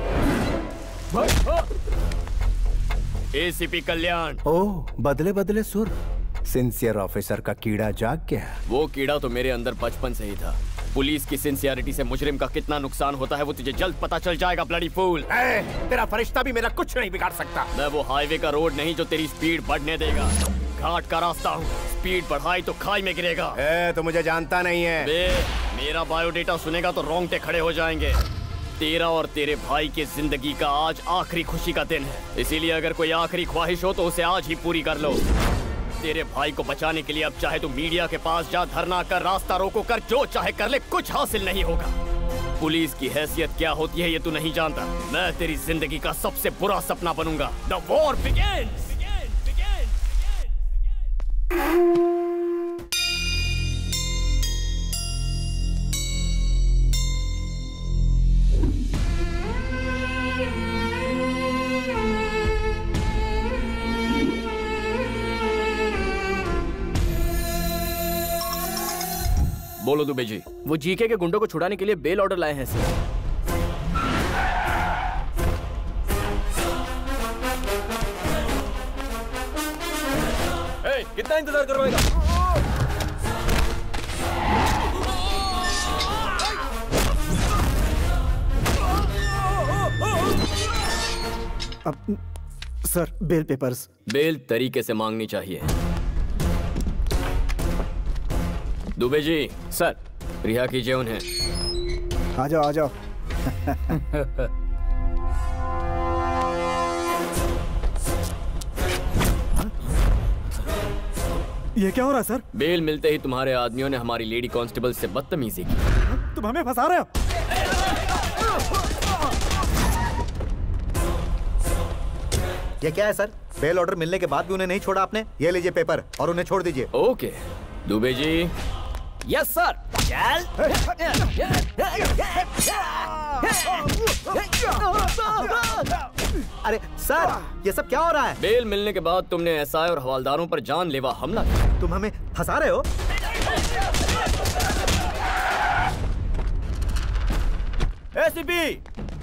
भाई एसीपी कल्याण। ओह बदले बदले सुर। सिंसियर ऑफिसर का कीड़ा जाग गया। वो कीड़ा तो मेरे अंदर बचपन से ही था। पुलिस की सिंसियरिटी से मुजरिम का कितना नुकसान होता है वो तुझे जल्द पता चल जाएगा ब्लडी फूल तेरा फरिश्ता भी मेरा कुछ नहीं बिगाड़ सकता। मैं वो हाईवे का रोड नहीं जो तेरी स्पीड बढ़ने देगा। घाट का रास्ता हूँ। स्पीड बढ़ाई तो खाई में गिरेगा। ए, तो मुझे जानता नहीं है। बे, मेरा बायोडेटा सुनेगा तो रोंगटे खड़े हो जाएँगे। तेरा और तेरे भाई की ज़िंदगी का आज आखिरी खुशी का दिन है। इसीलिए अगर कोई आखिरी ख्वाहिश हो तो उसे आज ही पूरी कर लो। तेरे भाई को बचाने के लिए अब चाहे तो मीडिया के पास जा, धरना कर, रास्ता रोको, कर, जो चाहे कर ले, कुछ हासिल नहीं होगा। पुलिस की हैसियत क्या होती है, ये तू नहीं जानता। मैं तेरी ज़िंदगी का सबसे बुरा सपना बनूँगा। द वॉर बिगेन्स बोलो दुबे जी। वो जीके के गुंडों को छुड़ाने के लिए बेल ऑर्डर लाए हैं सर। कितना इंतज़ार करवाएगा? अब सर बेल पेपर्स। बेल तरीके से मांगनी चाहिए। दुबे जी सर रिहा कीजिए उन्हें। आ जाओ आ जाओ। ये क्या हो रहा है सर? बेल मिलते ही तुम्हारे आदमियों ने हमारी लेडी कांस्टेबल से बदतमीजी की। तुम हमें फंसा रहे हो? ये क्या है सर? बेल ऑर्डर मिलने के बाद भी उन्हें नहीं छोड़ा आपने? ये लीजिए पेपर और उन्हें छोड़ दीजिए। Okay. Dubey ji yes sir अरे सर ये सब क्या हो रहा है? बेल मिलने के बाद तुमने एसआई और हवालदारों पर जानलेवा हमला किया। तुम हमें फंसा रहे हो? एसीपी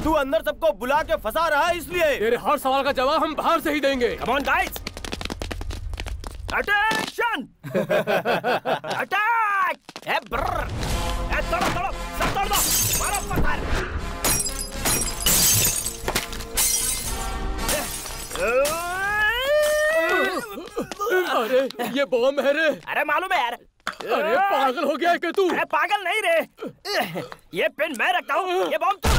तू अंदर सबको बुला के फंसा रहा है इसलिए। तेरे हर सवाल का जवाब हम बाहर से ही देंगे। Come on guys attention attack ए ब्र ए दौड़ो दौड़ो सब दौड़ दो। मारो पत्थर अरे ये बॉम्ब है रे। अरे मालूम है यार। अरे पागल हो गया क्या तू? अरे पागल नहीं रे। ये पेन मैं रखता हूँ। ये बॉम्ब तू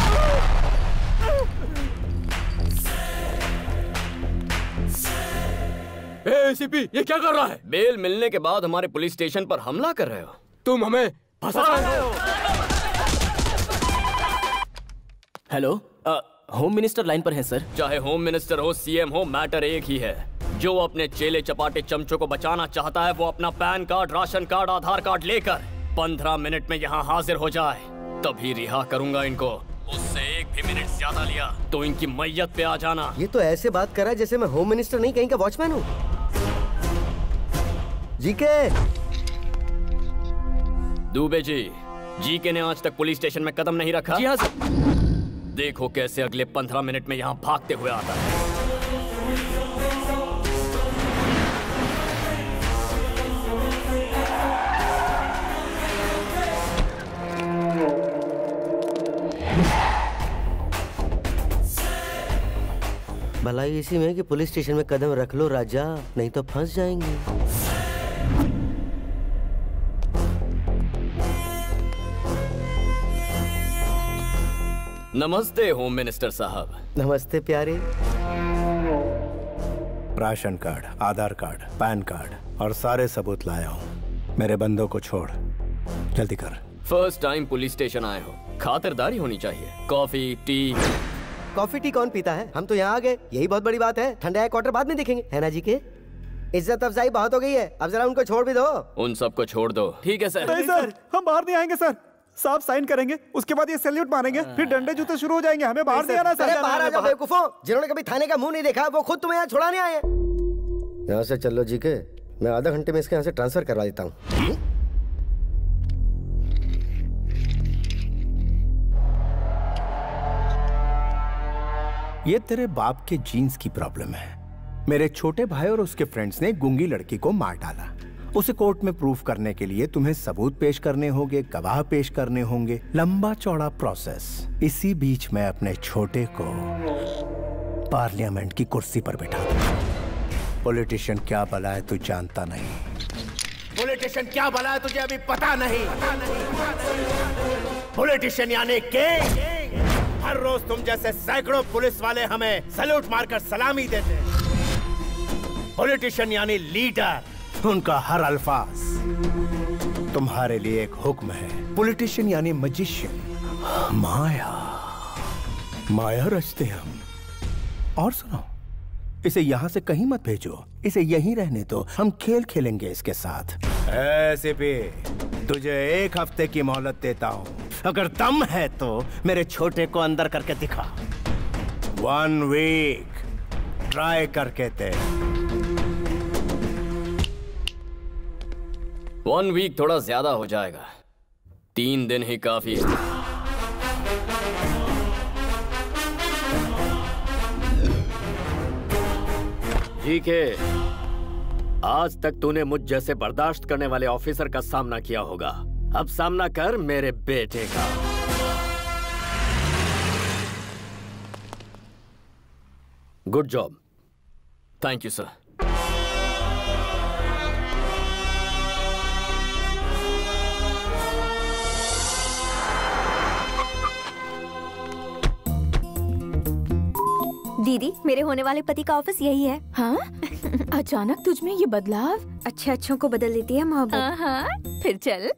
एसीपी ये क्या कर रहा है? बेल मिलने के बाद हमारे पुलिस स्टेशन पर हमला कर रहे हो। तुम हमें फंसा रहे हो। हेलो होम मिनिस्टर लाइन पर है सर। चाहे होम मिनिस्टर हो सीएम हो मैटर एक ही है। जो अपने चेले चपाटे चमचों को बचाना चाहता है वो अपना PAN card ration card Aadhaar card लेकर पंद्रह मिनट में यहाँ हाजिर हो जाए। तभी रिहा करूँगा इनको। उससे एक भी मिनट ज़्यादा लिया तो इनकी मैयत पे आ जाना। ये तो ऐसे बात करा जैसे मैं होम मिनिस्टर नहीं कहीं का वॉचमैन हूँ। जी के दुबे जी जी के ने आज तक पुलिस स्टेशन में कदम नहीं रखा। जी हाँ सर। देखो कैसे अगले पंद्रह मिनट में यहाँ भागते हुए आता है। भलाई इसी में कि पुलिस स्टेशन में कदम रख लो राजा नहीं तो फंस जाएँगे। नमस्ते होम मिनिस्टर साहब। नमस्ते प्यारे। Ration card Aadhaar card PAN card और सारे सबूत लाया हूँ। मेरे बंदों को छोड़। जल्दी कर। फ़र्स्ट टाइम पुलिस स्टेशन आए हो। खातरदारी होनी चाहिए। Coffee tea. कॉफ़ी टी कौन पीता है? हम तो यहाँ आ गए। यही बहुत बड़ी बात है। ठंडा क्वार्टर बाद में देखेंगे। है ना जी के? इज़्ज़त अफजाई बहुत हो गई है। अब जरा उनको छोड़ भी दो। उन सबको छोड़ दो। ठीक है सर। नहीं सर हम बाहर नहीं आएँगे सर। साहब साइन करेंगे उसके बाद ये सैल्यूट मारेंगे फिर डंडे जूते शुरू हो जाएँगे हमें बाहर नहीं आना सर बाहर आ जाओ बेवकूफों। जिन्होंने कभी थाने का मुँह नहीं देखा वो खुद तुम्हें यहाँ छुड़ाने आए हैं। यहाँ से चलो जी के मैं आधा घंटे में इसके यहाँ से ट्रांसफ़र करवा देता हूँ। ये तेरे बाप के जीन्स की प्रॉब्लम है। मेरे छोटे भाई और उसके फ्रेंड्स ने गुंगी लड़की को मार डाला। उसे कोर्ट में प्रूफ करने के लिए तुम्हें सबूत पेश करने होंगे, गवाह पेश करने होंगे। लंबा चौड़ा प्रोसेस। इसी बीच मैं अपने छोटे को पार्लियामेंट की कुर्सी पर बैठा पॉलिटिशियन क्या भला है तू जानता नहीं। पॉलिटिशियन क्या भला है तुझे अभी पता नहीं। पॉलिटिशियन यानी के? हर रोज तुम जैसे सैकड़ों पुलिस वाले हमें सैल्यूट मारकर सलामी देते पॉलिटिशियन यानी लीडर। उनका हर अल्फाज। तुम्हारे लिए एक हुक्म है। पॉलिटिशियन यानी मजिशियन माया। माया रचते हम। और सुनो, इसे यहाँ से कहीं मत भेजो। इसे यहीं रहने दो। हम खेल खेलेंगे इसके साथ। ऐसे पे तुझे एक हफ़्ते की मोहलत देता हूँ। अगर दम है तो मेरे छोटे को अंदर करके दिखा। वन वीक ट्राई करके दे वन वीक थोड़ा ज़्यादा हो जाएगा। तीन दिन ही काफ़ी है। ठीक है। आज तक तूने मुझ जैसे बर्दाश्त करने वाले ऑफिसर का सामना किया होगा। अब सामना कर मेरे बेटे का। Good job thank you sir दीदी मेरे होने वाले पति का ऑफ़िस यही है। हाँ? अचानक तुझ में ये बदलाव? अच्छे अच्छों को बदल देती है मोहब्बत हाँ हाँ। फिर चल।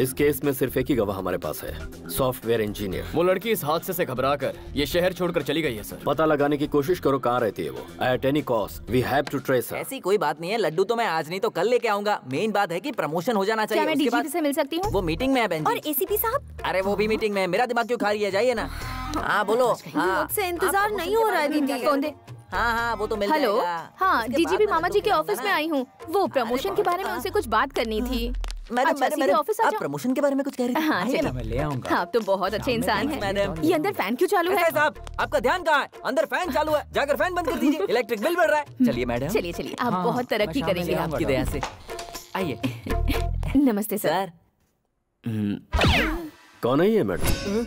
इस केस में सिर्फ़ एक ही गवाह हमारे पास है सॉफ्टवेयर इंजीनियर। वो लड़की इस हादसे से घबराकर ये शहर छोड़कर चली गई है सर। पता लगाने की कोशिश करो कहाँ रहती है वो। At any cost we have to trace ऐसी कोई बात नहीं है लड्डू तो मैं आज नहीं तो कल लेके आऊँगा। मेन बात है कि प्रमोशन हो जाना चाहिए क्या मैं डीजीपी से मिल सकती हूँ? वो मीटिंग में है बहन और एसीपी साहब? अरे वो भी मीटिंग में है मेरा दिमाग क्यों खा रही है जाइए ना। हाँ बोलो। हाँ मुझसे इंतज़ार नहीं हो रहा है दीदी। कौन दे हाँ। हाँ वो तो मिल हेलो? हाँ डीजीपी मामा जी के तो ऑफ़िस में आई हूँ। वो प्रमोशन के बारे में उनसे कुछ बात करनी थी। मैडम, अच्छा, ऑफ़िस आप प्रमोशन के बारे में कुछ कह रही थी हाँ ना, मैं ले आऊँगा। हाँ आप तो बहुत अच्छे इंसान हैं। मैडम। ये अंदर फ़ैन क्यों चालू है? साहब आपका ध्यान कहाँ है? अंदर फ़ैन चालू है। जाकर फ़ैन बंद कर दीजिए। इलेक्ट्रिक बिल बढ़ रहा है। चलिए मैडम। चलिए चलिए। आप हाँ, बहुत तरक्की करेंगे आपकी दया से। आइए। नमस्ते सर। कौन है ये मैडम?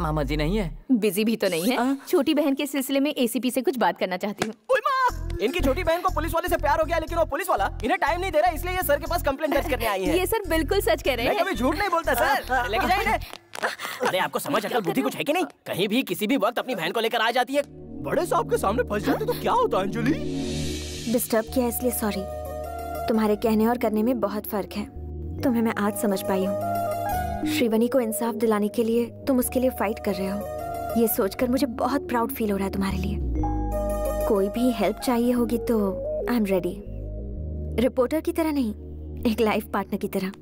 मामा जी नहीं है। बिज़ी भी तो नहीं है। छोटी बहन के सिलसिले में एसीपी से कुछ बात करना चाहती हूँ। इनकी छोटी बहन को पुलिस वाले से प्यार हो गया लेकिन वो पुलिस वाला इन्हें टाइम नहीं दे रहा इसलिए ये सर के पास कंप्लेंट दर्ज करने आई है। ये सर बिल्कुल सच कह रहे हैं। कभी झूठ नहीं बोलता सर। लेके जाइए अरे आपको समझ अकल बुद्धि कुछ है कि नहीं? कहीं भी किसी भी वक्त अपनी बहन को लेकर आ जाती है। बड़े साहब के सामने फंस जाते तो क्या होता अंजलि? डिस्टर्ब किया इसलिए सॉरी तुम्हारे कहने और करने में बहुत फ़र्क है। तुम्हें मैं आज समझ पाई हूँ। श्रीवनी को इंसाफ दिलाने के लिए तुम उसके लिए फाइट कर रहे हो। ये सोचकर मुझे बहुत प्राउड फील हो रहा है तुम्हारे लिए। कोई भी हेल्प चाहिए होगी तो आई एम रेडी रिपोर्टर की तरह नहीं एक लाइफ पार्टनर की तरह।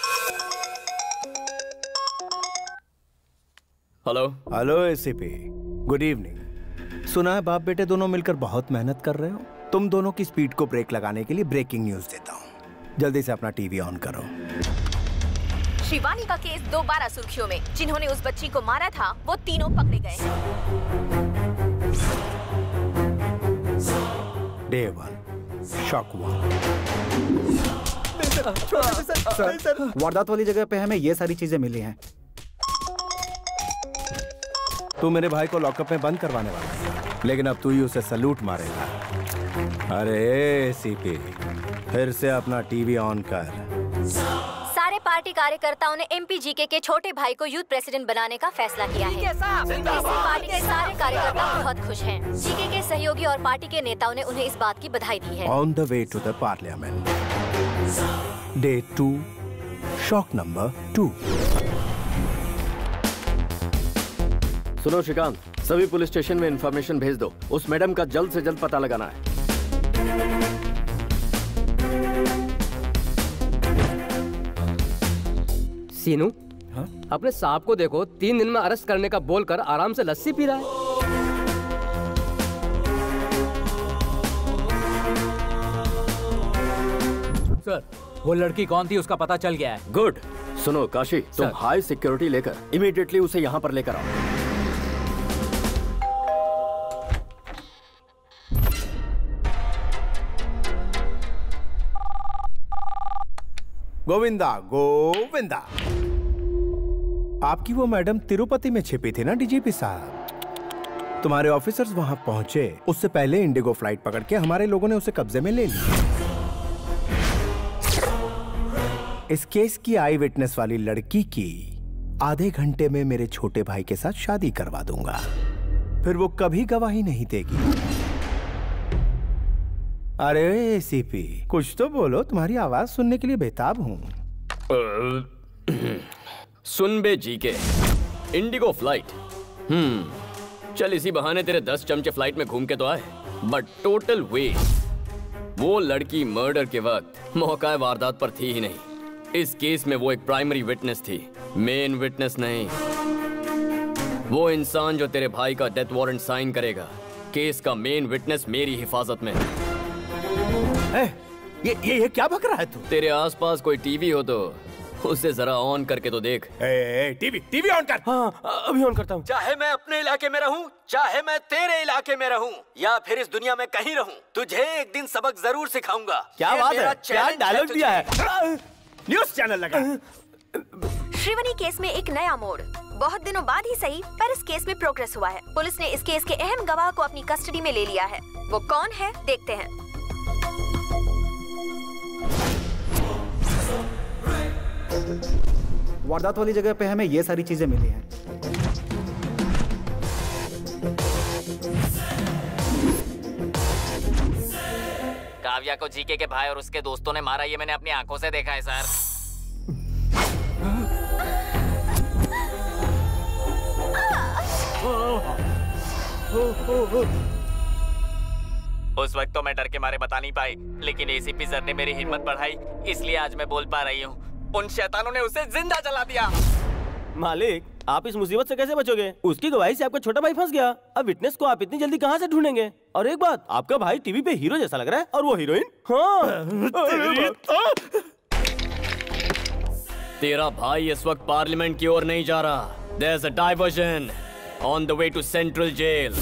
Hello hello ACP good evening सुना है बाप बेटे दोनों मिलकर बहुत मेहनत कर रहे हो? तुम दोनों की स्पीड को ब्रेक लगाने के लिए ब्रेकिंग न्यूज़ देता हूँ। जल्दी से अपना टीवी ऑन करो। शिवानी का केस दोबारा सुर्खियों में। जिन्होंने उस बच्ची को मारा था वो तीनों पकड़े गए। डे वन शॉक वन वारदात वाली जगह पे हमें ये सारी चीज़ें मिली हैं। तू मेरे भाई को लॉकअप में बंद करवाने वाला है। लेकिन अब तू ही उसे सलूट मारेगा। अरे सीपी फिर से अपना टीवी ऑन कर। पार्टी कार्यकर्ताओं ने एमपीजीके के छोटे भाई को यूथ प्रेसिडेंट बनाने का फैसला किया है। पार्टी के सारे कार्यकर्ता बहुत खुश हैं। जीके के सहयोगी और पार्टी के नेताओं ने उन्हें इस बात की बधाई दी है। On the way to the parliament day two shock number two सुनो श्रीकांत सभी पुलिस स्टेशन में इंफॉर्मेशन भेज दो। उस मैडम का जल्द से जल्द पता लगाना है। सीनू। अपने सांप को देखो तीन दिन में अरेस्ट करने का बोलकर आराम से लस्सी पी रहा है। सर वो लड़की कौन थी उसका पता चल गया है। गुड। सुनो काशी तुम हाई सिक्योरिटी लेकर इमीडिएटली उसे यहाँ पर लेकर आओ। गोविंदा गोविंदा। आपकी वो मैडम तिरुपति में छिपी थी ना डीजीपी साहब? तुम्हारे ऑफिसर्स वहाँ पहुँचे, उससे पहले इंडिगो फ़्लाइट पकड़ के हमारे लोगों ने उसे कब्जे में ले लिया। इस केस की आई विटनेस वाली लड़की की आधे घंटे में मेरे छोटे भाई के साथ शादी करवा दूँगा। फिर वो कभी गवाही नहीं देगी। अरे सीपी कुछ तो बोलो, तुम्हारी आवाज़ सुनने के लिए बेताब हूँ। सुन बे जी के इंडिगो फ़्लाइट। हम्म चल इसी बहाने तेरे दस चमचे फ़्लाइट में घूम के तो आए। बट टोटल वेस्ट वो लड़की मर्डर के वक्त मौका वारदात पर थी ही नहीं। इस केस में वो एक प्राइमरी विटनेस थी मेन विटनेस नहीं। वो इंसान जो तेरे भाई का डेथ वारंट साइन करेगा केस का मेन विटनेस मेरी हिफाजत में। है ये ये ये क्या बक रहा है तू? तेरे आसपास कोई टीवी हो तो उसे जरा ऑन करके तो देख। टीवी टीवी ऑन कर। हाँ अभी ऑन करता हूँ। चाहे मैं अपने इलाके में रहूँ चाहे मैं तेरे इलाके में रहूँ या फिर इस दुनिया में कहीं रहूँ तुझे एक दिन सबक ज़रूर सिखाऊँगा। क्या बात है? क्या डायलॉग दिया है? न्यूज़ चैनल लगा। श्रीवनी केस में एक नया मोड़। बहुत दिनों बाद ही सही पर इस केस में प्रोग्रेस हुआ है। पुलिस ने इस केस के अहम गवाह को अपनी कस्टडी में ले लिया है। वो कौन है? देखते हैं। वारदात वाली जगह पे हमें ये सारी चीज़ें मिली हैं। काव्या को जीके के भाई और उसके दोस्तों ने मारा, ये मैंने अपनी आँखों से देखा है, सर। उस वक्त तो मैं डर के मारे बता नहीं पाई, लेकिन एसीपी सर ने मेरी हिम्मत बढ़ाई, इसलिए आज मैं बोल पा रही हूँ। उन शैतानों ने उसे ज़िंदा जला दिया। मालिक आप इस मुसीबत से कैसे बचोगे? उसकी गवाही से आपका छोटा भाई फंस गया। अब विटनेस को आप इतनी जल्दी कहाँ से ढूंढेंगे? और एक बात आपका भाई टीवी पे हीरो जैसा लग रहा है और वो हीरोइन हाँ। तेरा भाई इस वक्त पार्लियामेंट की ओर नहीं जा रहा। There's a diversion on the way to central jail.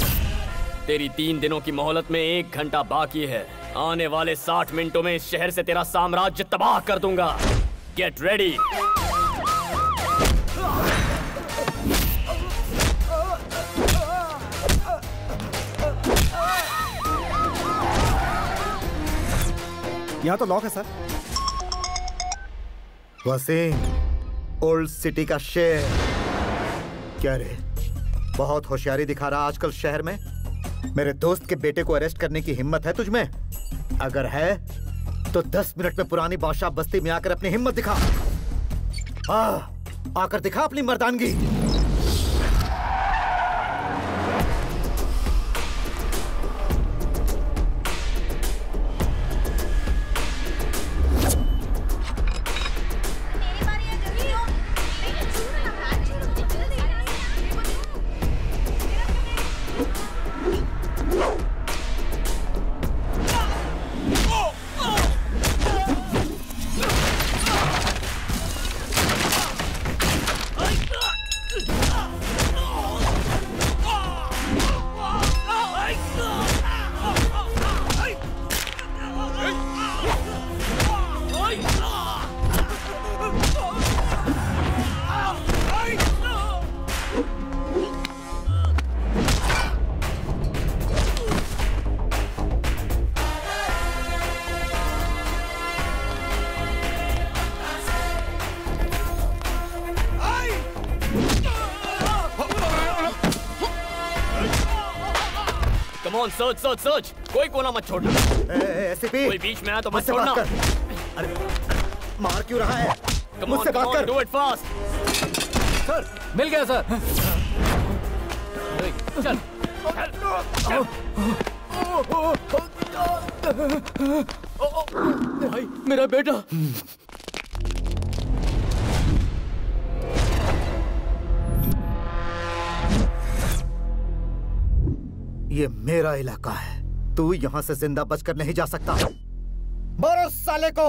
तेरी तीन दिनों की मोहलत में एक घंटा बाकी है। आने वाले साठ मिनटों में इस शहर से तेरा साम्राज्य तबाह कर दूँगा। गेट रेडी यहाँ तो लॉक है सर वसीम ओल्ड सिटी का शेर। क्या रे? बहुत होशियारी दिखा रहा आजकल शहर में। मेरे दोस्त के बेटे को अरेस्ट करने की हिम्मत है तुझमें अगर है तो दस मिनट में पुरानी बादशाह बस्ती में आकर अपनी हिम्मत दिखा। आ, आकर दिखा अपनी मर्दानगी। सर्च सर्च सर्च कोई कोना मत छोड़ना। एसीपी कोई बीच में आया तो मत छोड़ना। अरे मार क्यों रहा है? कम ऑन मुझसे कम बात कर। Do it fast sir. मिल गया सर। चल। भाई मेरा बेटा। ये मेरा इलाका है। तू यहाँ से ज़िंदा बचकर नहीं जा सकता। मारो साले को!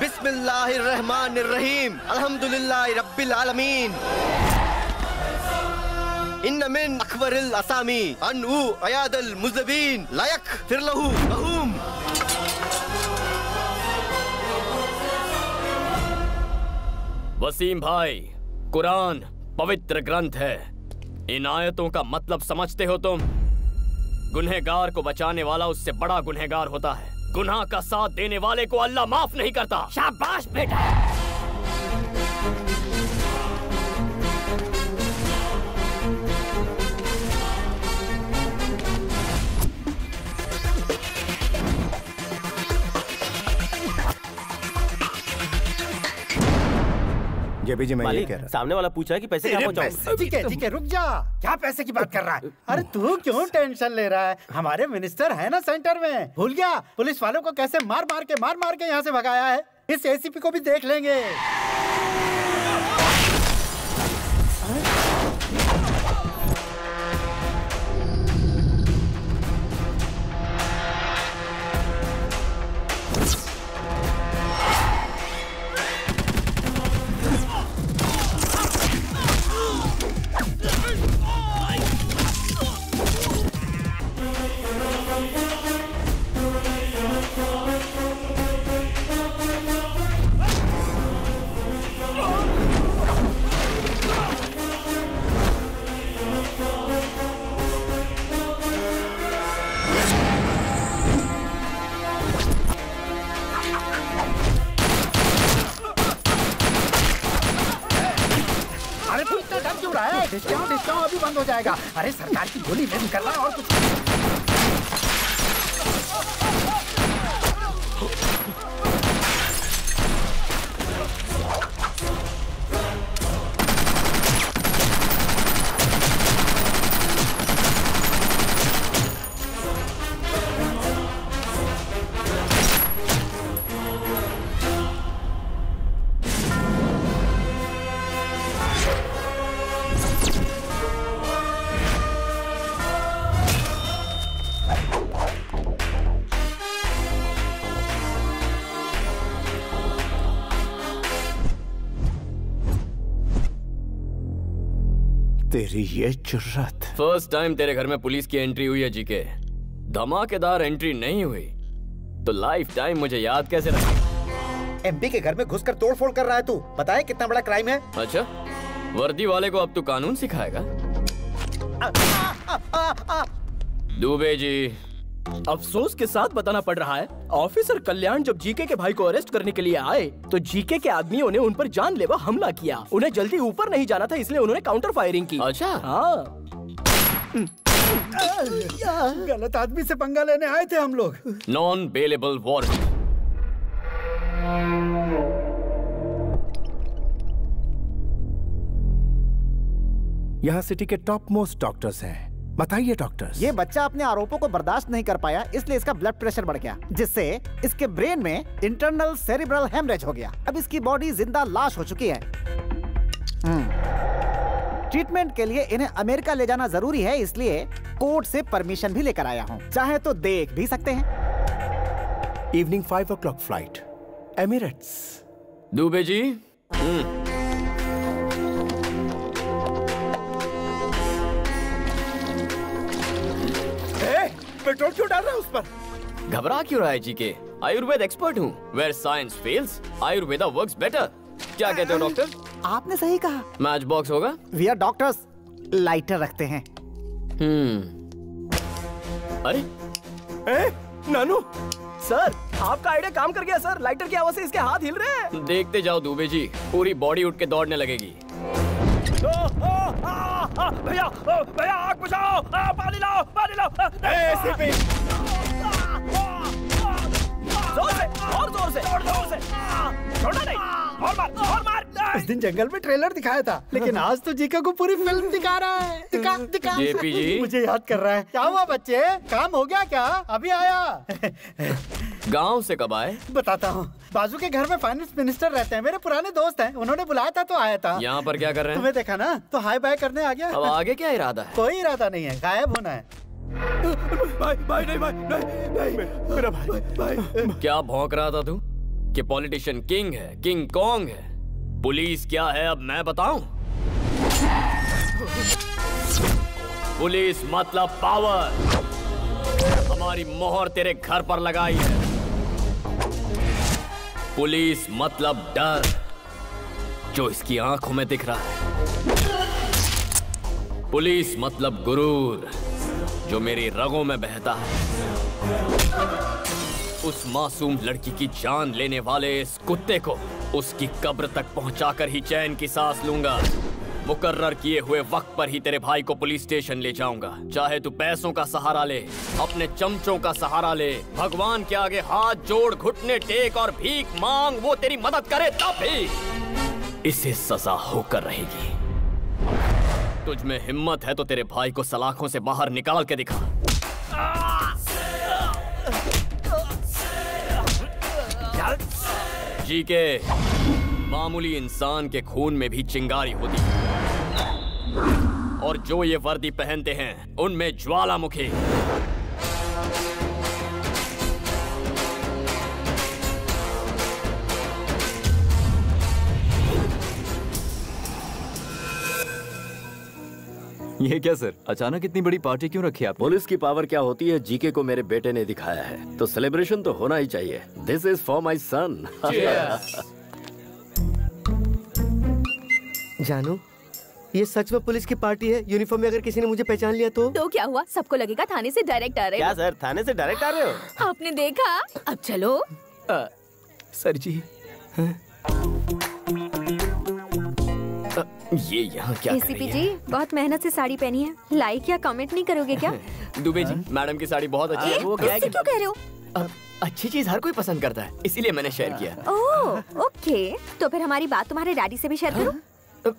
बिस्मिल्लाहिर्रहमानिर्रहीम अल्हम्दुलिल्लाहि रब्बिल आलमीन। इन्न मिन अकबरिल असामी अनउ अयादल मुजबिन लायक फिरलहु वसीम भाई, कुरान पवित्र ग्रंथ है। इन आयतों का मतलब समझते हो तुम? गुनहगार को बचाने वाला उससे बड़ा गुनहगार होता है। गुनाह का साथ देने वाले को अल्लाह माफ़ नहीं करता। शाबाश बेटा! भी जी मैं ये कह रहा सामने वाला पूछ रहा है कि पैसे कहाँ पहुँचाऊँ? ठीक है ठीक है रुक जा। क्या पैसे की बात कर रहा है? अरे तू क्यों टेंशन ले रहा है? हमारे मिनिस्टर है ना सेंटर में। भूल गया पुलिस वालों को कैसे मार मार के मार मार के यहाँ से भगाया है? इस एसीपी को भी देख लेंगे। अरे सरकार की गोली बंद तेरी ये जुर्रत। फ़र्स्ट टाइम तेरे घर में पुलिस की एंट्री हुई है जीके धमाकेदार एंट्री नहीं हुई। तो लाइफ टाइम मुझे याद कैसे रखे एमपी के घर में घुसकर तोड़फोड़ कर रहा है तू। बताए कितना बड़ा क्राइम है? अच्छा वर्दी वाले को अब तू कानून सिखाएगा? दुबे जी अफसोस के साथ बताना पड़ रहा है ऑफिसर कल्याण जब जीके के भाई को अरेस्ट करने के लिए आए तो जीके के आदमियों ने उन पर जानलेवा हमला किया। उन्हें जल्दी ऊपर नहीं जाना था इसलिए उन्होंने काउंटर फायरिंग की। अच्छा। हाँ। गलत आदमी से पंगा लेने आए थे हम लोग। नॉन बेलेबल वारंट यहाँ सिटी के टॉप मोस्ट डॉक्टर्स हैं। बताइए डॉक्टर ये बच्चा अपने आरोपों को बर्दाश्त नहीं कर पाया इसलिए इसका ब्लड प्रेशर बढ़ गया जिससे इसके ब्रेन में इंटरनल सेरिब्रल हेमरेज हो गया। अब इसकी बॉडी ज़िंदा लाश हो चुकी है। हम्म। ट्रीटमेंट के लिए इन्हें अमेरिका ले जाना ज़रूरी है इसलिए कोर्ट से परमिशन भी लेकर आया हूँ। चाहे तो देख भी सकते हैं। Evening five o'clock flight Emirates Dubey ji. Petrol क्यों डाल रहा है उस पर? घबरा क्यों रहा है जीके आयुर्वेद एक्सपर्ट हूँ। Where science fails Ayurveda works better क्या कहते हो डॉक्टर आपने सही कहा। मैच बॉक्स होगा? वी आर डॉक्टर्स लाइटर रखते हैं। हम्म। अरे। ए, नानू। सर आपका आइडिया काम कर गया सर। लाइटर की आवाज़ से इसके हाथ हिल रहे हैं। देखते जाओ दुबे जी। पूरी बॉडी उठ के दौड़ने लगेगी। भैया भैया आग बुझाओ पानी लाओ पानी लाओ ज़ोर से और ज़ोर से ज़ोर से छोड़ना नहीं और मार और मार उस दिन जंगल में ट्रेलर दिखाया था लेकिन आज तो जीका को पूरी फ़िल्म दिखा रहा है। दिखा दिखा। जेपी जी। मुझे याद कर रहा है। क्या हुआ बच्चे? काम हो गया क्या? अभी आया। गाँव से कब आए? बताता हूँ। बाजू के घर में फाइनेंस मिनिस्टर रहते हैं। मेरे पुराने दोस्त हैं। उन्होंने बुलाया था तो आया था। यहाँ पर क्या कर रहे हैं? तुम्हें देखा ना? तो हाय बाय करने आ गया। अब आगे क्या इरादा है? कोई इरादा नहीं है। गायब होना है। भाई भाई नहीं भाई नहीं नहीं। मेरा भाई भाई क्या भौंक रहा था तू? कि पॉलिटिशियन किंग है किंग कॉन्ग है। पुलिस क्या है अब मैं बताऊँ? पुलिस मतलब पावर। हमारी मोहर तेरे घर पर लगाई है। पुलिस मतलब डर, जो इसकी आँखों में दिख रहा है। पुलिस मतलब गुरूर, जो मेरी रगों में बहता है। उस मासूम लड़की की जान लेने वाले इस कुत्ते को उसकी कब्र तक पहुंचाकर ही चैन की सांस लूँगा। मुकर्र किए हुए वक्त पर ही तेरे भाई को पुलिस स्टेशन ले जाऊँगा। चाहे तू पैसों का सहारा ले, अपने चमचों का सहारा ले, भगवान के आगे हाथ जोड़, घुटने टेक और भीख मांग, वो तेरी मदद करे तब भी इसे सजा होकर रहेगी। तुझ में हिम्मत है तो तेरे भाई को सलाखों से बाहर निकाल के दिखा। जी के मामूली इंसान के खून में भी चिंगारी होती है। और जो ये वर्दी पहनते हैं, उनमें ज्वालामुखी। ये क्या सर? अचानक इतनी बड़ी पार्टी क्यों रखी आप पुलिस की पावर क्या होती है? जीके को मेरे बेटे ने दिखाया है। तो सेलिब्रेशन तो होना ही चाहिए। This is for my son जानू ये सच में पुलिस की पार्टी है? यूनिफॉर्म में अगर किसी ने मुझे पहचान लिया तो? तो क्या हुआ? सबको लगेगा थाने से डायरेक्ट आ रहे क्या सर? थाने से डायरेक्ट आ रहे हो? आपने देखा? अब चलो। आ, सर जी ये यहाँ क्या कर एसीपी रही जी बहुत मेहनत से साड़ी पहनी है। लाइक या कमेंट नहीं करोगे क्या? है दुबे जी मैडम की साड़ी बहुत अच्छी है। वो क्या है क्यों कह रहे हो? अच्छी चीज़ हर कोई पसंद करता है इसीलिए मैंने शेयर किया ओह ओके तो फिर हमारी बात तुम्हारे डैडी से भी शेयर करो।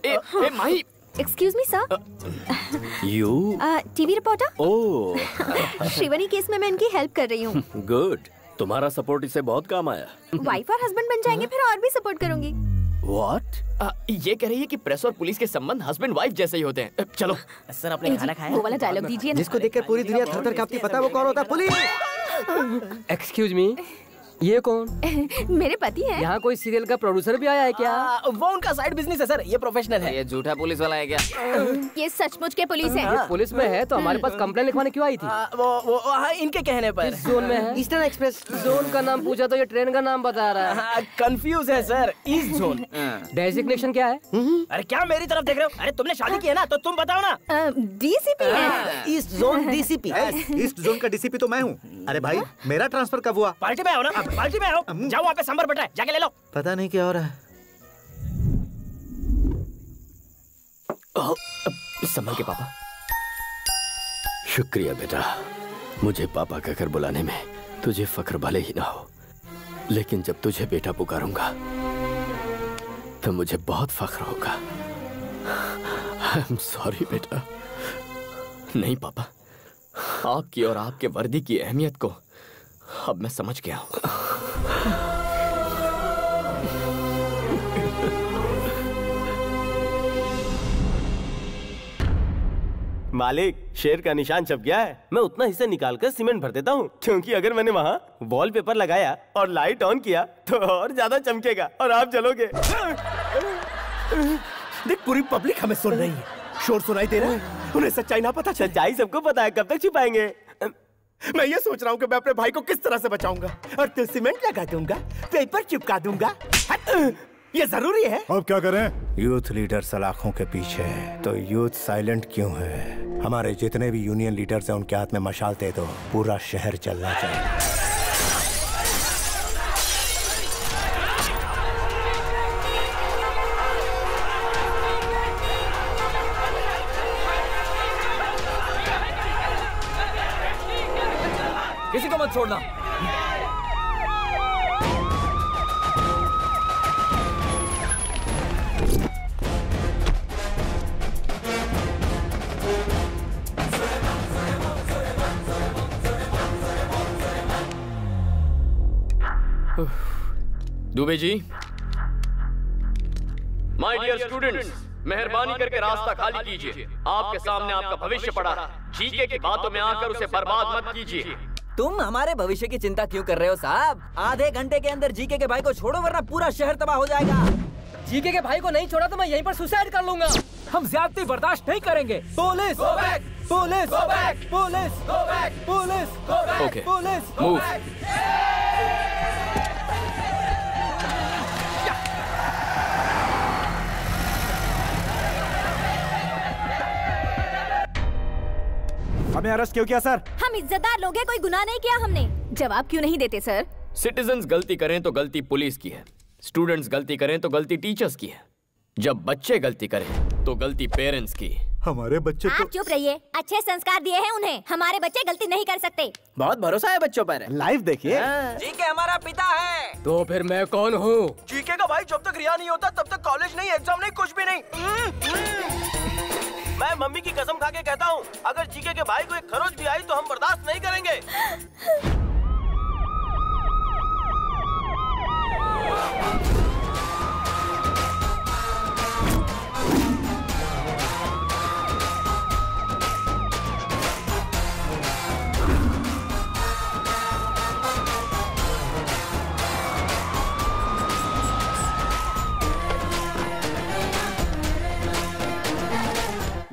ए, ए, Mahi. Excuse me sir you TV reporter oh Shivani case में मैं इनकी हेल्प कर रही हूँ। गुड तुम्हारा सपोर्ट इसे बहुत काम आया। वाइफ और हस्बैंड बन जाएँगे फिर और भी सपोर्ट करूँगी। व्हाट अ, ये कह रही है कि प्रेस और पुलिस के संबंध हस्बैंड वाइफ जैसे ही होते हैं। चलो। सर आपने खाना खाया? वो वाला डायलॉग दीजिए जिसको देखकर पूरी दुनिया थर थर कांपती पता है वो कौन होता? है पुलिस! एक्सक्यूज मी ये कौन? मेरे पति हैं। यहाँ कोई सीरियल का प्रोड्यूसर भी आया है क्या? आ, वो उनका साइड बिज़नेस है सर। ये प्रोफेशनल है। ये झूठा पुलिस वाला है क्या? ये सचमुच के पुलिस है। ये पुलिस में है तो हमारे पास कंप्लेन लिखवाने क्यों आई थी? आ, वो वो हाँ, इनके कहने पर। किस जोन में है? ईस्टर्न एक्सप्रेस जोन का नाम पूछा तो ये ट्रेन का नाम बता रहा है। कंफ्यूज है सर। ईस्ट जोन डेजिग्नेशन क्या है? अरे क्या मेरी तरफ़ देख रहे हो? अरे तुमने शादी की है ना तो तुम बताओ ना। डीसीपी है। East zone DCP east zone का डीसीपी तो मैं हूँ। अरे भाई मेरा ट्रांसफ़र कब हुआ? पार्टी में आओ ना। पार्टी में आओ जाओ वहाँ पे सांबर बटा है। जाके ले लो। पता नहीं क्या हो रहा है। संभल के पापा। शुक्रिया बेटा। मुझे पापा कहकर बुलाने में तुझे फख्र भले ही ना हो लेकिन जब तुझे बेटा पुकारूँगा तो मुझे बहुत फख्र होगा। आई एम सॉरी बेटा। नहीं पापा आपकी और आपके वर्दी की अहमियत को अब मैं समझ गया हूँ। मालिक शेर का निशान छप गया है। मैं उतना हिस्सा निकाल कर सीमेंट भर देता हूँ। क्योंकि अगर मैंने वहाँ वॉलपेपर लगाया और लाइट ऑन किया तो और ज़्यादा चमकेगा और आप जलोगे। देख पूरी पब्लिक हमें सुन रही है। शोर सुनाई दे रहा है। उन्हें सच्चाई ना पता चल। सच्चाई सबको पता है। कब तक छिपाएँगे? मैं ये सोच रहा हूँ कि मैं अपने भाई को किस तरह से बचाऊँगा। और तो सीमेंट लगा दूँगा? पेपर चिपका दूँगा। ये ज़रूरी है। अब क्या करें? यूथ लीडर सलाखों के पीछे है। तो यूथ साइलेंट क्यों है? हमारे जितने भी यूनियन लीडर्स हैं उनके हाथ में मशाल दे दो। पूरा शहर चलना चाहिए। छोड़ना। Dubey ji. My dear students मेहरबानी करके रास्ता खाली कीजिए। आपके सामने आपका भविष्य पड़ा है। जीके की बातों में आकर उसे बर्बाद मत कीजिए। तुम हमारे भविष्य की चिंता क्यों कर रहे हो साहब? आधे घंटे के अंदर जीके के भाई को छोड़ो वरना पूरा शहर तबाह हो जाएगा। जीके के भाई को नहीं छोड़ा तो मैं यहीं पर सुसाइड कर लूँगा। हम ज़्यादा बर्दाश्त नहीं करेंगे। Police police police police police police move हमें अरेस्ट क्यों किया सर हम इज्जतदार लोग हैं कोई गुनाह नहीं किया हमने। जवाब क्यों नहीं देते सर सिटीजन गलती करें तो गलती पुलिस की है। स्टूडेंट्स गलती करें तो गलती टीचर्स की है। जब बच्चे गलती करें तो गलती पेरेंट्स की। हमारे बच्चे आप तो... चुप रहिए। अच्छे संस्कार दिए हैं उन्हें। हमारे बच्चे गलती नहीं कर सकते। बहुत भरोसा है बच्चों पर। लाइव देखिए। जीके हमारा पिता है। तो फिर मैं कौन हूँ? जीके का भाई जब तक रिया नहीं होता तब तक कॉलेज नहीं एग्ज़ाम नहीं कुछ भी नहीं। मैं मम्मी की कसम खा के कहता हूँ अगर जीके के भाई को एक खरोच भी आई तो हम बर्दाश्त नहीं करेंगे।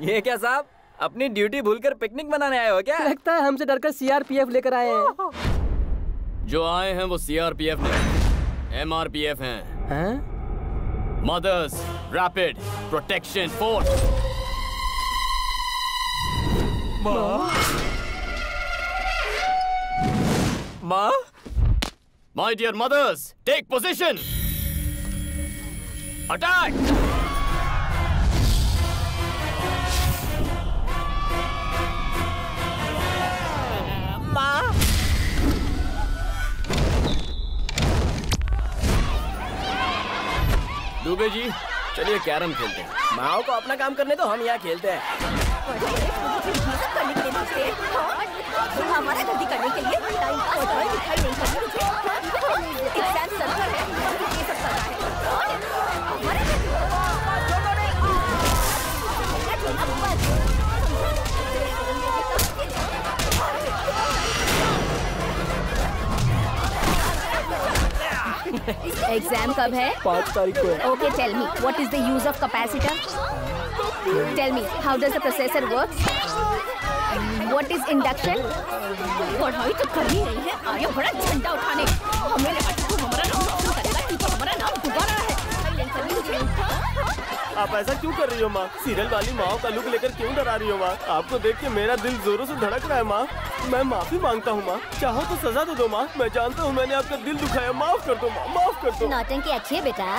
ये क्या साहब? अपनी ड्यूटी भूलकर पिकनिक मनाने आए हो क्या? लगता है हमसे डरकर सीआरपीएफ लेकर आए हैं। जो आए हैं वो सीआरपीएफ नहीं एमआरपीएफ हैं। हैं? मदर्स रैपिड प्रोटेक्शन फोर्स माँ my dear mothers take position attack अम्मा दुबे जी चलिए कैरम खेलते हैं। माओ को अपना काम करने तो हम यहाँ खेलते हैं। हमारा गलती करने के लिए टाइम पास एग्ज़ाम कब है? पाँच तारीख को। Okay tell me what is the use of capacitor tell me how does the processor work what is induction पढ़ाई तो कर ही नहीं है आगे बड़ा झंडा उठाने। मेरे आप ऐसा क्यों कर रही हो माँ? सीरियल वाली माओ का लुक लेकर क्यों डरा रही हो माँ? आपको देख के मेरा दिल जोरों से धड़क रहा है माँ। मैं माफ़ी माँगता हूँ माँ। चाहो तो सजा दे दो माँ। मैं जानता हूँ मैंने आपका दिल दुखाया। माफ़ कर दो माँ माफ़ कर दो। नौटंकी अच्छी है बेटा।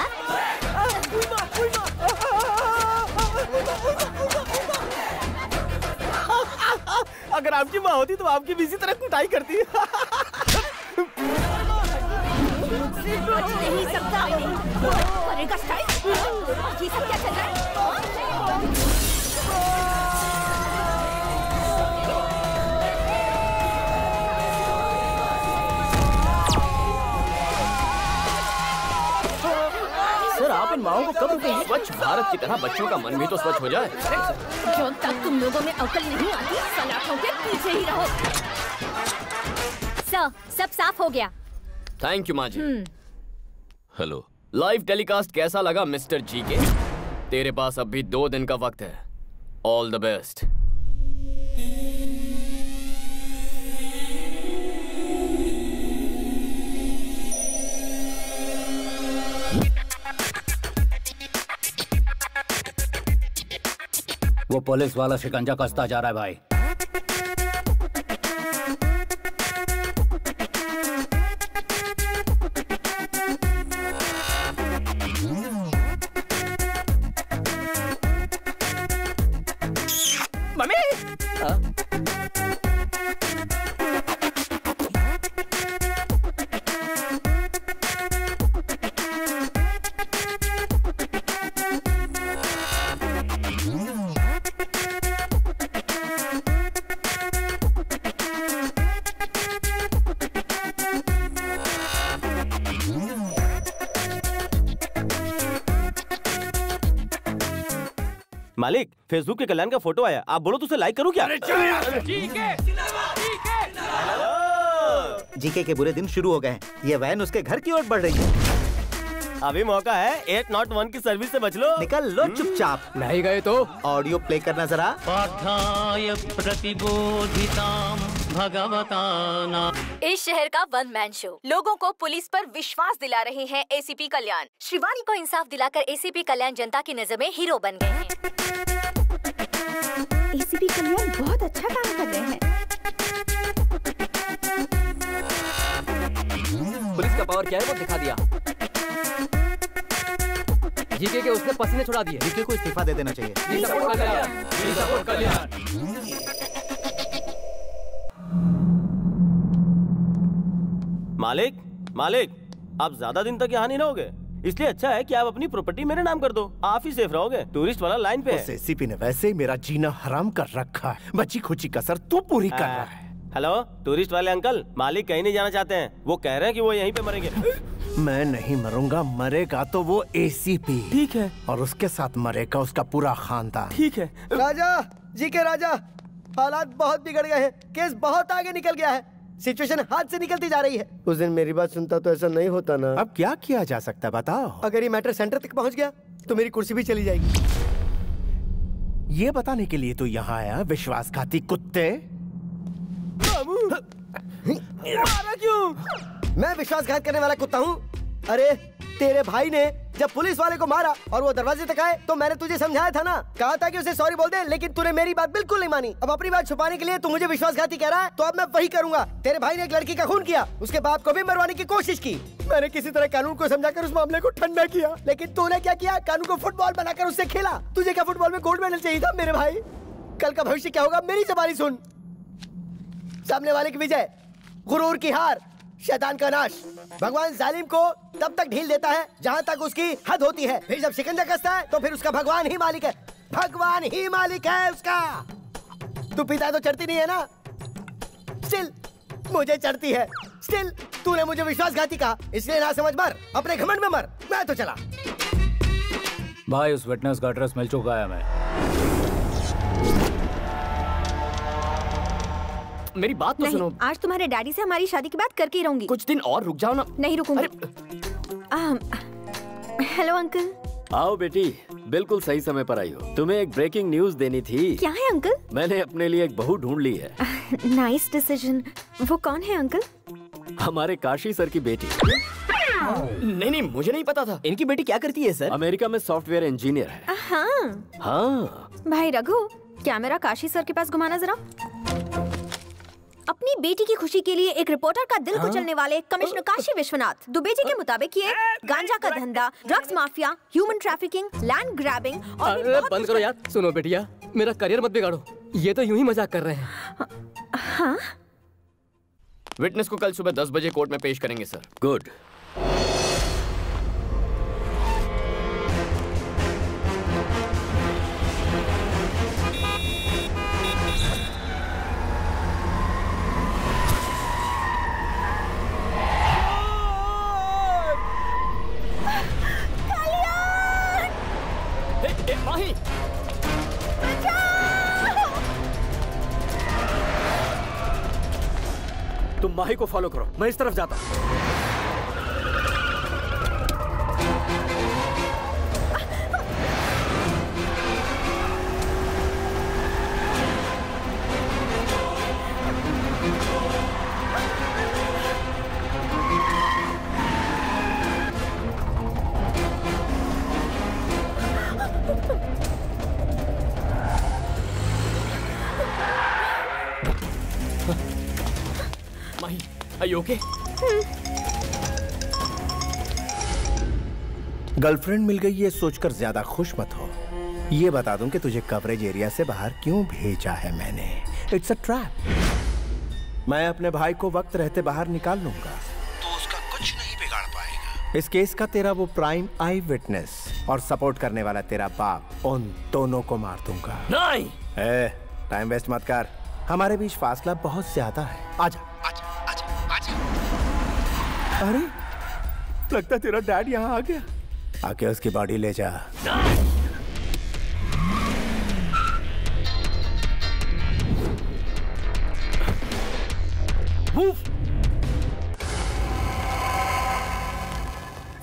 अगर आपकी माँ होती तो आपकी भी इसी तरह कुटाई करती। बच नहीं सकता करेगा ये सब क्या चल रहा है आप इन को कब स्वच्छ भारत की तरह बच्चों का मन भी तो स्वच्छ हो जाए। जब तक तुम लोगों में अकल नहीं आती, सलाखों के पीछे ही रहो। सर, सब साफ़ हो गया। थैंक यू माँ जी हेलो लाइव टेलीकास्ट कैसा लगा मिस्टर जी के? तेरे पास अब भी दो दिन का वक्त है। ऑल द बेस्ट वो पुलिस वाला शिकंजा कसता जा रहा है भाई। फेसबुक के कल्याण का फ़ोटो आया। आप बोलो तो उसे लाइक करूँ क्या? जीके के बुरे दिन शुरू हो गए हैं। ये वैन उसके घर की ओर बढ़ रही है। अभी मौका है एट नॉट वन की सर्विस से बच लो। निकल लो चुपचाप। नहीं गए तो। ऑडियो प्ले करना जरा। पाठाय प्रतिबोधितां भगवता इस शहर का वन मैन शो लोगों को पुलिस पर विश्वास दिला रहे हैं एसीपी कल्याण। शिवानी को इंसाफ दिलाकर एसीपी कल्याण जनता की नज़र में हीरो बन गए हैं। एसीपी कल्याण बहुत अच्छा काम कर रहे हैं। पुलिस का पावर क्या है वो दिखा दिया। जीके के उसने पसीने छुड़ा दिए। जीके को इस्तीफा दे देना चाहिए। We support कल्याण। कल्याण। मालिक मालिक आप ज़्यादा दिन तक यहाँ नहीं रहोगे? इसलिए अच्छा है कि आप अपनी प्रॉपर्टी मेरे नाम कर दो। आप ही सेफ़ रहोगे टूरिस्ट वाला लाइन पे। उस एसीपी ने वैसे ही मेरा जीना हराम कर रखा है। बची खुची कसर तू पूरी कर रहा है। हेलो टूरिस्ट वाले अंकल मालिक कहीं नहीं जाना चाहते हैं। वो कह रहे हैं कि वो यहीं पे मरेंगे। मैं नहीं मरूँगा मरेगा तो वो एसीपी ठीक है। और उसके साथ मरेगा उसका पूरा खानदान। ठीक है। राजा जी के राजा हालात बहुत बिगड़ गए हैं। केस बहुत आगे निकल गया है। सिचुएशन हाथ से निकलती जा रही है। उस दिन मेरी बात सुनता तो ऐसा नहीं होता ना। अब क्या किया जा सकता बताओ। अगर ये मैटर सेंटर तक पहुँच गया तो मेरी कुर्सी भी चली जाएगी। ये बताने के लिए तो यहाँ आया विश्वासघाती कुत्ते। मारा क्यों? मैं विश्वासघात करने वाला कुत्ता हूँ। अरे, तेरे भाई ने जब पुलिस वाले को मारा और वो दरवाजे तक आए तो मैंने तुझे समझाया था ना। कहा था कि उसे सॉरी बोल दे, लेकिन तूने मेरी बात बिल्कुल नहीं मानी। अब अपनी बात छुपाने के लिए तू मुझे विश्वासघाती कह रहा है तो अब मैं वही करूँगा। तेरे भाई ने एक लड़की का खून किया, उसके बाप को भी मरवाने की कोशिश की। मैंने किसी तरह कानून को समझाकर उस मामले को ठंडा किया, लेकिन तूने क्या किया? कानून को फुटबॉल बनाकर उससे खेला। तुझे क्या फुटबॉल में गोल्ड मेडल चाहिए था, मेरे भाई? कल का भविष्य क्या होगा, मेरी जबानी सुन। सामने वाले की विजय, गुरूर की हार। शैतान का नाश। भगवान जालिम को तब तक ढील देता है, जहाँ तक उसकी हद होती है। फिर जब शिकंजा कसता है तो फिर उसका भगवान ही मालिक है। भगवान ही मालिक है उसका। तू पिता तो चढ़ती नहीं है ना? स्टिल मुझे चढ़ती है। स्टिल तूने मुझे विश्वासघाती कहा। इसलिए ना समझ मर, अपने घमंड में मर। मैं तो चला। भाई, उस विटनेस का एड्रेस मिल चुका है हमें। मेरी बात तो सुनो। आज तुम्हारे डैडी से हमारी शादी की बात करके ही रहूँगी। कुछ दिन और रुक जाओ ना। नहीं रुकूँगी। Hello uncle. आओ बेटी बिल्कुल सही समय पर आई हो। तुम्हें एक ब्रेकिंग न्यूज़ देनी थी। क्या है अंकल? मैंने अपने लिए एक बहू ढूंढ ली है। नाइस डिसीज़न वो कौन है अंकल? हमारे काशी सर की बेटी। नहीं नहीं मुझे नहीं पता था। इनकी बेटी क्या करती है सर? अमेरिका में सॉफ्टवेयर इंजीनियर है। हाँ। हाँ। भाई रघु कैमरा काशी सर के पास घुमाना जरा। अपनी बेटी की खुशी के लिए एक रिपोर्टर का दिल कुचलने वाले कमिश्नर काशी विश्वनाथ दुबे जी के मुताबिक ये गांजा का धंधा drugs mafia human trafficking land grabbing और भी बहुत बंद करो यार। सुनो बेटिया मेरा करियर मत बिगाड़ो। ये तो यूँ ही मज़ाक कर रहे हैं। हाँ? विटनेस को कल सुबह दस बजे कोर्ट में पेश करेंगे सर गुड फॉलो करो। मैं इस तरफ़ जाता हूँ। गर्लफ्रेंड मिल गई ये सोचकर ज़्यादा खुश मत हो। ये बता दूँ कि तुझे कवरेज एरिया से बाहर क्यों भेजा है मैंने? इट्स अ ट्रैप मैं अपने भाई को वक्त रहते बाहर निकाल लूँगा। तो उसका कुछ नहीं बिगाड़ पाएगा। इस केस का तेरा वो प्राइम आई विटनेस और सपोर्ट करने वाला तेरा बाप उन दोनों को मार दूँगा। नहीं! ए, टाइम वेस्ट मत कर। हमारे बीच फासला बहुत ज़्यादा है। आजा। आजा आजा आजा। अरे लगता तेरा डैड यहाँ आ गया। आके उसकी बॉडी ले जा।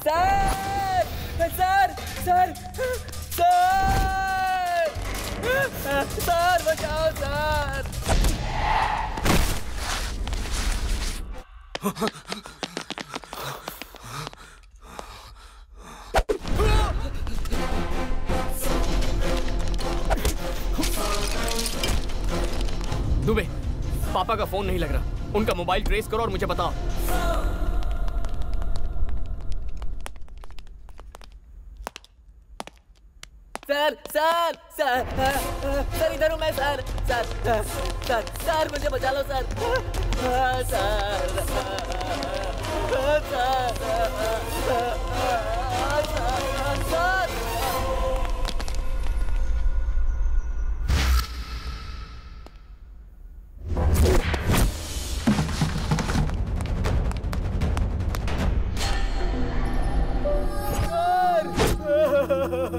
Sir sir sir sir! Sir बचाओ सर! दुबे पापा का फ़ोन नहीं लग रहा उनका मोबाइल ट्रेस करो और मुझे बताओ सर सर सर सर इधर हूँ मैं सर सर सर सर मुझे बचा लो sir sir sir Ah!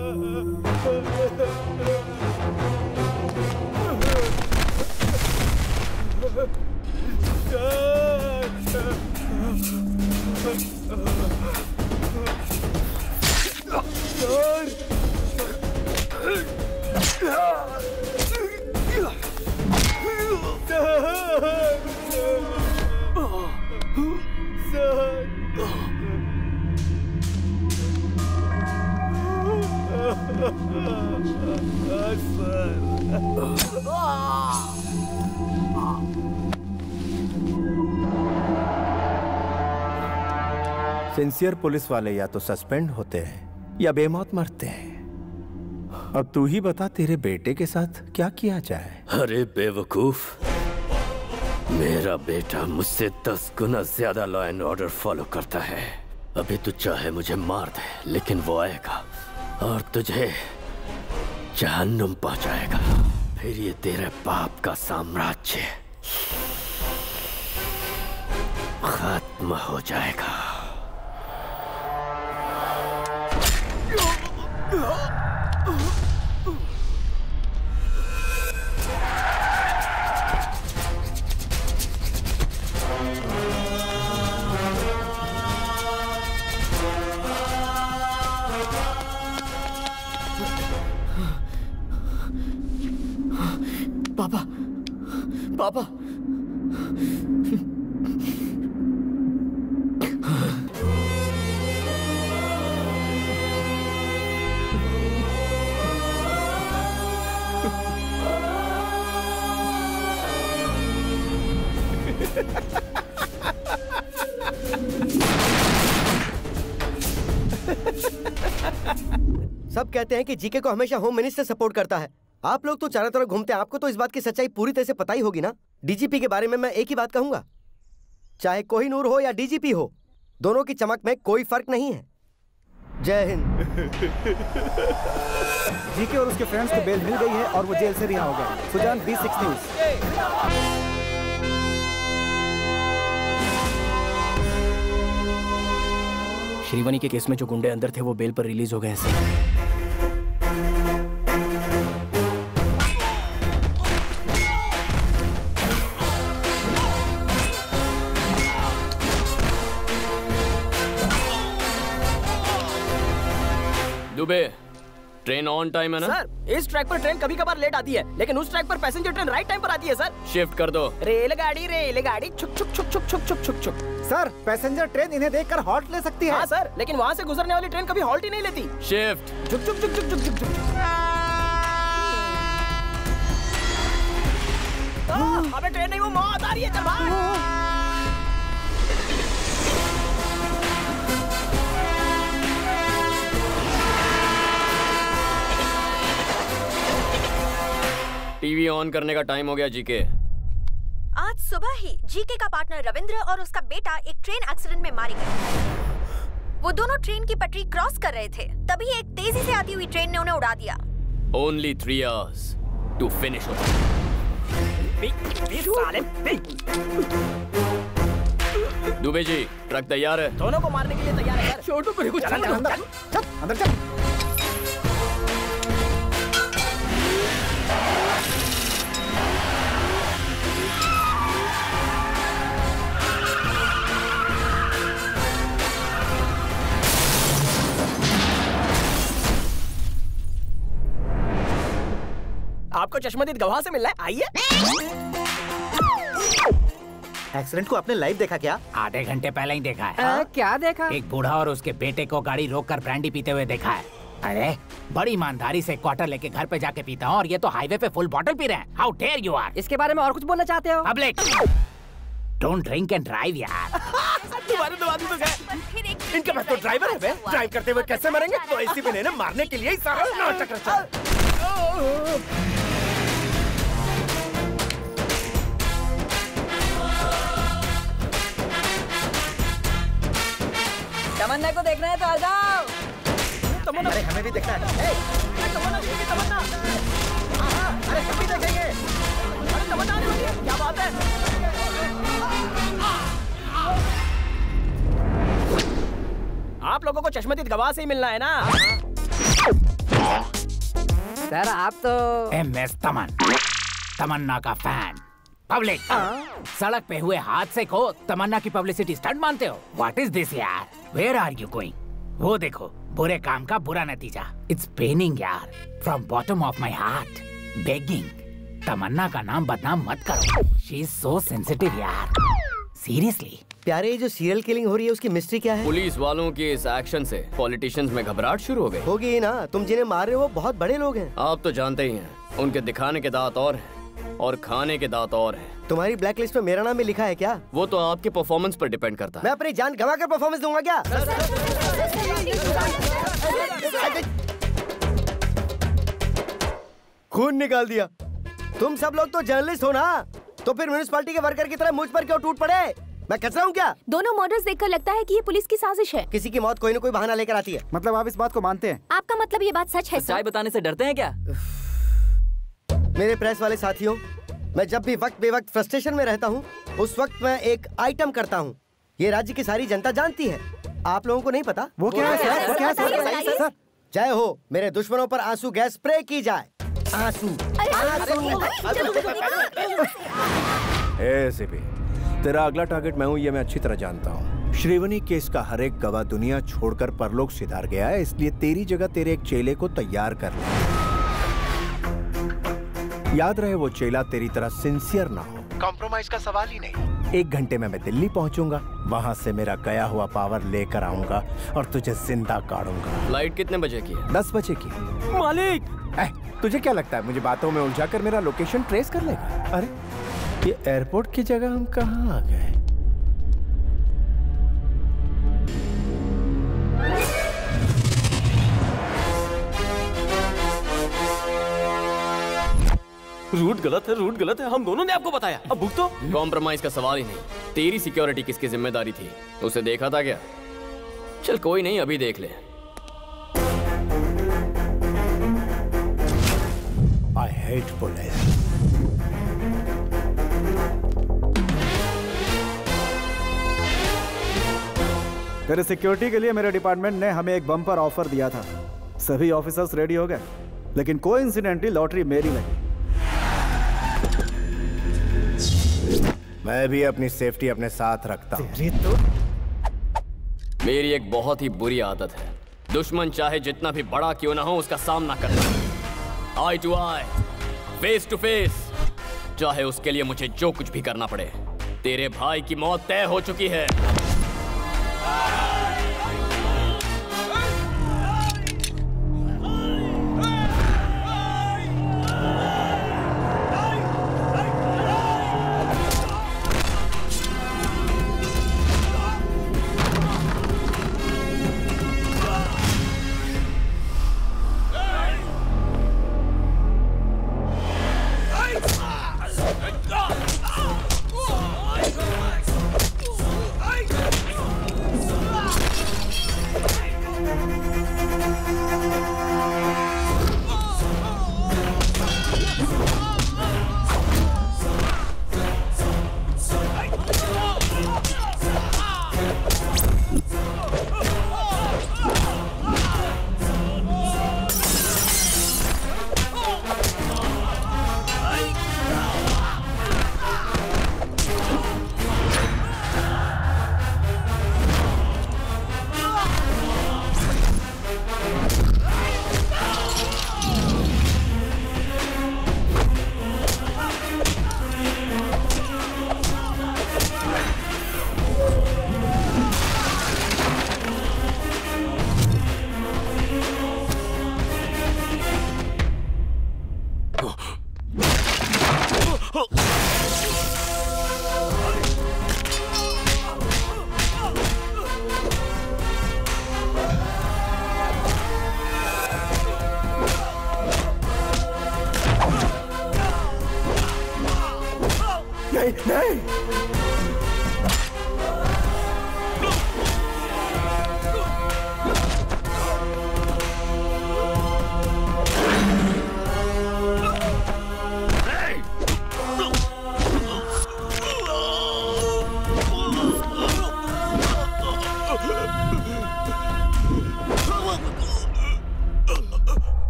Sincere police वाले या तो सस्पेंड होते हैं, या बेमौत मरते हैं। अब तू ही बता तेरे बेटे के साथ क्या किया जाए। अरे बेवकूफ़, मेरा बेटा मुझसे दस गुना ज़्यादा लॉ एंड ऑर्डर फॉलो करता है। अभी तू चाहे मुझे मार दे, लेकिन वो आएगा, और तुझे जहन्नुम पहुंचाएगा। फिर ये तेरे बाप का साम्राज्य खत्म हो जाएगा। पापा पापा सब कहते हैं कि जीके को हमेशा होम मिनिस्टर सपोर्ट करता है। आप लोग तो चारों तरफ़ घूमते हैं, आपको तो इस बात की सच्चाई पूरी तरह से पता ही होगी ना? डीजीपी के बारे में मैं एक ही बात कहूँगा। चाहे कोई कोहिनूर हो या डीजीपी हो, दोनों की चमक में कोई फ़र्क नहीं है। जय हिंद। जीके और उसके फ्रेंड्स को बेल मिल गई है और वो जेल से रिहा हो गए। Sujan B six news Shrivani के केस में जो गुंडे अंदर थे, वो बेल पर रिलीज़ हो गए हैं दुबे ट्रेन ऑन टाइम है ना सर इस ट्रैक पर ट्रेन कभी कभार लेट आती है लेकिन उस ट्रैक पर पैसेंजर ट्रेन राइट टाइम पर आती है सर शिफ्ट कर दो रेलगाड़ी रेलगाड़ी छुक छुक छुक छुक छुक छुक छुक छुक सर पैसेंजर ट्रेन इन्हें देखकर हॉल्ट ले सकती है हाँ सर लेकिन वहाँ से गुजरने वाली ट्रेन कभी हॉल्ट ही नहीं लेती शिफ्ट झुक झुक झुक झुक झुक झुक आ, अबे ट्रेन नहीं वो मौत आ रही है चल भाग टीवी ऑन करने का टाइम हो गया जीके। आज सुबह ही जीके का पार्टनर रविंद्र और उसका बेटा एक ट्रेन एक्सीडेंट में मारे गए। वो दोनों ट्रेन की पटरी क्रॉस कर रहे थे। तभी एक तेज़ी से आती हुई ट्रेन ने उन्हें उड़ा दिया। Only three hours to finish Dubey ji truck तैयार है। दोनों को मारने के लिए तैयार है। छोटू को चल, चल, अंदर। चल। आपको चश्मदीद गवाह से मिलना है। आइए। एक्सीडेंट को आपने लाइव देखा क्या? आधे घंटे पहले ही देखा है। आ, क्या देखा? एक बूढ़ा और उसके बेटे को गाड़ी रोककर ब्रांडी पीते हुए देखा है। अरे बड़ी ईमानदारी से क्वार्टर लेके घर पे जाके पीता हूँ और ये तो हाईवे पे फुल बॉटल पी रहे हैं। हाउ डेयर यू आर इसके बारे में और कुछ बोलना चाहते हो? Public don't drink and drive यार। तुम्हारे दो आदमी तो गए। इनके पास तो ड्राइवर है बे ड्राइव करते हुए कैसे मरेंगे? तो इसी में मारने के लिए ही सारा नाटक रचा। तमन्ना को देखना है तो आ जाओ। तमन्ना। अरे हमें भी देखना है। ए, तमन्ना तमन्ना अरे हम भी देखेंगे। अरे तमन्ना आने वाली है क्या बात है? आप लोगों को चश्मदीद गवाह से ही मिलना है ना? सर आप तो एम एस तमन। तमन्ना का फ़ैन। पब्लिक। सड़क पे हुए हादसे को तमन्ना की पब्लिसिटी स्टंट मानते हो? व्हाट इज़ दिस यार? वेयर आर यू गोइंग वो देखो बुरे काम का बुरा नतीजा। इट्स पेनिंग यार। From bottom of my heart begging Tamanna का नाम बदनाम मत करो। शी इज़ सो सेंसिटिव यार। सीरियसली प्यारे ये जो सीरियल किलिंग हो रही है उसकी मिस्ट्री क्या है? पुलिस वालों के इस एक्शन से पॉलिटिशियंस में घबराहट शुरू हो गई। होगी ना। तुम जिन्हें मार रहे हो बहुत बड़े लोग हैं। आप तो जानते ही हैं। उनके दिखाने के दांत और हैं। और खाने के दांत और हैं। तुम्हारी ब्लैक लिस्ट में मेरा नाम भी लिखा है क्या? वो तो आपके परफॉर्मेंस पर डिपेंड करता है। मैं अपनी जान गवा कर परफॉर्मेंस दूँगा क्या? खून निकाल दिया। तुम सब लोग तो जर्नलिस्ट हो ना? तो फिर म्यूनिसपालिटी के वर्कर की तरह मुझ पर क्यों टूट पड़े? मैं कचरा हूँ क्या? दोनों मर्डर्स देखकर लगता है कि ये पुलिस की साजिश है। किसी की मौत कोई ना कोई बहाना लेकर आती है। मतलब आप इस बात को मानते हैं? आपका मतलब ये बात सच है सच्चाई बताने से डरते हैं क्या? मेरे प्रेस वाले साथियों मैं जब भी वक्त बेवक्त फ्रस्ट्रेशन में रहता हूँ उस वक्त मैं एक आइटम करता हूँ। ये राज्य की सारी जनता जानती है। आप लोगों को नहीं पता? वो क्या है सर? वो क्या है सर? सर। जय हो मेरे दुश्मनों पर आँसू गैस स्प्रे की जाए। आँसू। एसीपी तेरा अगला टारगेट मैं हूँ ये मैं अच्छी तरह जानता हूँ। श्रीवनी केस का हर एक गवाह दुनिया छोड़कर परलोक सिधार गया है इसलिए तेरी जगह तेरे एक चेले को तैयार कर ले। याद रहे वो चेला तेरी तरह सिंसियर ना हो। कॉम्प्रोमाइज का सवाल ही नहीं। एक घंटे में मैं दिल्ली पहुंचूँगा वहाँ से मेरा गया हुआ पावर लेकर आऊँगा और तुझे ज़िंदा काटूँगा। फ़्लाइट कितने बजे की है? दस बजे की। मालिक! ए, तुझे क्या लगता है मुझे बातों में उलझा कर मेरा लोकेशन ट्रेस कर लेगा? अरे ये एयरपोर्ट की जगह हम कहाँ आ गए? रूट गलत है रूट गलत है हम दोनों ने आपको बताया। अब भुग तो कॉम्प्रोमाइज का सवाल ही नहीं। तेरी सिक्योरिटी किसकी ज़िम्मेदारी थी? उसे देखा था क्या? चल कोई नहीं अभी देख ले। आई हेट पुलिस तेरे सिक्योरिटी के लिए मेरे डिपार्टमेंट ने हमें एक बम्पर ऑफ़र दिया था। सभी ऑफिसर्स रेडी हो गए लेकिन कोई इंसिडेंटली लॉटरी मेरी लगी। मैं भी अपनी सेफ्टी अपने साथ रखता हूँ। मेरी एक बहुत ही बुरी आदत है। दुश्मन चाहे जितना भी बड़ा क्यों ना हो उसका सामना करना। Eye to eye face to face चाहे उसके लिए मुझे जो कुछ भी करना पड़े। तेरे भाई की मौत तय हो चुकी है।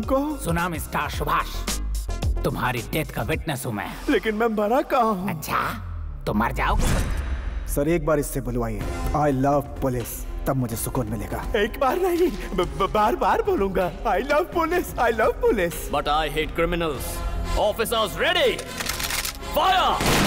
तुमको? Tsunami star Subhash. तुम्हारी डेथ का विटनेस हूँ मैं। लेकिन मैं मरा कहाँ हूँ? अच्छा तो मर जाओगे सर एक बार इससे बुलवाइए। आई लव पुलिस तब मुझे सुकून मिलेगा। एक बार नहीं ब- ब- बार बार बोलूँगा। I love police I love police But I hate criminals. Officers ready! Fire!